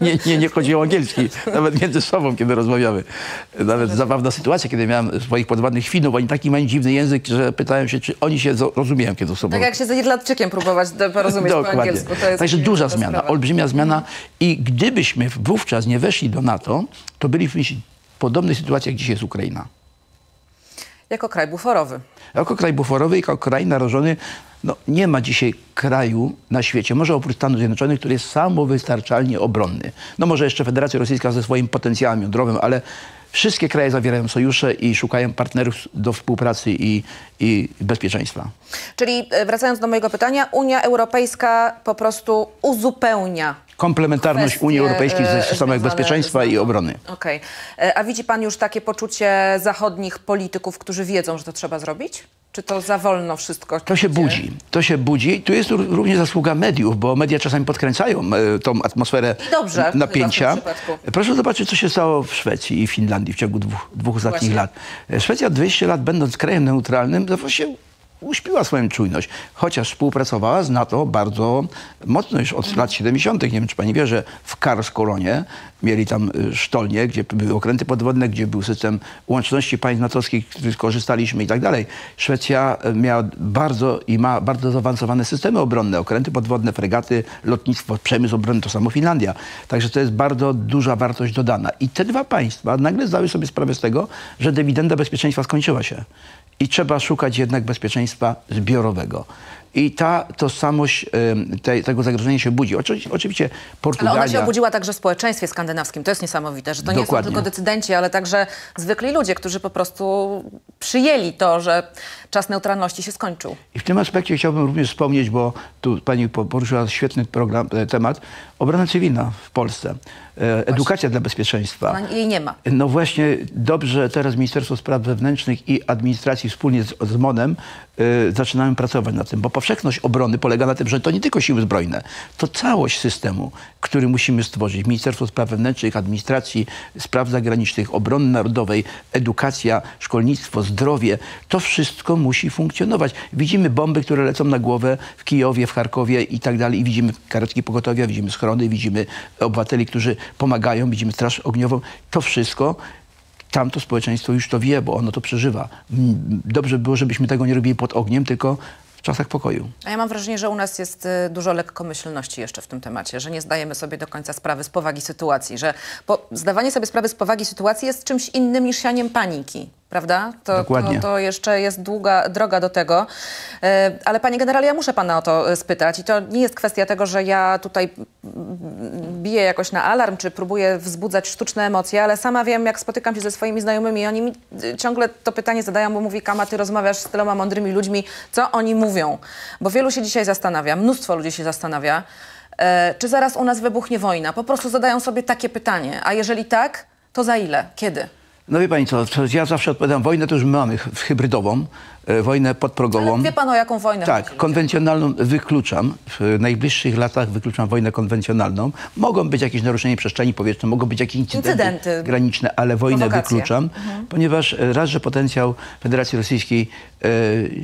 nie, nie, nie chodzi o angielski, nawet między sobą, kiedy rozmawiamy. Nawet zabawna sytuacja, kiedy miałem swoich podwładnych Finów, oni taki mają dziwny język, że pytałem się, czy oni się rozumieją, kiedy ze sobą Tak jak się z Irlandczykiem próbować porozumieć po angielsku. To jest Także duża zmiana, sprawa. olbrzymia zmiana i gdybyśmy wówczas nie weszli do NATO, to byliśmy w podobnej sytuacji, jak dzisiaj jest Ukraina. Jako kraj buforowy. Jako kraj buforowy i jako kraj narażony, no nie ma dzisiaj kraju na świecie, może oprócz Stanów Zjednoczonych, który jest samowystarczalnie obronny. No może jeszcze Federacja Rosyjska ze swoim potencjałem jądrowym, ale wszystkie kraje zawierają sojusze i szukają partnerów do współpracy i, i bezpieczeństwa. Czyli e, wracając do mojego pytania, Unia Europejska po prostu uzupełnia Komplementarność Kwestie, Unii Europejskiej e, ze systemach związane bezpieczeństwa i obrony. Okej. E, A widzi pan już takie poczucie zachodnich polityków, którzy wiedzą, że to trzeba zrobić? Czy to za wolno wszystko? To się budzi. To się budzi. Tu jest ró- również zasługa mediów, bo media czasami podkręcają e, tą atmosferę dobrze, napięcia. Proszę zobaczyć, co się stało w Szwecji i Finlandii w ciągu dwóch, dwóch ostatnich lat. E, Szwecja 200 lat będąc krajem neutralnym, to właśnie uśpiła swoją czujność. Chociaż współpracowała z NATO bardzo mocno już od lat 70. Nie wiem, czy pani wie, że w Karlskronie mieli tam y, sztolnie, gdzie były okręty podwodne, gdzie był system łączności państw natowskich, który skorzystaliśmy i tak dalej. Szwecja y, miała bardzo i ma bardzo zaawansowane systemy obronne, okręty podwodne, fregaty, lotnictwo, przemysł obronny, to samo Finlandia. Także to jest bardzo duża wartość dodana. I te dwa państwa nagle zdały sobie sprawę z tego, że dywidenda bezpieczeństwa skończyła się. I trzeba szukać jednak bezpieczeństwa zbiorowego. I ta tożsamość te, tego zagrożenia się budzi. Oczywiście, oczywiście Ale Portugalia... ona się obudziła także w społeczeństwie skandynawskim. To jest niesamowite, że to nie Dokładnie. są tylko decydenci, ale także zwykli ludzie, którzy po prostu przyjęli to, że czas neutralności się skończył. I w tym aspekcie chciałbym również wspomnieć, bo tu pani po- poruszyła świetny program, e, temat, obrona cywilna w Polsce. E, edukacja dla bezpieczeństwa. Ona jej nie ma. No właśnie, dobrze teraz Ministerstwo Spraw Wewnętrznych i Administracji wspólnie z, z MON-em y, zaczynają pracować nad tym, bo powszechność obrony polega na tym, że to nie tylko siły zbrojne, to całość systemu, który musimy stworzyć. Ministerstwo Spraw Wewnętrznych, Administracji, Spraw Zagranicznych, Obrony Narodowej, edukacja, szkolnictwo, zdrowie, to wszystko musi funkcjonować. Widzimy bomby, które lecą na głowę w Kijowie, w Charkowie i tak dalej i widzimy karetki pogotowia, widzimy schrony, widzimy obywateli, którzy pomagają, widzimy straż ogniową. To wszystko tamto społeczeństwo już to wie, bo ono to przeżywa. Mm, Dobrze by było, żebyśmy tego nie robili pod ogniem, tylko w czasach pokoju. A ja mam wrażenie, że u nas jest y, dużo lekkomyślności jeszcze w tym temacie, że nie zdajemy sobie do końca sprawy z powagi sytuacji, że zdawanie sobie sprawy z powagi sytuacji jest czymś innym niż sianiem paniki. Prawda? To, Dokładnie. To, to jeszcze jest długa droga do tego. E, Ale panie generale, ja muszę pana o to e, spytać i to nie jest kwestia tego, że ja tutaj biję jakoś na alarm, czy próbuję wzbudzać sztuczne emocje, ale sama wiem, jak spotykam się ze swoimi znajomymi oni mi y, ciągle to pytanie zadają, bo mówi Kama, ty rozmawiasz z tyloma mądrymi ludźmi, co oni mówią? Bo wielu się dzisiaj zastanawia, mnóstwo ludzi się zastanawia, e, czy zaraz u nas wybuchnie wojna? Po prostu zadają sobie takie pytanie, a jeżeli tak, to za ile? Kiedy? No wie pani co, ja zawsze odpowiadam, wojnę to już my mamy hybrydową, e, wojnę podprogową. Wie pan o jaką wojnę Tak, chodzi? konwencjonalną wykluczam. W najbliższych latach wykluczam wojnę konwencjonalną. Mogą być jakieś naruszenia przestrzeni powietrznej, mogą być jakieś incydenty, Incydenty. graniczne, ale wojnę Prowokacje. wykluczam, Mhm. ponieważ e, raz, że potencjał Federacji Rosyjskiej e,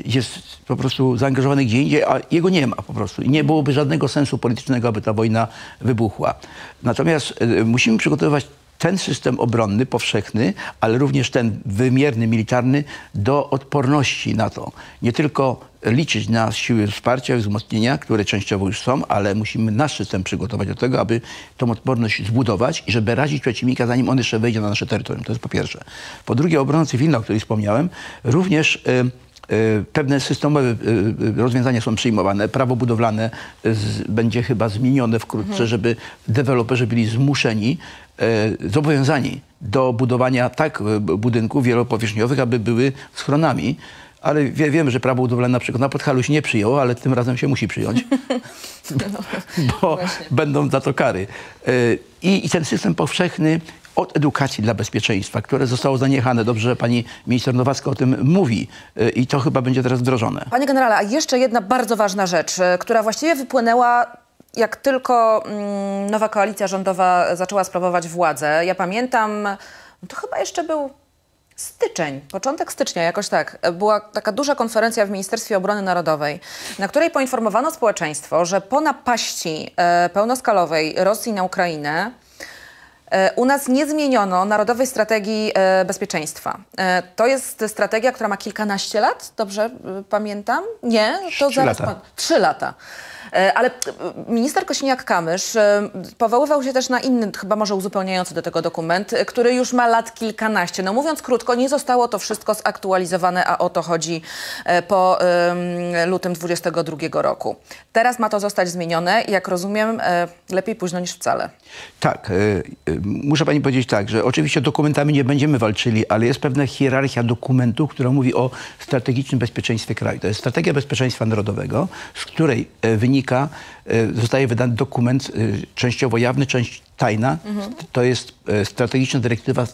jest po prostu zaangażowany gdzie indziej, a jego nie ma po prostu. I nie byłoby żadnego sensu politycznego, aby ta wojna wybuchła. Natomiast musimy przygotowywać ten system obronny, powszechny, ale również ten wymierny, militarny do odporności na to. Nie tylko liczyć na siły wsparcia i wzmocnienia, które częściowo już są, ale musimy nasz system przygotować do tego, aby tą odporność zbudować i żeby razić przeciwnika, zanim on jeszcze wejdzie na nasze terytorium. To jest po pierwsze. Po drugie, obrona cywilna, o której wspomniałem, również... y, y, Pewne systemowe y, rozwiązania są przyjmowane. Prawo budowlane będzie chyba zmienione wkrótce, Mhm. żeby deweloperzy byli zmuszeni, e, zobowiązani do budowania tak e, budynków wielopowierzchniowych, aby były schronami. Ale wie, wiemy, że prawo budowlane na przykład na Podhalu się nie przyjęło, ale tym razem się musi przyjąć, bo będą za to kary. E, I, I ten system powszechny od edukacji dla bezpieczeństwa, które zostało zaniechane. Dobrze, że pani minister Nowacka o tym mówi e, i to chyba będzie teraz wdrożone. Panie generale, a jeszcze jedna bardzo ważna rzecz, e, która właściwie wypłynęła jak tylko mm, nowa koalicja rządowa zaczęła sprawować władzę. Ja pamiętam, no to chyba jeszcze był styczeń, początek stycznia, jakoś tak. Była taka duża konferencja w Ministerstwie Obrony Narodowej, na której poinformowano społeczeństwo, że po napaści e, pełnoskalowej Rosji na Ukrainę E, U nas nie zmieniono Narodowej Strategii e, Bezpieczeństwa. To jest strategia, która ma kilkanaście lat, dobrze pamiętam? Nie? To Trzy zaraz lata. pan- Trzy lata. E, Ale e, minister Kosiniak-Kamysz e, powoływał się też na inny, chyba może uzupełniający do tego dokument, który już ma lat kilkanaście. No mówiąc krótko, nie zostało to wszystko zaktualizowane, a o to chodzi po lutym 22 roku. Teraz ma to zostać zmienione i jak rozumiem, lepiej późno niż wcale. Tak, muszę pani powiedzieć tak, że oczywiście dokumentami nie będziemy walczyli, ale jest pewna hierarchia dokumentów, która mówi o strategicznym bezpieczeństwie kraju. To jest strategia bezpieczeństwa narodowego, z której wynika, e, zostaje wydany dokument e, częściowo jawny, część tajna. Mhm. To jest e, strategiczna dyrektywa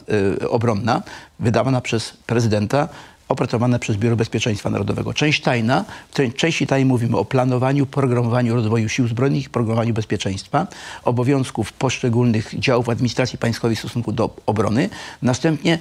obronna, wydawana przez prezydenta, opracowane przez Biuro Bezpieczeństwa Narodowego. Część tajna, w tej części tajnej mówimy o planowaniu, programowaniu rozwoju sił zbrojnych programowaniu bezpieczeństwa, obowiązków poszczególnych działów administracji państwowej w stosunku do obrony. Następnie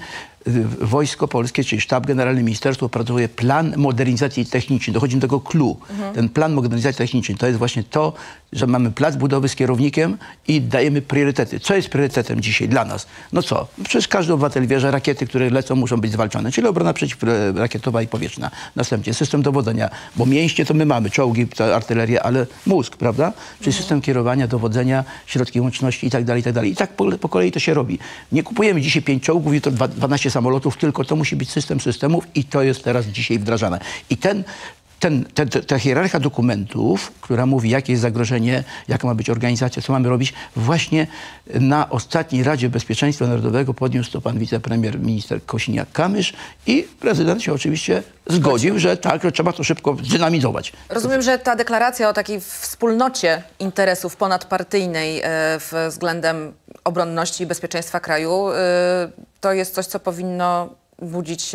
Wojsko Polskie, czyli Sztab Generalny Ministerstwa opracowuje plan modernizacji technicznej. Dochodzi do tego clue. Mhm. Ten plan modernizacji technicznej to jest właśnie to, że mamy plac budowy z kierownikiem i dajemy priorytety. Co jest priorytetem dzisiaj dla nas? No co? Przecież każdy obywatel wie, że rakiety, które lecą, muszą być zwalczane, czyli obrona przeciwrakietowa e, i powietrzna. Następnie system dowodzenia, bo mięśnie to my mamy, czołgi, artyleria, ale mózg, prawda? Czyli mhm. system kierowania, dowodzenia, środki łączności i tak dalej, i tak dalej. I tak po, po, kolei to się robi. Nie kupujemy dzisiaj pięć czołgów, jutro 12 samolotów, tylko to musi być system systemów i to jest teraz dzisiaj wdrażane. I ten, ten, ten, ta hierarchia dokumentów, która mówi, jakie jest zagrożenie, jaka ma być organizacja, co mamy robić, właśnie na ostatniej Radzie Bezpieczeństwa Narodowego podniósł to pan wicepremier minister Kosiniak-Kamysz i prezydent się oczywiście zgodził, że tak, że trzeba to szybko dynamizować. Rozumiem, że ta deklaracja o takiej wspólnocie interesów ponadpartyjnej e, względem obronności i bezpieczeństwa kraju, y, to jest coś, co powinno budzić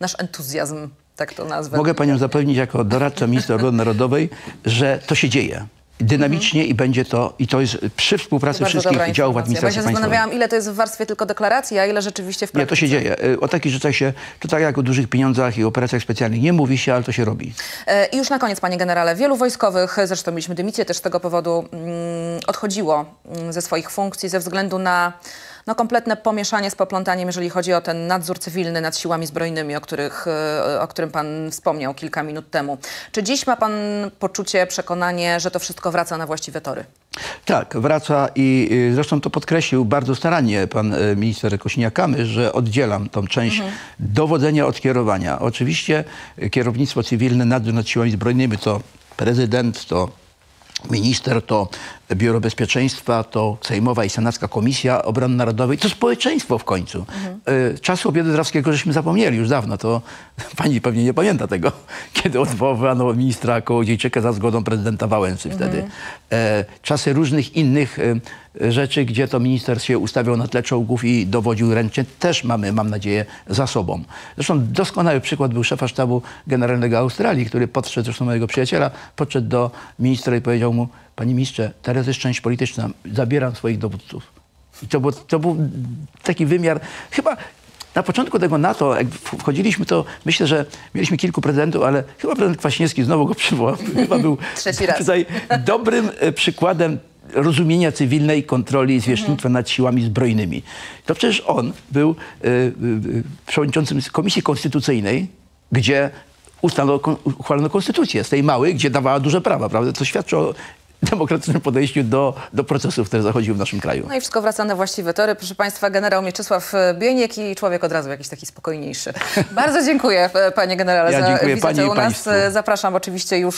nasz entuzjazm, tak to nazwę. Mogę panią zapewnić jako doradca ministra obrony narodowej, że to się dzieje. Dynamicznie i będzie to, i to jest przy współpracy Bardzo wszystkich działów Bo ja administracji się zastanawiałam, ile to jest w warstwie tylko deklaracji, a ile rzeczywiście w Nie, praktyce. to się dzieje. Y, O takich rzeczach się, to tak jak o dużych pieniądzach i operacjach specjalnych, nie mówi się, ale to się robi. E, I już na koniec, panie generale, wielu wojskowych, zresztą mieliśmy dymisję też z tego powodu, mm, odchodziło mm, ze swoich funkcji ze względu na no, kompletne pomieszanie z poplątaniem, jeżeli chodzi o ten nadzór cywilny nad siłami zbrojnymi, o, których, e, o którym pan wspomniał kilka minut temu. Czy dziś ma pan poczucie, przekonanie, że to wszystko wraca na właściwe tory? Tak, wraca i y, zresztą to podkreślił bardzo starannie pan y, minister Kośniak-Kamysz, że oddzielam tą część dowodzenia od kierowania. Oczywiście kierownictwo cywilne, nadzór nad siłami zbrojnymi to prezydent, to minister, to Biuro Bezpieczeństwa, to Sejmowa i Senacka Komisja Obrony Narodowej, to społeczeństwo w końcu. Y, Czasu obiadu drawskiego żeśmy zapomnieli już dawno, to pani pewnie nie pamięta tego, kiedy odwoływano ministra Kołodziejczyka za zgodą prezydenta Wałęsy wtedy. E, Czasy różnych innych e, rzeczy, gdzie to minister się ustawiał na tle czołgów i dowodził ręcznie, też mamy, mam nadzieję, za sobą. Zresztą doskonały przykład był szefa sztabu generalnego Australii, który podszedł, zresztą mojego przyjaciela, podszedł do ministra i powiedział mu, panie ministrze, teraz jest część polityczna, zabieram swoich dowódców. I to, było, to był taki wymiar, chyba na początku tego NATO, jak wchodziliśmy, to myślę, że mieliśmy kilku prezydentów, ale chyba prezydent Kwaśniewski, znowu go przywołam, chyba był Trzeci raz. tutaj dobrym e, przykładem rozumienia cywilnej kontroli zwierzchnictwa nad siłami zbrojnymi. To przecież on był e, e, przewodniczącym Komisji Konstytucyjnej, gdzie ustalono, uchwalono konstytucję z tej małej, gdzie dawała duże prawa, prawda? Co świadczy o demokratycznym podejściu do, do procesów, które zachodziły w naszym kraju. No i wszystko wraca na właściwe tory. Proszę Państwa, generał Mieczysław e, Bieniek i człowiek od razu jakiś taki spokojniejszy. Bardzo dziękuję e, panie generale Ja za dziękuję wizytę pani u nas. państwu. E, Zapraszam oczywiście już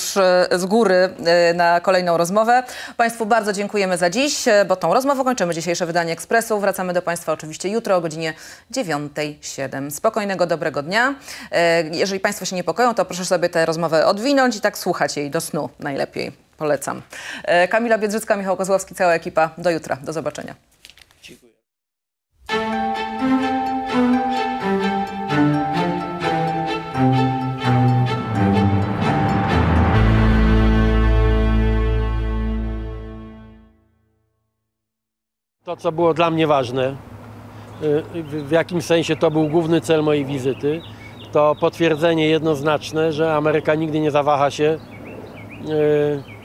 z góry na kolejną rozmowę. Państwu bardzo dziękujemy za dziś, bo tą rozmową kończymy dzisiejsze wydanie Ekspresu. Wracamy do Państwa oczywiście jutro o godzinie 9.07. Spokojnego, dobrego dnia. Jeżeli Państwo się niepokoją, to proszę sobie tę rozmowę odwinąć i tak słuchać jej do snu najlepiej. Polecam. E, Kamila Biedrzycka, Michał Kozłowski, cała ekipa. Do jutra. Do zobaczenia. To, co było dla mnie ważne, y, w jakim sensie to był główny cel mojej wizyty, to potwierdzenie jednoznaczne, że Ameryka nigdy nie zawaha się y,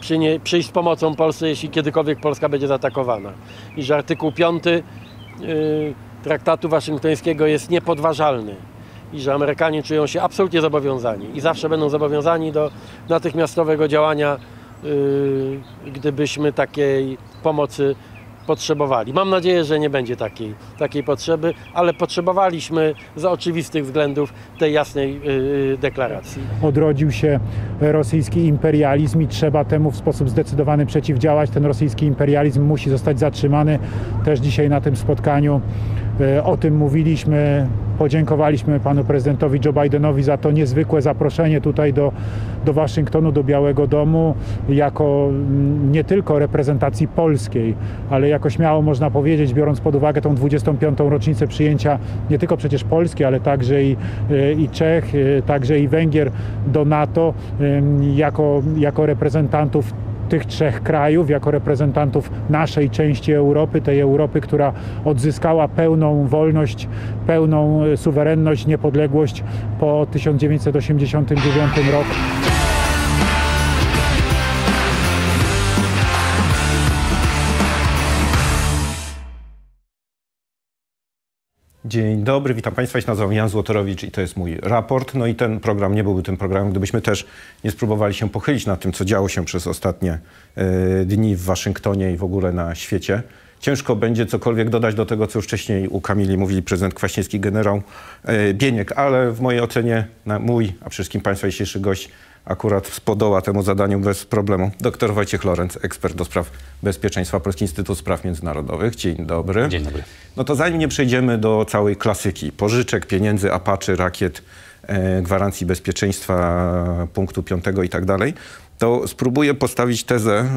przynie, przyjść z pomocą Polsce, jeśli kiedykolwiek Polska będzie zaatakowana. I że artykuł 5 y, traktatu waszyngtońskiego jest niepodważalny. I że Amerykanie czują się absolutnie zobowiązani i zawsze będą zobowiązani do natychmiastowego działania, y, gdybyśmy takiej pomocy potrzebowali. Mam nadzieję, że nie będzie takiej, takiej potrzeby, ale potrzebowaliśmy z oczywistych względów tej jasnej y, deklaracji. odrodził się rosyjski imperializm i trzeba temu w sposób zdecydowany przeciwdziałać. Ten rosyjski imperializm musi zostać zatrzymany. Też dzisiaj na tym spotkaniu o tym mówiliśmy. Podziękowaliśmy panu prezydentowi Joe Bidenowi za to niezwykłe zaproszenie tutaj do, do Waszyngtonu, do Białego Domu, jako mm, nie tylko reprezentacji polskiej, ale jako śmiało można powiedzieć, biorąc pod uwagę tą 25. rocznicę przyjęcia nie tylko przecież Polski, ale także i, e, i Czech, e, także i Węgier do NATO, jako, jako reprezentantów tych trzech krajów, jako reprezentantów naszej części Europy, tej Europy, która odzyskała pełną wolność, pełną e, suwerenność, niepodległość po 1989 roku. Dzień dobry, witam Państwa. Ja się nazywam Jan Złotorowicz i to jest mój raport. No i ten program nie byłby tym programem, gdybyśmy też nie spróbowali się pochylić nad tym, co działo się przez ostatnie e, dni w Waszyngtonie i w ogóle na świecie. Ciężko będzie cokolwiek dodać do tego, co już wcześniej u Kamili mówili prezydent Kwaśniewski, generał e, Bieniek, ale w mojej ocenie na mój, a wszystkim Państwa dzisiejszy gość akurat spodoła temu zadaniu bez problemu. Doktor Wojciech Lorenz, ekspert do spraw bezpieczeństwa, Polski Instytut Spraw Międzynarodowych. Dzień dobry. Dzień dobry. No to zanim nie przejdziemy do całej klasyki pożyczek, pieniędzy, apaczy, rakiet, e, gwarancji bezpieczeństwa punktu piątego i tak dalej, to spróbuję postawić tezę,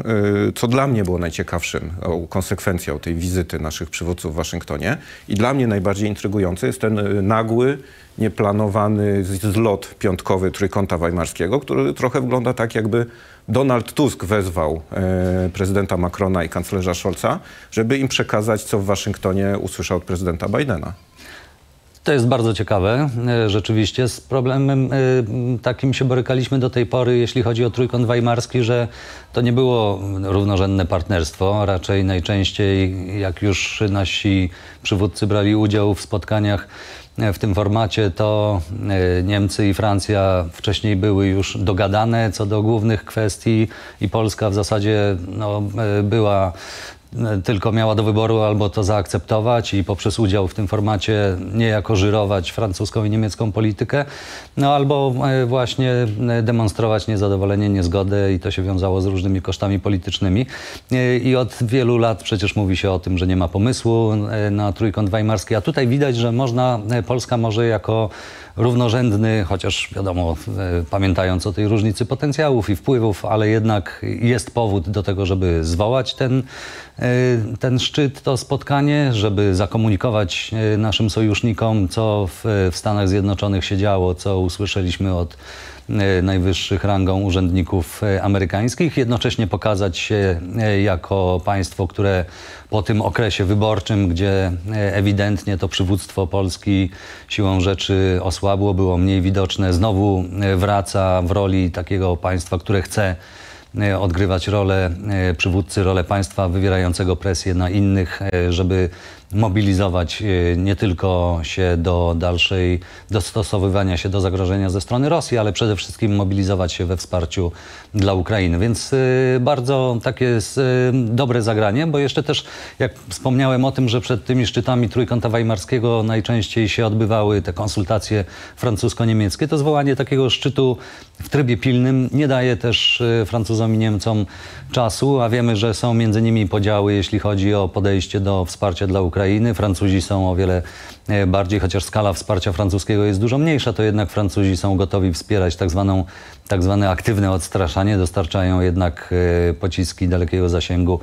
y, co dla mnie było najciekawszym konsekwencją tej wizyty naszych przywódców w Waszyngtonie. I dla mnie najbardziej intrygujący jest ten y, nagły, nieplanowany zlot piątkowy Trójkąta Weimarskiego, który trochę wygląda tak, jakby Donald Tusk wezwał e, prezydenta Macrona i kanclerza Scholza, żeby im przekazać, co w Waszyngtonie usłyszał od prezydenta Bidena. To jest bardzo ciekawe. E, rzeczywiście z problemem e, takim się borykaliśmy do tej pory, jeśli chodzi o Trójkąt Weimarski, że to nie było równorzędne partnerstwo. Raczej najczęściej, jak już nasi przywódcy brali udział w spotkaniach e, w tym formacie, to Niemcy i Francja wcześniej były już dogadane co do głównych kwestii i Polska w zasadzie no, była tylko miała do wyboru albo to zaakceptować i poprzez udział w tym formacie niejako żyrować francuską i niemiecką politykę, no albo e, właśnie e, demonstrować niezadowolenie, niezgodę i to się wiązało z różnymi kosztami politycznymi. E, I od wielu lat przecież mówi się o tym, że nie ma pomysłu na trójkąt weimarski, a tutaj widać, że można, Polska może jako równorzędny, chociaż wiadomo, pamiętając o tej różnicy potencjałów i wpływów, ale jednak jest powód do tego, żeby zwołać ten Y, ten szczyt, to spotkanie, żeby zakomunikować y, naszym sojusznikom, co w, w Stanach Zjednoczonych się działo, co usłyszeliśmy od najwyższych rangą urzędników amerykańskich, jednocześnie pokazać się jako państwo, które po tym okresie wyborczym, gdzie ewidentnie to przywództwo Polski siłą rzeczy osłabło, było mniej widoczne, znowu wraca w roli takiego państwa, które chce E, odgrywać rolę e, przywódcy, rolę państwa wywierającego presję na innych, e, żeby mobilizować nie tylko się do dalszej dostosowywania się do zagrożenia ze strony Rosji, ale przede wszystkim mobilizować się we wsparciu dla Ukrainy. Więc bardzo takie dobre zagranie, bo jeszcze też, jak wspomniałem o tym, że przed tymi szczytami Trójkąta Weimarskiego najczęściej się odbywały te konsultacje francusko-niemieckie, to zwołanie takiego szczytu w trybie pilnym nie daje też Francuzom i Niemcom czasu, a wiemy, że są między nimi podziały, jeśli chodzi o podejście do wsparcia dla Ukrainy. Francuzi są o wiele e, bardziej, chociaż skala wsparcia francuskiego jest dużo mniejsza, to jednak Francuzi są gotowi wspierać tak, zwaną, tak zwane aktywne odstraszanie. Dostarczają jednak e, pociski dalekiego zasięgu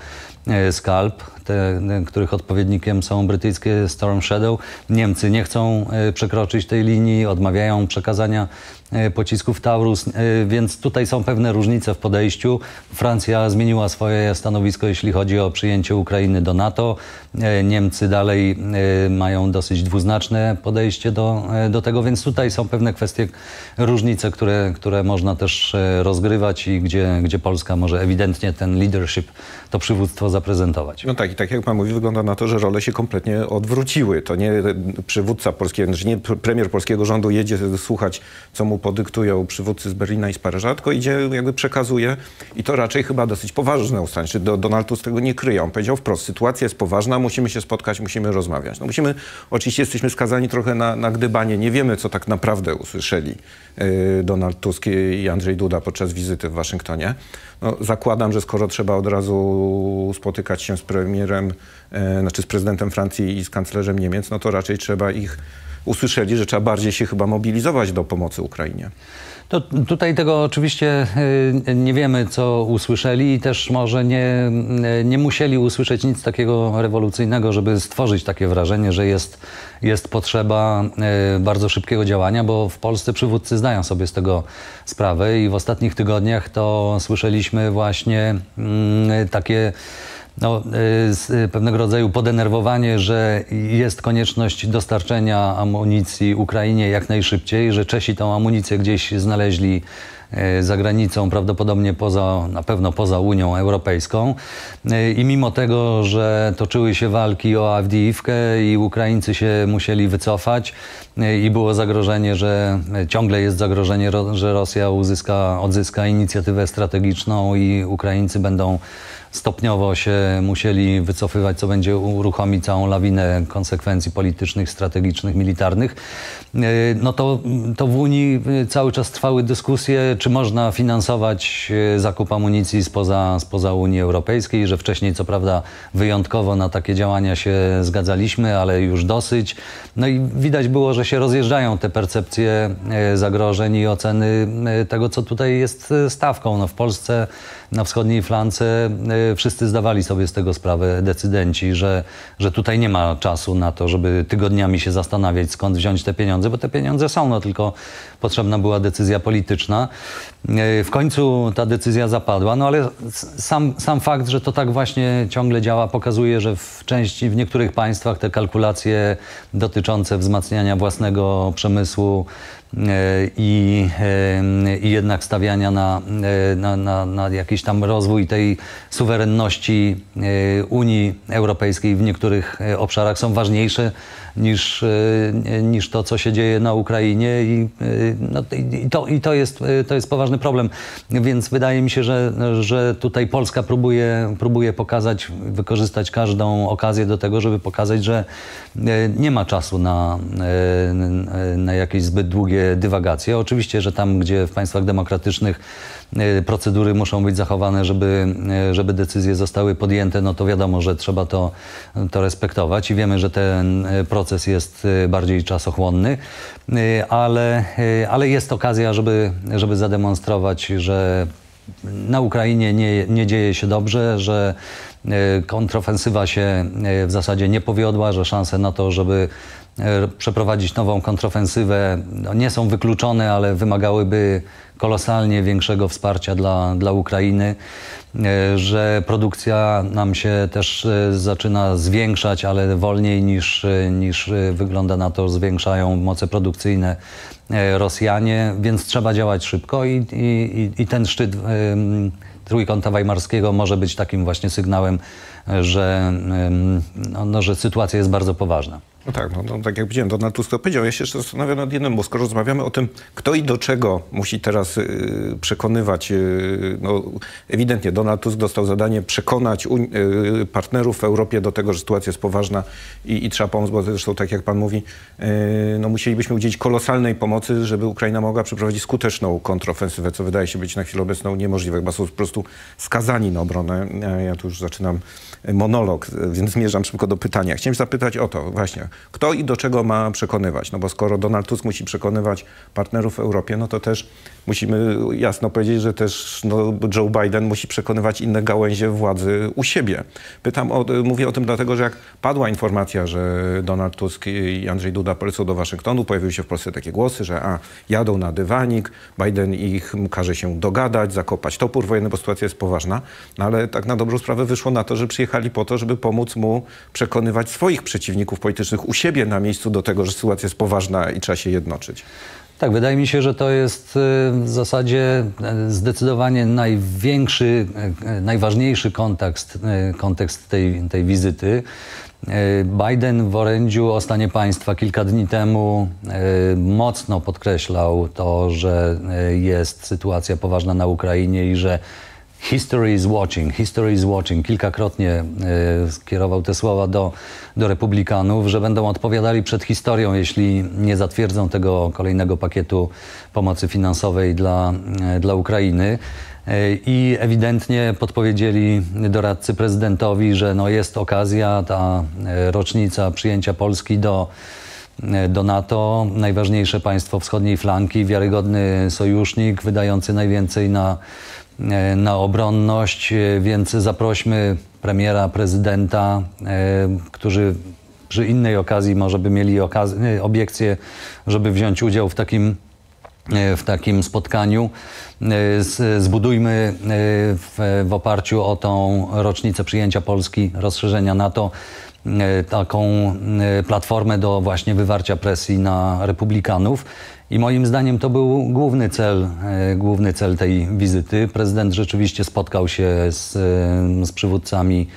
e, Scalp, te, których odpowiednikiem są brytyjskie Storm Shadow. Niemcy nie chcą przekroczyć tej linii, odmawiają przekazania E, pocisków Taurus, e, więc tutaj są pewne różnice w podejściu. Francja zmieniła swoje stanowisko, jeśli chodzi o przyjęcie Ukrainy do NATO. E, Niemcy dalej mają dosyć dwuznaczne podejście do, do tego, więc tutaj są pewne kwestie, różnice, które, które można też rozgrywać i gdzie, gdzie Polska może ewidentnie ten leadership, to przywództwo zaprezentować. No tak, i tak jak pan mówi, wygląda na to, że role się kompletnie odwróciły. To nie przywódca polskiego, znaczy nie premier polskiego rządu jedzie słuchać, co mu podyktują przywódcy z Berlina i z Paryża, tylko idzie, jakby przekazuje i to raczej chyba dosyć poważne ustanie. Czy Donald Tusk tego nie kryje. On powiedział wprost, sytuacja jest poważna, musimy się spotkać, musimy rozmawiać. No musimy, oczywiście jesteśmy skazani trochę na, na gdybanie. Nie wiemy, co tak naprawdę usłyszeli y, Donald Tusk i Andrzej Duda podczas wizyty w Waszyngtonie. No, zakładam, że skoro trzeba od razu spotykać się z premierem, y, znaczy z prezydentem Francji i z kanclerzem Niemiec, no to raczej trzeba ich usłyszeli, że trzeba bardziej się chyba mobilizować do pomocy Ukrainie. Tutaj tego oczywiście y, nie wiemy, co usłyszeli i też może nie, y, nie musieli usłyszeć nic takiego rewolucyjnego, żeby stworzyć takie wrażenie, że jest, jest potrzeba y, bardzo szybkiego działania, bo w Polsce przywódcy zdają sobie z tego sprawę i w ostatnich tygodniach to słyszeliśmy właśnie mm, takie no, y, pewnego rodzaju podenerwowanie, że jest konieczność dostarczenia amunicji Ukrainie jak najszybciej, że Czesi tą amunicję gdzieś znaleźli y, za granicą, prawdopodobnie poza, na pewno poza Unią Europejską. Y, I mimo tego, że toczyły się walki o Awdijiwkę i Ukraińcy się musieli wycofać i było zagrożenie, że ciągle jest zagrożenie, że Rosja uzyska, odzyska inicjatywę strategiczną i Ukraińcy będą stopniowo się musieli wycofywać, co będzie uruchomić całą lawinę konsekwencji politycznych, strategicznych, militarnych, no to, to w Unii cały czas trwały dyskusje, czy można finansować zakup amunicji spoza, spoza Unii Europejskiej, że wcześniej co prawda wyjątkowo na takie działania się zgadzaliśmy, ale już dosyć. No i widać było, że się rozjeżdżają te percepcje zagrożeń i oceny tego, co tutaj jest stawką. No w Polsce, na wschodniej flance wszyscy zdawali sobie z tego sprawę, decydenci, że, że tutaj nie ma czasu na to, żeby tygodniami się zastanawiać, skąd wziąć te pieniądze, bo te pieniądze są, no tylko potrzebna była decyzja polityczna. W końcu ta decyzja zapadła, no ale sam, sam fakt, że to tak właśnie ciągle działa, pokazuje, że w części, w niektórych państwach te kalkulacje dotyczące wzmacniania własnego przemysłu i, i jednak stawiania na, na, na, na jakiś tam rozwój tej suwerenności Unii Europejskiej w niektórych obszarach są ważniejsze niż, niż to, co się dzieje na Ukrainie i, no, i, to, i to, jest, to jest poważny problem. Więc wydaje mi się, że, że tutaj Polska próbuje, próbuje pokazać, wykorzystać każdą okazję do tego, żeby pokazać, że nie ma czasu na, na jakieś zbyt długie dywagacje. Oczywiście, że tam, gdzie w państwach demokratycznych procedury muszą być zachowane, żeby, żeby decyzje zostały podjęte, no to wiadomo, że trzeba to, to respektować i wiemy, że ten proces jest bardziej czasochłonny, ale, ale jest okazja, żeby, żeby zademonstrować, że na Ukrainie nie, nie dzieje się dobrze, że kontrofensywa się w zasadzie nie powiodła, że szanse na to, żeby przeprowadzić nową kontrofensywę no nie są wykluczone, ale wymagałyby kolosalnie większego wsparcia dla, dla Ukrainy, że produkcja nam się też zaczyna zwiększać, ale wolniej niż, niż wygląda na to zwiększają moce produkcyjne Rosjanie, więc trzeba działać szybko i, i, i ten szczyt Trójkąta Weimarskiego może być takim właśnie sygnałem, że, no, no, że sytuacja jest bardzo poważna. No tak, no, no, tak jak powiedziałem, Donald Tusk to powiedział. Ja się jeszcze zastanawiam nad jednym, bo skoro rozmawiamy o tym, kto i do czego musi teraz y, przekonywać, y, no ewidentnie Donald Tusk dostał zadanie przekonać y, partnerów w Europie do tego, że sytuacja jest poważna i, i trzeba pomóc, bo zresztą tak jak pan mówi, y, no musielibyśmy udzielić kolosalnej pomocy, żeby Ukraina mogła przeprowadzić skuteczną kontrofensywę, co wydaje się być na chwilę obecną niemożliwe, bo są po prostu skazani na obronę. Ja tu już zaczynam monolog, więc zmierzam szybko do pytania. Chciałem zapytać o to właśnie, kto i do czego ma przekonywać? No bo skoro Donald Tusk musi przekonywać partnerów w Europie, no to też musimy jasno powiedzieć, że też no, Joe Biden musi przekonywać inne gałęzie władzy u siebie. Pytam o, mówię o tym dlatego, że jak padła informacja, że Donald Tusk i Andrzej Duda polecą do Waszyngtonu, pojawiły się w Polsce takie głosy, że a, jadą na dywanik, Biden ich każe się dogadać, zakopać topór wojenny, bo sytuacja jest poważna, no ale tak na dobrą sprawę wyszło na to, że przyjechali po to, żeby pomóc mu przekonywać swoich przeciwników politycznych u siebie na miejscu do tego, że sytuacja jest poważna i trzeba się jednoczyć. Tak, wydaje mi się, że to jest w zasadzie zdecydowanie największy, najważniejszy kontekst, kontekst tej, tej wizyty. Biden w orędziu o stanie państwa kilka dni temu mocno podkreślał to, że jest sytuacja poważna na Ukrainie i że History is watching, history is watching. Kilkakrotnie y, skierował te słowa do, do republikanów, że będą odpowiadali przed historią, jeśli nie zatwierdzą tego kolejnego pakietu pomocy finansowej dla, y, dla Ukrainy. Y, I ewidentnie podpowiedzieli doradcy prezydentowi, że no jest okazja, ta rocznica przyjęcia Polski do, do NATO, najważniejsze państwo wschodniej flanki, wiarygodny sojusznik, wydający najwięcej na E, na obronność, e, więc zaprośmy premiera, prezydenta, e, którzy przy innej okazji może by mieli obiekcję, żeby wziąć udział w takim, w takim spotkaniu. Zbudujmy w, w oparciu o tą rocznicę przyjęcia Polski, rozszerzenia NATO, taką platformę do właśnie wywarcia presji na republikanów. I moim zdaniem to był główny cel, e, główny cel tej wizyty. Prezydent rzeczywiście spotkał się z, e, z przywódcami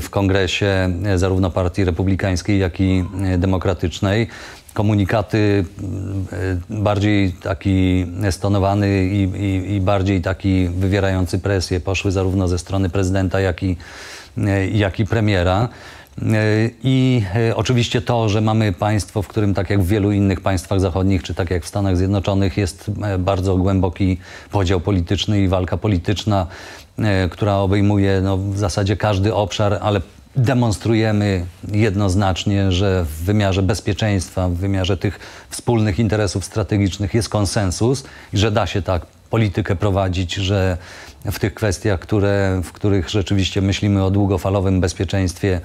w kongresie zarówno partii republikańskiej, jak i demokratycznej komunikaty bardziej taki stonowany i, i, i, bardziej taki wywierający presję poszły zarówno ze strony prezydenta, jak i, jak i premiera. I oczywiście to, że mamy państwo, w którym tak jak w wielu innych państwach zachodnich, czy tak jak w Stanach Zjednoczonych jest bardzo głęboki podział polityczny i walka polityczna, która obejmuje no, w zasadzie każdy obszar, ale demonstrujemy jednoznacznie, że w wymiarze bezpieczeństwa, w wymiarze tych wspólnych interesów strategicznych jest konsensus i że da się tak politykę prowadzić, że w tych kwestiach, które, w których rzeczywiście myślimy o długofalowym bezpieczeństwie,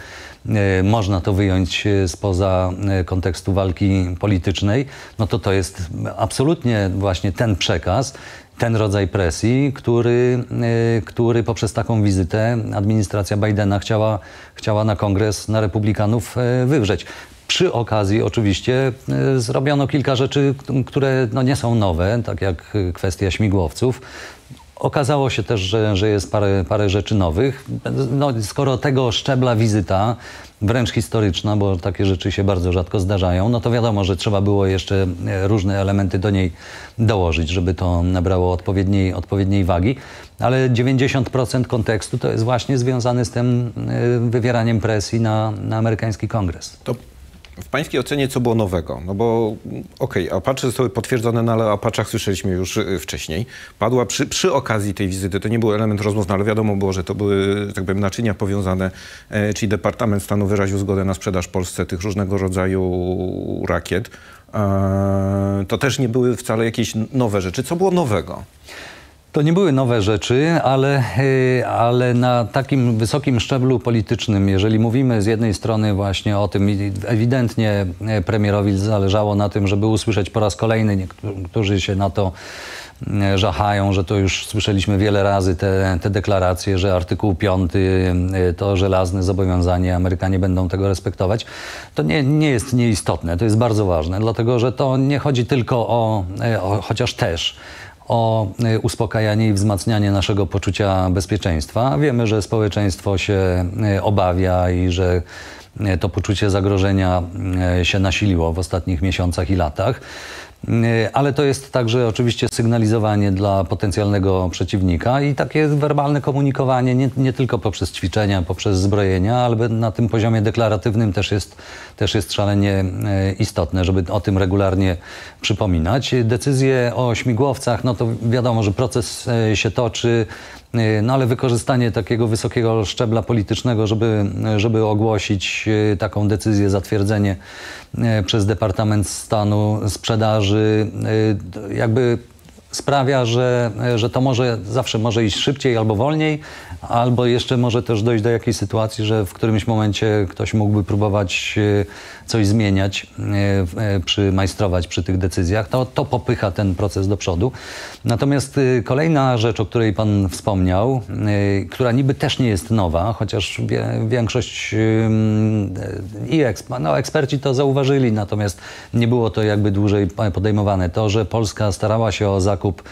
e, można to wyjąć spoza e, kontekstu walki politycznej, no to to jest absolutnie właśnie ten przekaz, ten rodzaj presji, który, e, który poprzez taką wizytę administracja Bidena chciała, chciała na kongres, na republikanów wywrzeć. Przy okazji oczywiście zrobiono kilka rzeczy, które no, nie są nowe, tak jak kwestia śmigłowców. Okazało się też, że, że jest parę, parę rzeczy nowych. No, skoro tego szczebla wizyta, wręcz historyczna, bo takie rzeczy się bardzo rzadko zdarzają, no to wiadomo, że trzeba było jeszcze e, różne elementy do niej dołożyć, żeby to nabrało odpowiedniej, odpowiedniej wagi. Ale 90% kontekstu to jest właśnie związane z tym e, wywieraniem presji na, na amerykański kongres. To w pańskiej ocenie co było nowego? No bo okej, okay, Apache zostały potwierdzone, no ale o Apaczach słyszeliśmy już y, wcześniej. Padła przy, przy, okazji tej wizyty, to nie był element rozmów, no ale wiadomo było, że to były tak powiem naczynia powiązane, e, czyli Departament Stanu wyraził zgodę na sprzedaż Polsce tych różnego rodzaju rakiet. E, to też nie były wcale jakieś nowe rzeczy. Co było nowego? To nie były nowe rzeczy, ale, y, ale na takim wysokim szczeblu politycznym, jeżeli mówimy z jednej strony właśnie o tym, ewidentnie y, premierowi zależało na tym, żeby usłyszeć po raz kolejny, niektórzy się na to y, żachają, że to już słyszeliśmy wiele razy te, te deklaracje, że artykuł 5 to żelazne zobowiązanie, Amerykanie będą tego respektować. To nie, nie jest nieistotne, to jest bardzo ważne, dlatego że to nie chodzi tylko o, o chociaż też o y, uspokajanie i wzmacnianie naszego poczucia bezpieczeństwa. Wiemy, że społeczeństwo się y, obawia i że y, to poczucie zagrożenia się nasiliło w ostatnich miesiącach i latach. Y, ale to jest także oczywiście sygnalizowanie dla potencjalnego przeciwnika i takie werbalne komunikowanie nie, nie, tylko poprzez ćwiczenia, poprzez zbrojenia, ale na tym poziomie deklaratywnym też jest, też jest szalenie y, istotne, żeby o tym regularnie przypominać. Decyzje o śmigłowcach, no to wiadomo, że proces y, się toczy, no ale wykorzystanie takiego wysokiego szczebla politycznego, żeby, żeby ogłosić taką decyzję, zatwierdzenie przez Departament Stanu sprzedaży, jakby sprawia, że, że to może zawsze może iść szybciej albo wolniej, albo jeszcze może też dojść do jakiejś sytuacji, że w którymś momencie ktoś mógłby próbować coś zmieniać, e, e, przy, majstrować przy tych decyzjach. To, to popycha ten proces do przodu. Natomiast kolejna rzecz, o której Pan wspomniał, która niby też nie jest nowa, chociaż większość i eksp no, eksperci to zauważyli, natomiast nie było to jakby dłużej podejmowane. To, że Polska starała się o zakup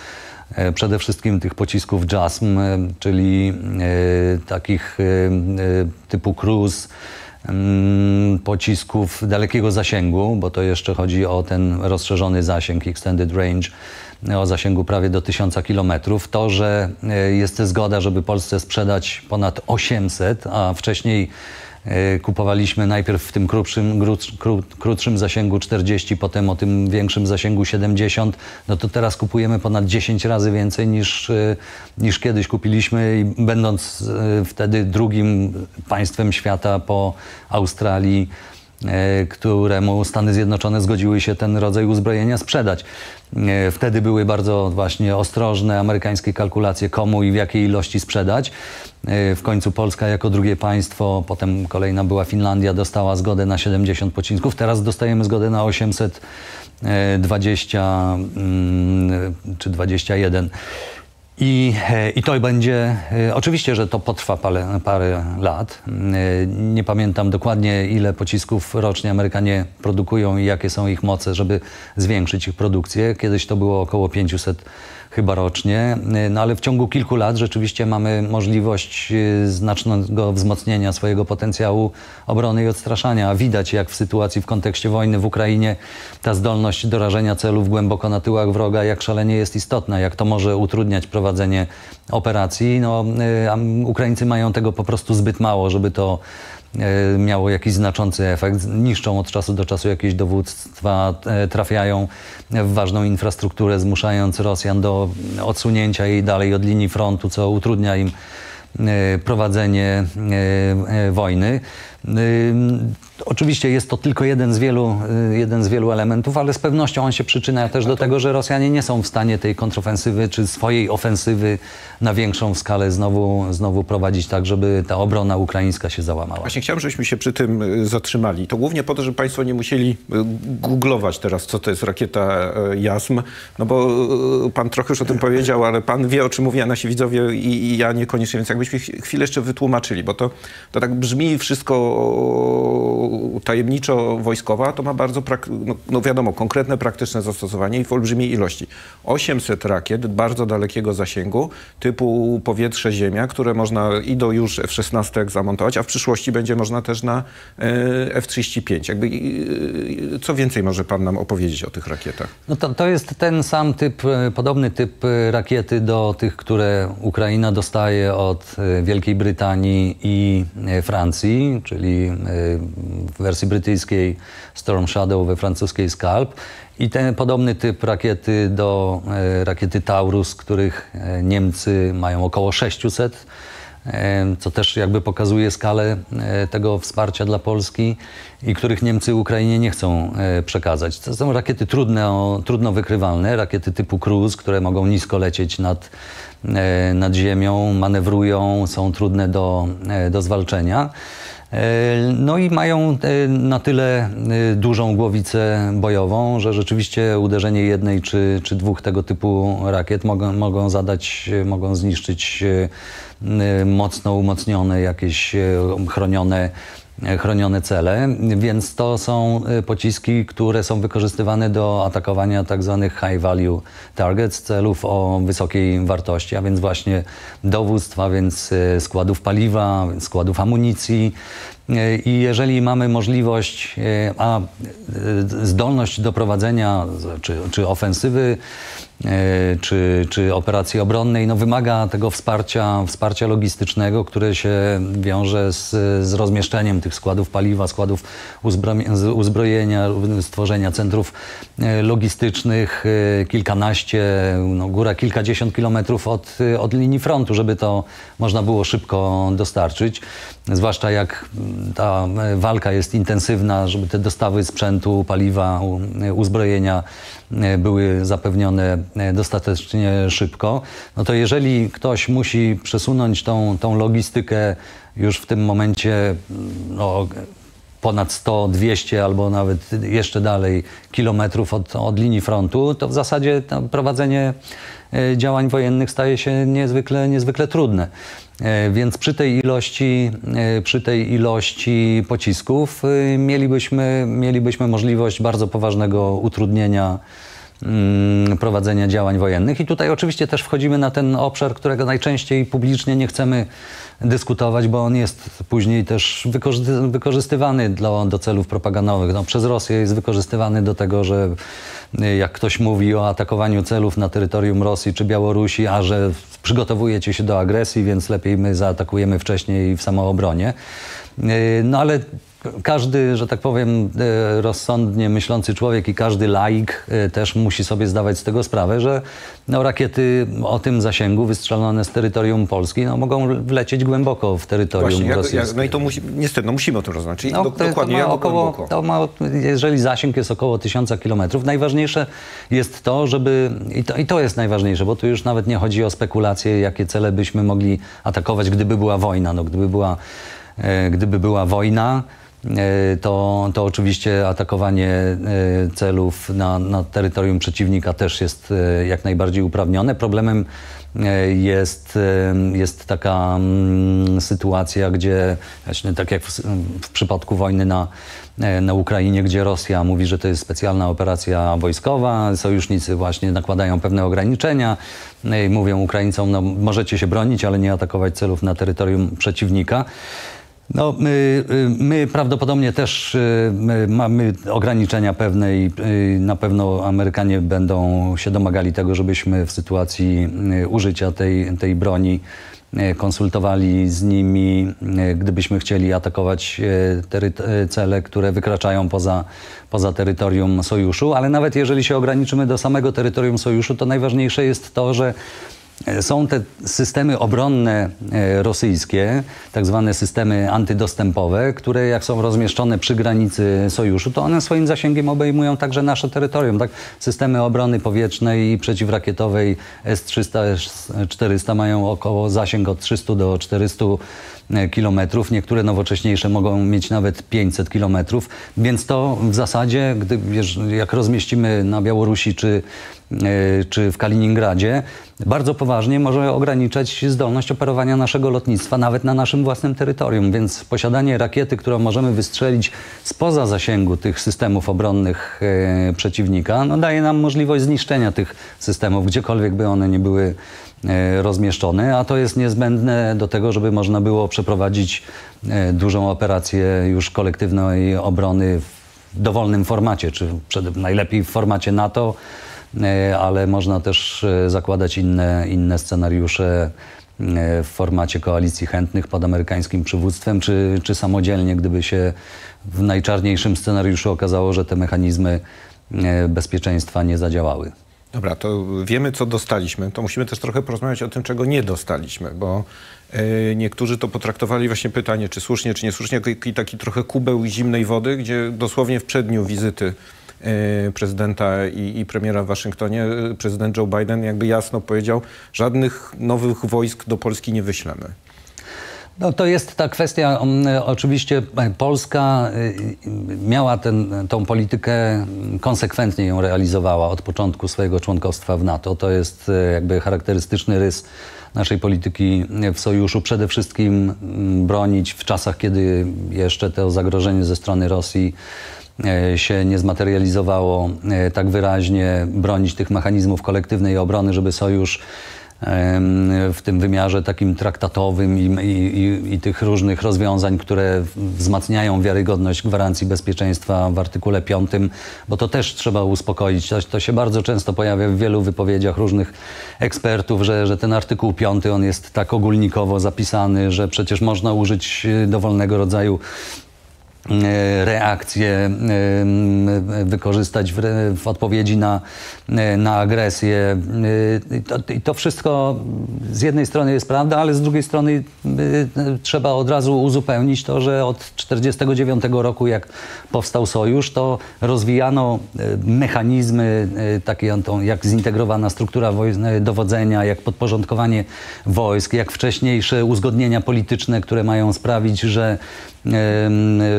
E, przede wszystkim tych pocisków JASM, e, czyli e, takich typu cruise, pocisków dalekiego zasięgu, bo to jeszcze chodzi o ten rozszerzony zasięg, extended range, o zasięgu prawie do 1000 km. To, że jest zgoda, żeby Polsce sprzedać ponad 800, a wcześniej E, kupowaliśmy najpierw w tym krótszym, krótszym zasięgu 40, potem o tym większym zasięgu 70, no to teraz kupujemy ponad 10 razy więcej niż, e, niż kiedyś kupiliśmy będąc e, wtedy drugim państwem świata po Australii, któremu Stany Zjednoczone zgodziły się ten rodzaj uzbrojenia sprzedać. E, wtedy były bardzo właśnie ostrożne amerykańskie kalkulacje, komu i w jakiej ilości sprzedać. E, w końcu Polska jako drugie państwo, potem kolejna była Finlandia, dostała zgodę na 70 pocisków. Teraz dostajemy zgodę na 820 mm, czy 21. I, e, I to będzie, e, oczywiście, że to potrwa parę, parę lat. E, nie pamiętam dokładnie, ile pocisków rocznie Amerykanie produkują i jakie są ich moce, żeby zwiększyć ich produkcję. Kiedyś to było około 500 chyba rocznie. No ale w ciągu kilku lat rzeczywiście mamy możliwość y, znacznego wzmocnienia swojego potencjału obrony i odstraszania. Widać, jak w sytuacji w kontekście wojny w Ukrainie ta zdolność do rażenia celów głęboko na tyłach wroga, jak szalenie jest istotna, jak to może utrudniać prowadzenie operacji. No, y, Ukraińcy mają tego po prostu zbyt mało, żeby to miało jakiś znaczący efekt. Niszczą od czasu do czasu jakieś dowództwa, e, trafiają w ważną infrastrukturę, zmuszając Rosjan do odsunięcia jej dalej od linii frontu, co utrudnia im e, prowadzenie e, e, wojny. Oczywiście jest to tylko jeden z, wielu, y, jeden z wielu elementów, ale z pewnością on się przyczynia też do tego, że Rosjanie nie są w stanie tej kontrofensywy czy swojej ofensywy na większą skalę znowu, znowu prowadzić tak, żeby ta obrona ukraińska się załamała. Właśnie chciałem, żebyśmy się przy tym y, zatrzymali. To głównie po to, żeby Państwo nie musieli y, googlować teraz, co to jest rakieta JASM, no bo Pan trochę już o tym powiedział, ale Pan wie, o czym mówię, a nasi widzowie i, i ja niekoniecznie, więc jakbyśmy ch- chwilę jeszcze wytłumaczyli, bo to, to tak brzmi wszystko tajemniczo-wojskowa, to ma bardzo, no, no wiadomo, konkretne, praktyczne zastosowanie i w olbrzymiej ilości. 800 rakiet bardzo dalekiego zasięgu, typu powietrze-ziemia, które można i do już F-16 zamontować, a w przyszłości będzie można też na e, F-35. Jakby, co więcej może Pan nam opowiedzieć o tych rakietach? No to, to jest ten sam typ, e, podobny typ e, rakiety do tych, które Ukraina dostaje od Wielkiej Brytanii i Francji, czyli e, w wersji brytyjskiej Storm Shadow, we francuskiej Scalp. I ten podobny typ rakiety do e, rakiety Taurus, których e, Niemcy mają około 600 e, co też jakby pokazuje skalę tego wsparcia dla Polski i których Niemcy Ukrainie nie chcą przekazać. To są rakiety trudno, trudno wykrywalne, rakiety typu Cruise, które mogą nisko lecieć nad, nad ziemią, manewrują, są trudne do, do zwalczenia. E, No i mają e, na tyle e, dużą głowicę bojową, że rzeczywiście uderzenie jednej czy, czy dwóch tego typu rakiet mogą, mogą zadać, mogą zniszczyć mocno umocnione jakieś chronione chronione cele, więc to są e, pociski, które są wykorzystywane do atakowania tak zwanych high value targets, celów o wysokiej wartości, a więc właśnie dowództwa, więc e, składów paliwa, składów amunicji. E, I jeżeli mamy możliwość, a zdolność do prowadzenia czy, czy ofensywy, czy, czy operacji obronnej, no wymaga tego wsparcia, wsparcia logistycznego, które się wiąże z, z rozmieszczeniem tych składów paliwa, składów uzbrojenia, stworzenia centrów e, logistycznych, e, kilkanaście, no góra kilkadziesiąt kilometrów od, e, od linii frontu, żeby to można było szybko dostarczyć. Zwłaszcza jak mm, ta e, walka jest intensywna, żeby te dostawy sprzętu, paliwa, e, uzbrojenia e, były zapewnione e, dostatecznie szybko, no to jeżeli ktoś musi przesunąć tą, tą logistykę już w tym momencie mm, no, ponad 100, 200 albo nawet jeszcze dalej kilometrów od, od linii frontu, to w zasadzie prowadzenie e, działań wojennych staje się niezwykle, niezwykle trudne. E, Więc przy tej ilości, e, przy tej ilości pocisków e, mielibyśmy, mielibyśmy możliwość bardzo poważnego utrudnienia mm, prowadzenia działań wojennych. I tutaj oczywiście też wchodzimy na ten obszar, którego najczęściej publicznie nie chcemy dyskutować, bo on jest później też wykorzy- wykorzystywany do, do celów propagandowych. No, przez Rosję jest wykorzystywany do tego, że y, jak ktoś mówi o atakowaniu celów na terytorium Rosji czy Białorusi, a że przygotowujecie się do agresji, więc lepiej my zaatakujemy wcześniej w samoobronie. Y, No ale każdy, że tak powiem, e, rozsądnie myślący człowiek i każdy laik e, też musi sobie zdawać z tego sprawę, że no, rakiety o tym zasięgu wystrzelone z terytorium Polski no, mogą wlecieć głęboko w terytorium Właśnie, jak, rosyjskie. jak, no i to musi, niestety, no musimy o tym rozmawiać. Czyli No, do, to, to dokładnie, ma jak około, to ma, jeżeli zasięg jest około 1000 kilometrów, najważniejsze jest to, żeby, i to, i to jest najważniejsze, bo tu już nawet nie chodzi o spekulacje, jakie cele byśmy mogli atakować, gdyby była wojna. No, gdyby, była, e, gdyby była wojna, to, to oczywiście atakowanie celów na, na terytorium przeciwnika też jest jak najbardziej uprawnione. Problemem jest, jest taka mm, sytuacja, gdzie właśnie tak jak w, w przypadku wojny na, na Ukrainie, gdzie Rosja mówi, że to jest specjalna operacja wojskowa, sojusznicy właśnie nakładają pewne ograniczenia i mówią Ukraińcom, no możecie się bronić, ale nie atakować celów na terytorium przeciwnika. No, my, my prawdopodobnie też mamy ograniczenia pewne i na pewno Amerykanie będą się domagali tego, żebyśmy w sytuacji użycia tej, tej broni konsultowali z nimi, gdybyśmy chcieli atakować cele, które wykraczają poza, poza terytorium sojuszu, ale nawet jeżeli się ograniczymy do samego terytorium sojuszu, to najważniejsze jest to, że są te systemy obronne e, rosyjskie, tak zwane systemy antydostępowe, które jak są rozmieszczone przy granicy sojuszu, to one swoim zasięgiem obejmują także nasze terytorium. Tak? Systemy obrony powietrznej i przeciwrakietowej S-300, S-400 mają około zasięg od 300 do 400 e, kilometrów. Niektóre nowocześniejsze mogą mieć nawet 500 kilometrów, więc to w zasadzie, gdy, jak rozmieścimy na Białorusi czy E, czy w Kaliningradzie, bardzo poważnie może ograniczać zdolność operowania naszego lotnictwa nawet na naszym własnym terytorium. Więc posiadanie rakiety, którą możemy wystrzelić spoza zasięgu tych systemów obronnych e, przeciwnika, no daje nam możliwość zniszczenia tych systemów, gdziekolwiek by one nie były e, rozmieszczone, a to jest niezbędne do tego, żeby można było przeprowadzić dużą operację już kolektywnej obrony w dowolnym formacie, czy najlepiej w formacie NATO, E, ale można też e, zakładać inne, inne scenariusze e, w formacie koalicji chętnych pod amerykańskim przywództwem, czy, czy samodzielnie, gdyby się w najczarniejszym scenariuszu okazało, że te mechanizmy bezpieczeństwa nie zadziałały. Dobra, to wiemy, co dostaliśmy. To musimy też trochę porozmawiać o tym, czego nie dostaliśmy, bo niektórzy to potraktowali właśnie pytanie, czy słusznie, czy niesłusznie, jak taki trochę kubeł zimnej wody, gdzie dosłownie w przedniu wizyty prezydenta i, i, premiera w Waszyngtonie, y, prezydent Joe Biden jakby jasno powiedział, żadnych nowych wojsk do Polski nie wyślemy. No to jest ta kwestia, um, oczywiście e, Polska miała ten, tą politykę, konsekwentnie ją realizowała od początku swojego członkostwa w NATO. To jest e, jakby charakterystyczny rys naszej polityki w sojuszu. Przede wszystkim bronić w czasach, kiedy jeszcze to zagrożenie ze strony Rosji E, się nie zmaterializowało e, tak wyraźnie, bronić tych mechanizmów kolektywnej obrony, żeby sojusz w tym wymiarze takim traktatowym i, i, i, tych różnych rozwiązań, które wzmacniają wiarygodność gwarancji bezpieczeństwa w artykule 5, bo to też trzeba uspokoić. To, to, się bardzo często pojawia w wielu wypowiedziach różnych ekspertów, że, że ten artykuł 5 on jest tak ogólnikowo zapisany, że przecież można użyć dowolnego rodzaju E, reakcje e, wykorzystać w, w odpowiedzi na, e, na agresję. To, to, wszystko z jednej strony jest prawda, ale z drugiej strony trzeba od razu uzupełnić to, że od 1949 roku, jak powstał sojusz, to rozwijano mechanizmy takie jak zintegrowana struktura dowodzenia, jak podporządkowanie wojsk, jak wcześniejsze uzgodnienia polityczne, które mają sprawić, że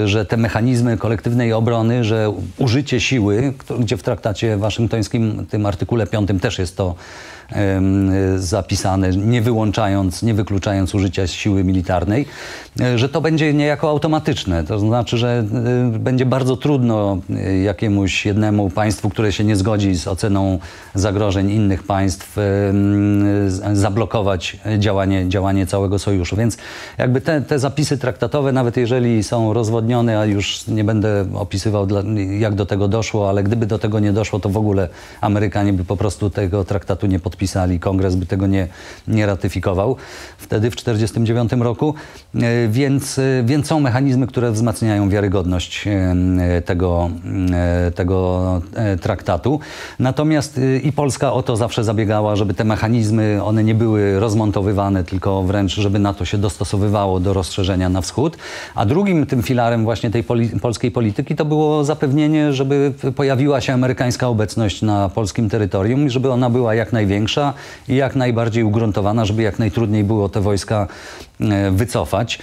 że te mechanizmy kolektywnej obrony, że użycie siły, gdzie w traktacie waszyngtońskim, tym artykule 5 też jest to zapisane, nie wyłączając, nie wykluczając użycia siły militarnej, e, że to będzie niejako automatyczne. To znaczy, że e, będzie bardzo trudno e, jakiemuś jednemu państwu, które się nie zgodzi z oceną zagrożeń innych państw, zablokować działanie, działanie całego sojuszu. Więc jakby te, te zapisy traktatowe, nawet jeżeli są rozwodnione, a już nie będę opisywał, jak do tego doszło, ale gdyby do tego nie doszło, to w ogóle Amerykanie by po prostu tego traktatu nie podpisali podpisali, kongres by tego nie, nie ratyfikował wtedy w 1949 roku, e, więc, e, więc są mechanizmy, które wzmacniają wiarygodność e, tego, tego traktatu. Natomiast i Polska o to zawsze zabiegała, żeby te mechanizmy, one nie były rozmontowywane, tylko wręcz, żeby NATO się dostosowywało do rozszerzenia na wschód. A drugim tym filarem właśnie tej poli polskiej polityki to było zapewnienie, żeby pojawiła się amerykańska obecność na polskim terytorium i żeby ona była jak największa i jak najbardziej ugruntowana, żeby jak najtrudniej było te wojska wycofać.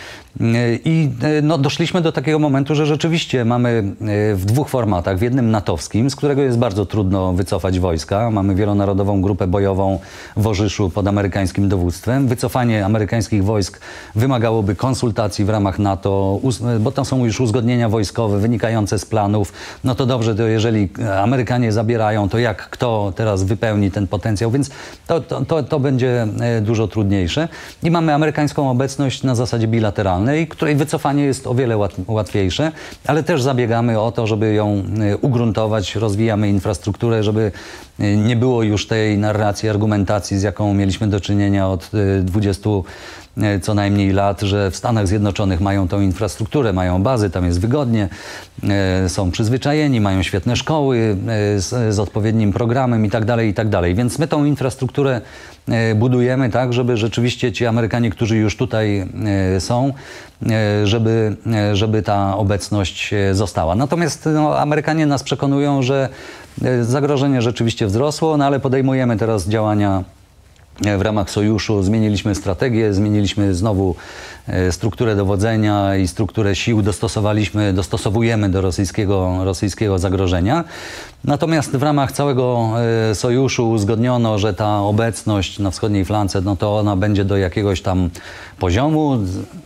I no, doszliśmy do takiego momentu, że rzeczywiście mamy w dwóch formatach. W jednym natowskim, z którego jest bardzo trudno wycofać wojska. Mamy wielonarodową grupę bojową w Orzyszu pod amerykańskim dowództwem. Wycofanie amerykańskich wojsk wymagałoby konsultacji w ramach NATO, bo tam są już uzgodnienia wojskowe wynikające z planów. No to dobrze, to jeżeli Amerykanie zabierają, to jak kto teraz wypełni ten potencjał, więc to, to, to, to będzie dużo trudniejsze. I mamy amerykańską obecność na zasadzie bilateralnej, której wycofanie jest o wiele łatwiejsze, ale też zabiegamy o to, żeby ją ugruntować, rozwijamy infrastrukturę, żeby nie było już tej narracji, argumentacji, z jaką mieliśmy do czynienia od 20 co najmniej lat, że w Stanach Zjednoczonych mają tą infrastrukturę, mają bazy, tam jest wygodnie, są przyzwyczajeni, mają świetne szkoły z, z odpowiednim programem i tak dalej, tak. Więc my tą infrastrukturę budujemy tak, żeby rzeczywiście ci Amerykanie, którzy już tutaj są, żeby, żeby ta obecność została. Natomiast no, Amerykanie nas przekonują, że zagrożenie rzeczywiście wzrosło, no ale podejmujemy teraz działania w ramach sojuszu zmieniliśmy strategię, zmieniliśmy znowu strukturę dowodzenia i strukturę sił, dostosowaliśmy, dostosowujemy do rosyjskiego, rosyjskiego zagrożenia. Natomiast w ramach całego sojuszu uzgodniono, że ta obecność na wschodniej flance, no to ona będzie do jakiegoś tam poziomu,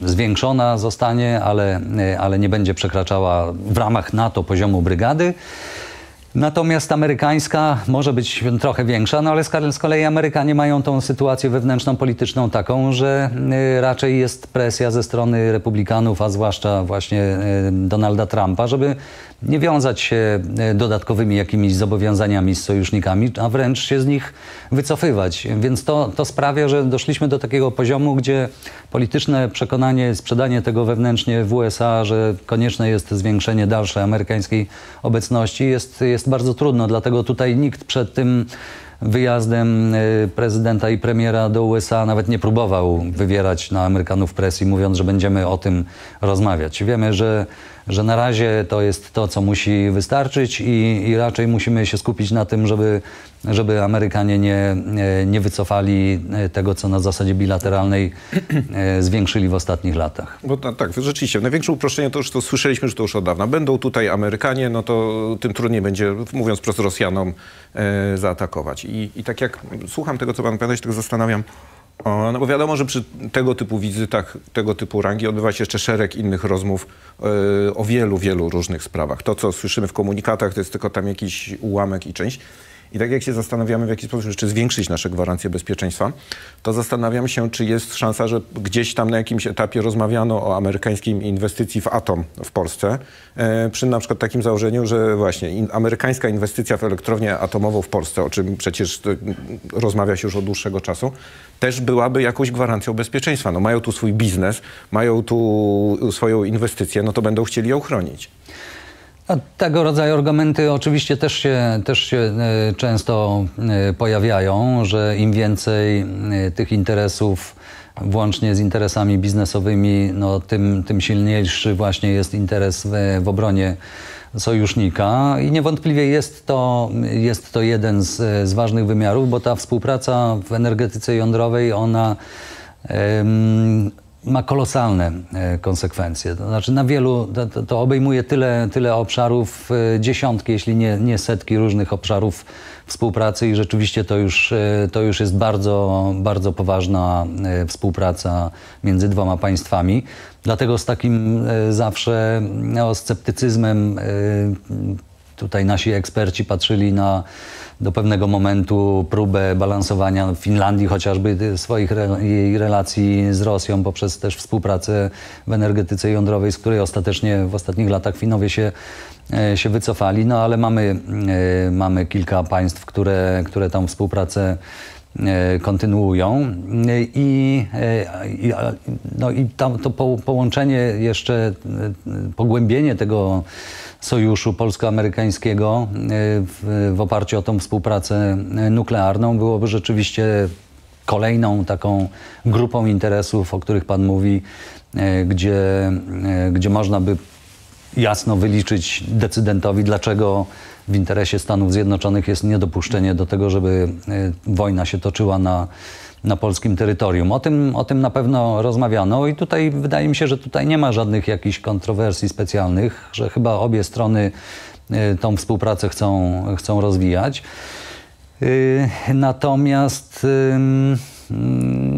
zwiększona zostanie, ale, ale nie będzie przekraczała w ramach NATO poziomu brygady. Natomiast amerykańska może być trochę większa, no ale z kolei Amerykanie mają tą sytuację wewnętrzną, polityczną taką, że raczej jest presja ze strony republikanów, a zwłaszcza właśnie Donalda Trumpa, żeby nie wiązać się dodatkowymi jakimiś zobowiązaniami z sojusznikami, a wręcz się z nich wycofywać. Więc to, to sprawia, że doszliśmy do takiego poziomu, gdzie polityczne przekonanie, sprzedanie tego wewnętrznie w USA, że konieczne jest zwiększenie dalszej amerykańskiej obecności jest, jest bardzo trudno. Dlatego tutaj nikt przed tym wyjazdem prezydenta i premiera do USA nawet nie próbował wywierać na Amerykanów presji, mówiąc, że będziemy o tym rozmawiać. Wiemy, że, że na razie to jest to, co musi wystarczyć i, i raczej musimy się skupić na tym, żeby, żeby Amerykanie nie, nie, wycofali tego, co na zasadzie bilateralnej zwiększyli w ostatnich latach. Bo no, tak, rzeczywiście, największe uproszczenie to już to słyszeliśmy, że to już od dawna. Będą tutaj Amerykanie, no to tym trudniej będzie, mówiąc prosto Rosjanom, e, zaatakować. I, I tak jak słucham tego, co pan opowiada, się tak zastanawiam, no bo wiadomo, że przy tego typu wizytach, tego typu rangi odbywa się jeszcze szereg innych rozmów e, o wielu, wielu różnych sprawach. To, co słyszymy w komunikatach, to jest tylko tam jakiś ułamek i część. I tak jak się zastanawiamy, w jaki sposób jeszcze zwiększyć nasze gwarancje bezpieczeństwa, to zastanawiam się, czy jest szansa, że gdzieś tam na jakimś etapie rozmawiano o amerykańskiej inwestycji w atom w Polsce, e, przy na przykład takim założeniu, że właśnie amerykańska inwestycja w elektrownię atomową w Polsce, o czym przecież to, rozmawia się już od dłuższego czasu, też byłaby jakąś gwarancją bezpieczeństwa. No mają tu swój biznes, mają tu swoją inwestycję, no to będą chcieli ją chronić. No, tego rodzaju argumenty oczywiście też się, też się e, często e, pojawiają, że im więcej e, tych interesów, włącznie z interesami biznesowymi, no, tym, tym silniejszy właśnie jest interes w, w obronie sojusznika. I niewątpliwie jest to, jest to jeden z, z ważnych wymiarów, bo ta współpraca w energetyce jądrowej, ona ma kolosalne konsekwencje. To znaczy na wielu, to, to obejmuje tyle, tyle obszarów, dziesiątki, jeśli nie, nie setki różnych obszarów współpracy i rzeczywiście to już, to już jest bardzo, bardzo poważna współpraca między dwoma państwami. Dlatego z takim zawsze no, sceptycyzmem tutaj nasi eksperci patrzyli na do pewnego momentu próbę balansowania Finlandii chociażby swoich jej relacji z Rosją poprzez też współpracę w energetyce jądrowej, z której ostatecznie w ostatnich latach Finowie się, się wycofali. No ale mamy, mamy kilka państw, które, które tą współpracę kontynuują i, i, no i tam to po, połączenie jeszcze, pogłębienie tego sojuszu polsko-amerykańskiego w, w oparciu o tą współpracę nuklearną byłoby rzeczywiście kolejną taką grupą interesów, o których Pan mówi, gdzie, gdzie można by jasno wyliczyć decydentowi, dlaczego w interesie Stanów Zjednoczonych jest niedopuszczenie do tego, żeby wojna się toczyła na, na polskim terytorium. O tym, o tym na pewno rozmawiano i tutaj wydaje mi się, że tutaj nie ma żadnych jakichś kontrowersji specjalnych, że chyba obie strony tą współpracę chcą, chcą rozwijać. Natomiast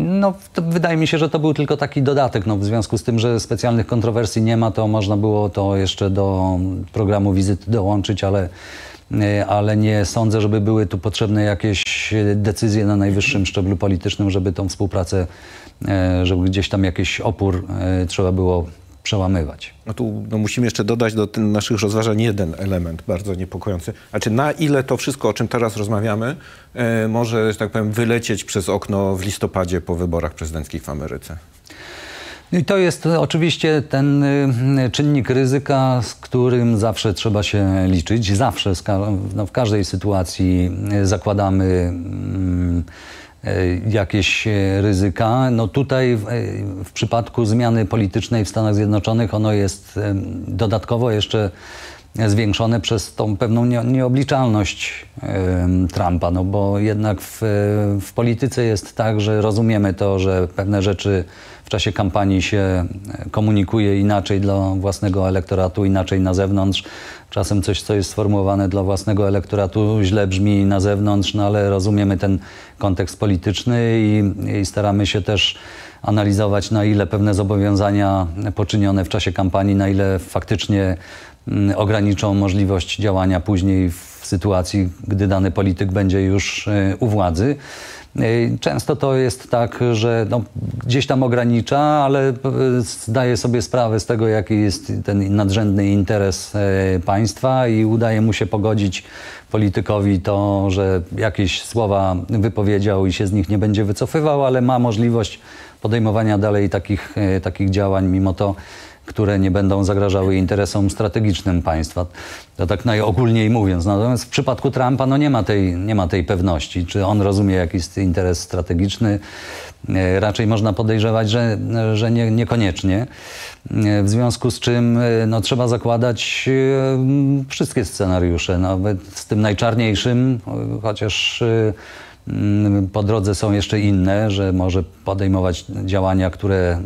no, wydaje mi się, że to był tylko taki dodatek. No, w związku z tym, że specjalnych kontrowersji nie ma, to można było to jeszcze do programu wizyty dołączyć, ale, ale nie sądzę, żeby były tu potrzebne jakieś decyzje na najwyższym szczeblu politycznym, żeby tą współpracę, żeby gdzieś tam jakiś opór trzeba było przełamywać. No tu no musimy jeszcze dodać do naszych rozważań jeden element bardzo niepokojący. Znaczy na ile to wszystko, o czym teraz rozmawiamy, e, może, że tak powiem, wylecieć przez okno w listopadzie po wyborach prezydenckich w Ameryce? I to jest oczywiście ten y, czynnik ryzyka, z którym zawsze trzeba się liczyć. Zawsze, no w każdej sytuacji zakładamy mm, jakieś ryzyka. No tutaj w, przypadku zmiany politycznej w Stanach Zjednoczonych ono jest dodatkowo jeszcze zwiększone przez tą pewną nie, nieobliczalność Trumpa, no bo jednak w, w polityce jest tak, że rozumiemy to, że pewne rzeczy w czasie kampanii się komunikuje inaczej dla własnego elektoratu, inaczej na zewnątrz. Czasem coś, co jest sformułowane dla własnego elektoratu, źle brzmi na zewnątrz, no ale rozumiemy ten kontekst polityczny i, i staramy się też analizować, na ile pewne zobowiązania poczynione w czasie kampanii, na ile faktycznie mm, ograniczą możliwość działania później w sytuacji, gdy dany polityk będzie już y, u władzy. Często to jest tak, że no, gdzieś tam ogranicza, ale zdaje sobie sprawę z tego, jaki jest ten nadrzędny interes e, państwa i udaje mu się pogodzić politykowi to, że jakieś słowa wypowiedział i się z nich nie będzie wycofywał, ale ma możliwość podejmowania dalej takich, takich działań, mimo to które nie będą zagrażały interesom strategicznym państwa. To tak najogólniej mówiąc. Natomiast w przypadku Trumpa no nie, ma tej, nie ma tej pewności, czy on rozumie jakiś interes strategiczny. E, raczej można podejrzewać, że, że nie, niekoniecznie. E, w związku z czym e, no, trzeba zakładać wszystkie scenariusze, nawet z tym najczarniejszym, chociaż Mm, po drodze są jeszcze inne, że może podejmować działania, które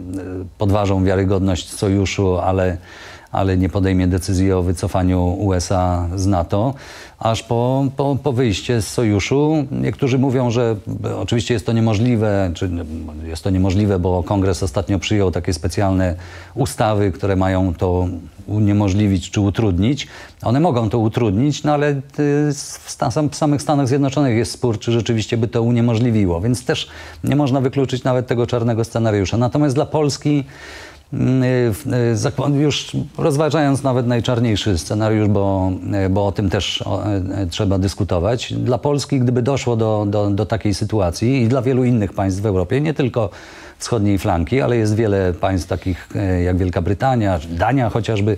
podważą wiarygodność sojuszu, ale, ale nie podejmie decyzji o wycofaniu USA z NATO aż po, po, po wyjście z sojuszu. Niektórzy mówią, że oczywiście jest to niemożliwe, czy jest to niemożliwe, bo kongres ostatnio przyjął takie specjalne ustawy, które mają to uniemożliwić czy utrudnić. One mogą to utrudnić, no ale y, w samych Stanach Zjednoczonych jest spór, czy rzeczywiście by to uniemożliwiło, więc też nie można wykluczyć nawet tego czarnego scenariusza. Natomiast dla Polski już rozważając nawet najczarniejszy scenariusz, bo, y, bo o tym też trzeba dyskutować, dla Polski, gdyby doszło do, do, do takiej sytuacji i dla wielu innych państw w Europie, nie tylko wschodniej flanki, ale jest wiele państw takich jak Wielka Brytania, Dania chociażby,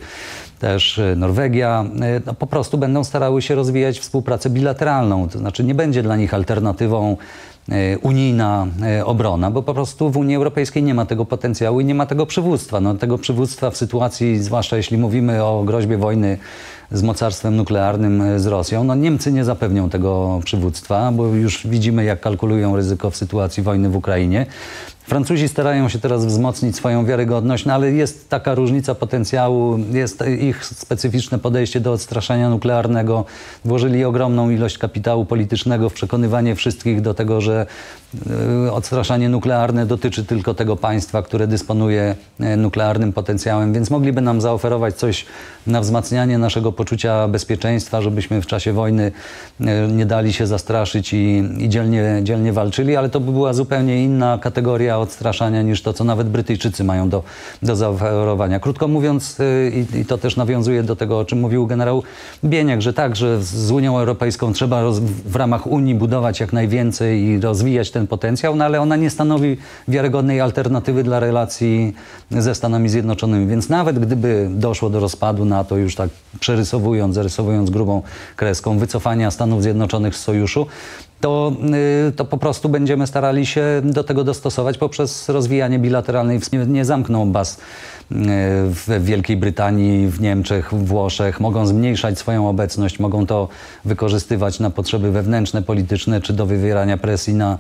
też Norwegia, no po prostu będą starały się rozwijać współpracę bilateralną. To znaczy nie będzie dla nich alternatywą unijna e, obrona, bo po prostu w Unii Europejskiej nie ma tego potencjału i nie ma tego przywództwa. No, tego przywództwa w sytuacji, zwłaszcza jeśli mówimy o groźbie wojny z mocarstwem nuklearnym e, z Rosją, no Niemcy nie zapewnią tego przywództwa, bo już widzimy, jak kalkulują ryzyko w sytuacji wojny w Ukrainie. Francuzi starają się teraz wzmocnić swoją wiarygodność, no ale jest taka różnica potencjału, jest ich specyficzne podejście do odstraszania nuklearnego. Włożyli ogromną ilość kapitału politycznego w przekonywanie wszystkich do tego, że e, odstraszanie nuklearne dotyczy tylko tego państwa, które dysponuje e, nuklearnym potencjałem, więc mogliby nam zaoferować coś na wzmacnianie naszego poczucia bezpieczeństwa, żebyśmy w czasie wojny e, nie dali się zastraszyć i, i dzielnie, dzielnie walczyli, ale to by była zupełnie inna kategoria odstraszania niż to, co nawet Brytyjczycy mają do, do zaoferowania. Krótko mówiąc, y, i, i to też nawiązuje do tego, o czym mówił generał Bieniak, że tak, że z Unią Europejską trzeba roz, w ramach Unii budować jak najwięcej i rozwijać ten potencjał, no ale ona nie stanowi wiarygodnej alternatywy dla relacji ze Stanami Zjednoczonymi. Więc nawet gdyby doszło do rozpadu NATO, już tak przerysowując, zarysowując grubą kreską, wycofania Stanów Zjednoczonych z sojuszu, to, y, to po prostu będziemy starali się do tego dostosować poprzez rozwijanie bilateralnej. Nie, nie zamkną baz w Wielkiej Brytanii, w Niemczech, w Włoszech, mogą zmniejszać swoją obecność, mogą to wykorzystywać na potrzeby wewnętrzne, polityczne, czy do wywierania presji na,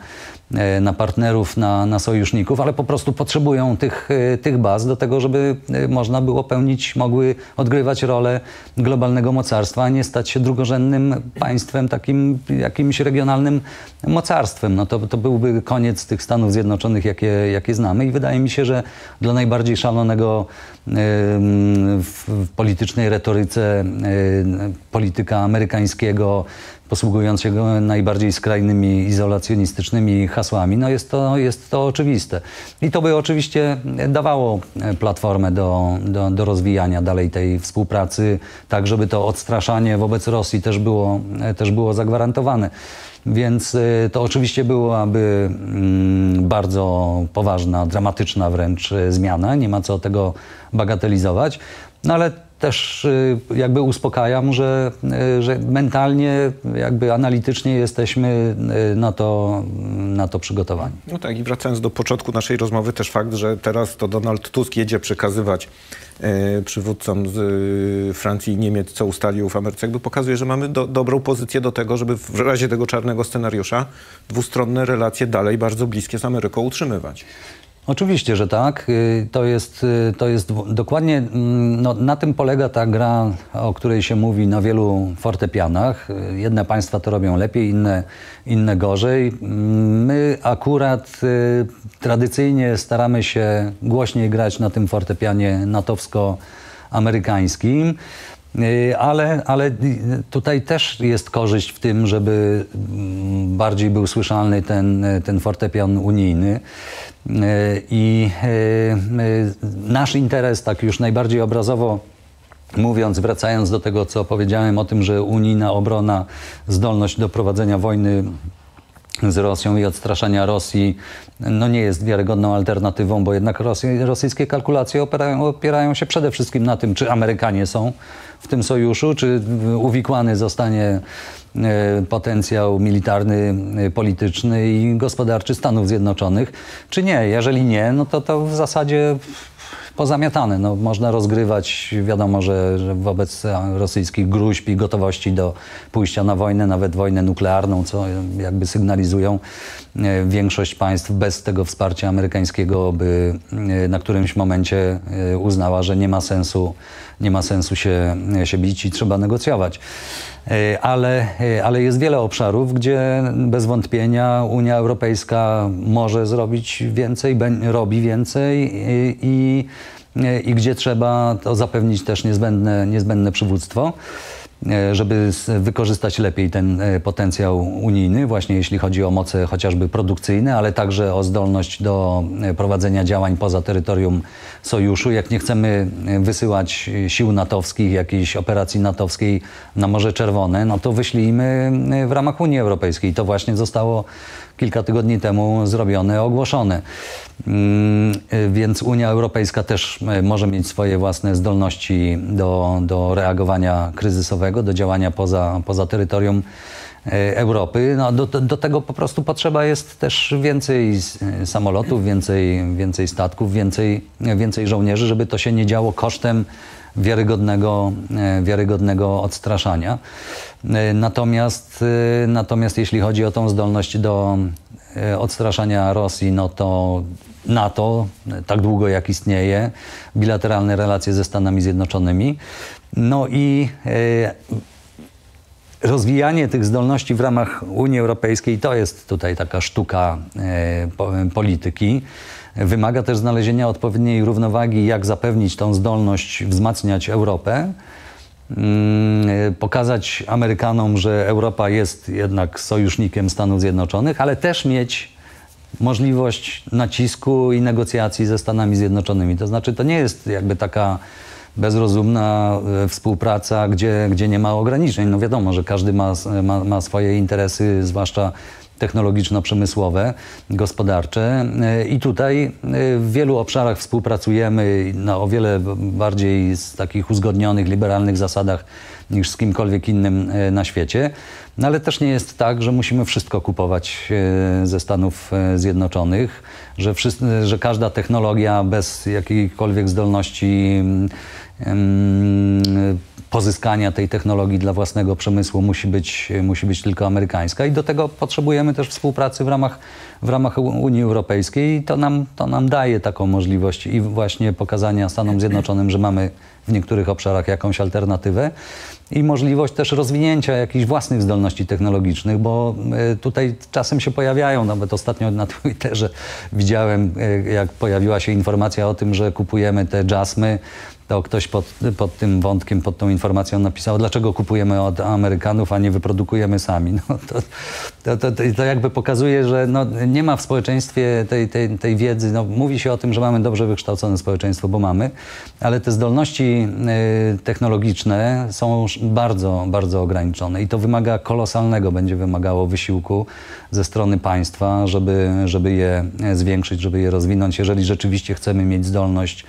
na partnerów, na, na sojuszników, ale po prostu potrzebują tych, e, tych baz do tego, żeby e, można było pełnić, mogły odgrywać rolę globalnego mocarstwa, a nie stać się drugorzędnym państwem, takim jakimś regionalnym mocarstwem. No to, to byłby koniec tych Stanów Zjednoczonych, jakie, jakie znamy i wydaje mi się, że dla najbardziej szalonego w politycznej retoryce polityka amerykańskiego, posługującego najbardziej skrajnymi izolacjonistycznymi hasłami, no jest to, jest to oczywiste. I to by oczywiście dawało platformę do, do, do rozwijania dalej tej współpracy, tak żeby to odstraszanie wobec Rosji też było, też było zagwarantowane. Więc y, to oczywiście byłaby mm, bardzo poważna, dramatyczna wręcz zmiana. Nie ma co tego bagatelizować. No ale też y, jakby uspokajam, że, że mentalnie, jakby analitycznie jesteśmy na to, na to przygotowani. No tak i wracając do początku naszej rozmowy, też fakt, że teraz to Donald Tusk jedzie przekazywać przywódcom z Francji i Niemiec, co ustalił w Ameryce, jakby pokazuje, że mamy do, dobrą pozycję do tego, żeby w razie tego czarnego scenariusza dwustronne relacje dalej bardzo bliskie z Ameryką utrzymywać. Oczywiście, że tak. Y, to jest, y, to jest dokładnie, mm, no, na tym polega ta gra, o której się mówi na wielu fortepianach. Y, jedne państwa to robią lepiej, inne, inne gorzej. Mm, my akurat tradycyjnie staramy się głośniej grać na tym fortepianie natowsko-amerykańskim. Ale, ale tutaj też jest korzyść w tym, żeby mm, bardziej był słyszalny ten, ten fortepian unijny. I e, e, nasz interes, tak już najbardziej obrazowo mówiąc, wracając do tego, co powiedziałem o tym, że unijna obrona, zdolność do prowadzenia wojny z Rosją i odstraszania Rosji no nie jest wiarygodną alternatywą, bo jednak rosyjskie kalkulacje opierają, opierają się przede wszystkim na tym, czy Amerykanie są w tym sojuszu, czy uwikłany zostanie E, potencjał militarny, e, polityczny i gospodarczy Stanów Zjednoczonych, czy nie. Jeżeli nie, no to to w zasadzie pozamiatane. No, można rozgrywać, wiadomo, że, że wobec rosyjskich gruźb i gotowości do pójścia na wojnę, nawet wojnę nuklearną, co jakby sygnalizują e, większość państw bez tego wsparcia amerykańskiego by na którymś momencie uznała, że nie ma sensu, nie ma sensu się, się bić i trzeba negocjować. E, ale, e, ale jest wiele obszarów, gdzie bez wątpienia Unia Europejska może zrobić więcej, robi więcej i, i, i gdzie trzeba to zapewnić też niezbędne, niezbędne przywództwo. E, żeby wykorzystać lepiej ten e, potencjał unijny, właśnie jeśli chodzi o moce chociażby produkcyjne, ale także o zdolność do e, prowadzenia działań poza terytorium sojuszu. Jak nie chcemy wysyłać sił natowskich, jakiejś operacji natowskiej na Morze Czerwone, no to wyślijmy w ramach Unii Europejskiej. To właśnie zostało kilka tygodni temu zrobione, ogłoszone. Mm, więc Unia Europejska też e, może mieć swoje własne zdolności do, do reagowania kryzysowego, do działania poza, poza terytorium e, Europy. No, do, do tego po prostu potrzeba jest też więcej e, samolotów, więcej, więcej statków, więcej, więcej żołnierzy, żeby to się nie działo kosztem wiarygodnego, wiarygodnego odstraszania. Natomiast, natomiast jeśli chodzi o tą zdolność do odstraszania Rosji, no to NATO, tak długo jak istnieje, bilateralne relacje ze Stanami Zjednoczonymi. No i e, rozwijanie tych zdolności w ramach Unii Europejskiej to jest tutaj taka sztuka e, polityki. Wymaga też znalezienia odpowiedniej równowagi, jak zapewnić tą zdolność wzmacniać Europę pokazać Amerykanom, że Europa jest jednak sojusznikiem Stanów Zjednoczonych, ale też mieć możliwość nacisku i negocjacji ze Stanami Zjednoczonymi. To znaczy, to nie jest jakby taka bezrozumna e, współpraca, gdzie, gdzie nie ma ograniczeń. No wiadomo, że każdy ma, ma, ma swoje interesy, zwłaszcza technologiczno-przemysłowe, gospodarcze. I tutaj w wielu obszarach współpracujemy na o wiele bardziej z takich uzgodnionych, liberalnych zasadach niż z kimkolwiek innym na świecie. No ale też nie jest tak, że musimy wszystko kupować ze Stanów Zjednoczonych, że, wszyscy, że każda technologia bez jakiejkolwiek zdolności pozyskania tej technologii dla własnego przemysłu musi być, musi być tylko amerykańska. I do tego potrzebujemy też współpracy w ramach, w ramach Unii Europejskiej. I to nam, to nam daje taką możliwość i właśnie pokazania Stanom Zjednoczonym, że mamy w niektórych obszarach jakąś alternatywę i możliwość też rozwinięcia jakichś własnych zdolności technologicznych, bo tutaj czasem się pojawiają, nawet ostatnio na Twitterze widziałem, jak pojawiła się informacja o tym, że kupujemy te jasmy, to ktoś pod, pod, tym wątkiem, pod tą informacją napisał, dlaczego kupujemy od Amerykanów, a nie wyprodukujemy sami. No, to, to, to, to jakby pokazuje, że no, nie ma w społeczeństwie tej, tej, tej wiedzy. No, mówi się o tym, że mamy dobrze wykształcone społeczeństwo, bo mamy, ale te zdolności y, technologiczne są bardzo, bardzo ograniczone i to wymaga kolosalnego, będzie wymagało wysiłku ze strony państwa, żeby, żeby je zwiększyć, żeby je rozwinąć, jeżeli rzeczywiście chcemy mieć zdolność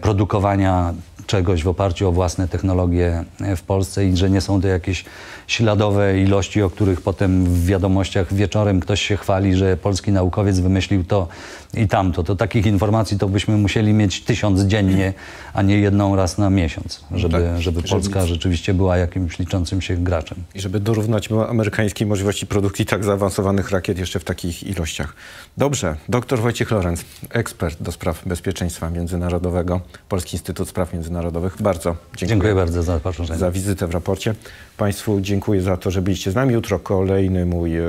produkowania czegoś w oparciu o własne technologie w Polsce i że nie są to jakieś śladowe ilości, o których potem w wiadomościach wieczorem ktoś się chwali, że polski naukowiec wymyślił to i tamto. To takich informacji to byśmy musieli mieć tysiąc dziennie, a nie jedną raz na miesiąc, żeby, tak, żeby Polska żeby... rzeczywiście była jakimś liczącym się graczem. I żeby dorównać amerykańskiej możliwości produkcji tak zaawansowanych rakiet jeszcze w takich ilościach. Dobrze, doktor Wojciech Lorenz, ekspert do spraw bezpieczeństwa międzynarodowego, Polski Instytut Spraw Międzynarodowych. Bardzo dziękuję. Dziękuję bardzo za zaproszenie. Za wizytę w raporcie. Państwu dziękuję za to, że byliście z nami. Jutro kolejny mój e,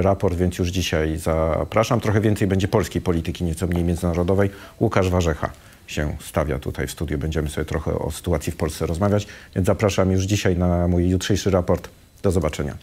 raport, więc już dzisiaj zapraszam. Trochę więcej będzie polskiej polityki, nieco mniej międzynarodowej. Łukasz Warzecha się stawia tutaj w studiu. Będziemy sobie trochę o sytuacji w Polsce rozmawiać, więc zapraszam już dzisiaj na mój jutrzejszy raport. Do zobaczenia.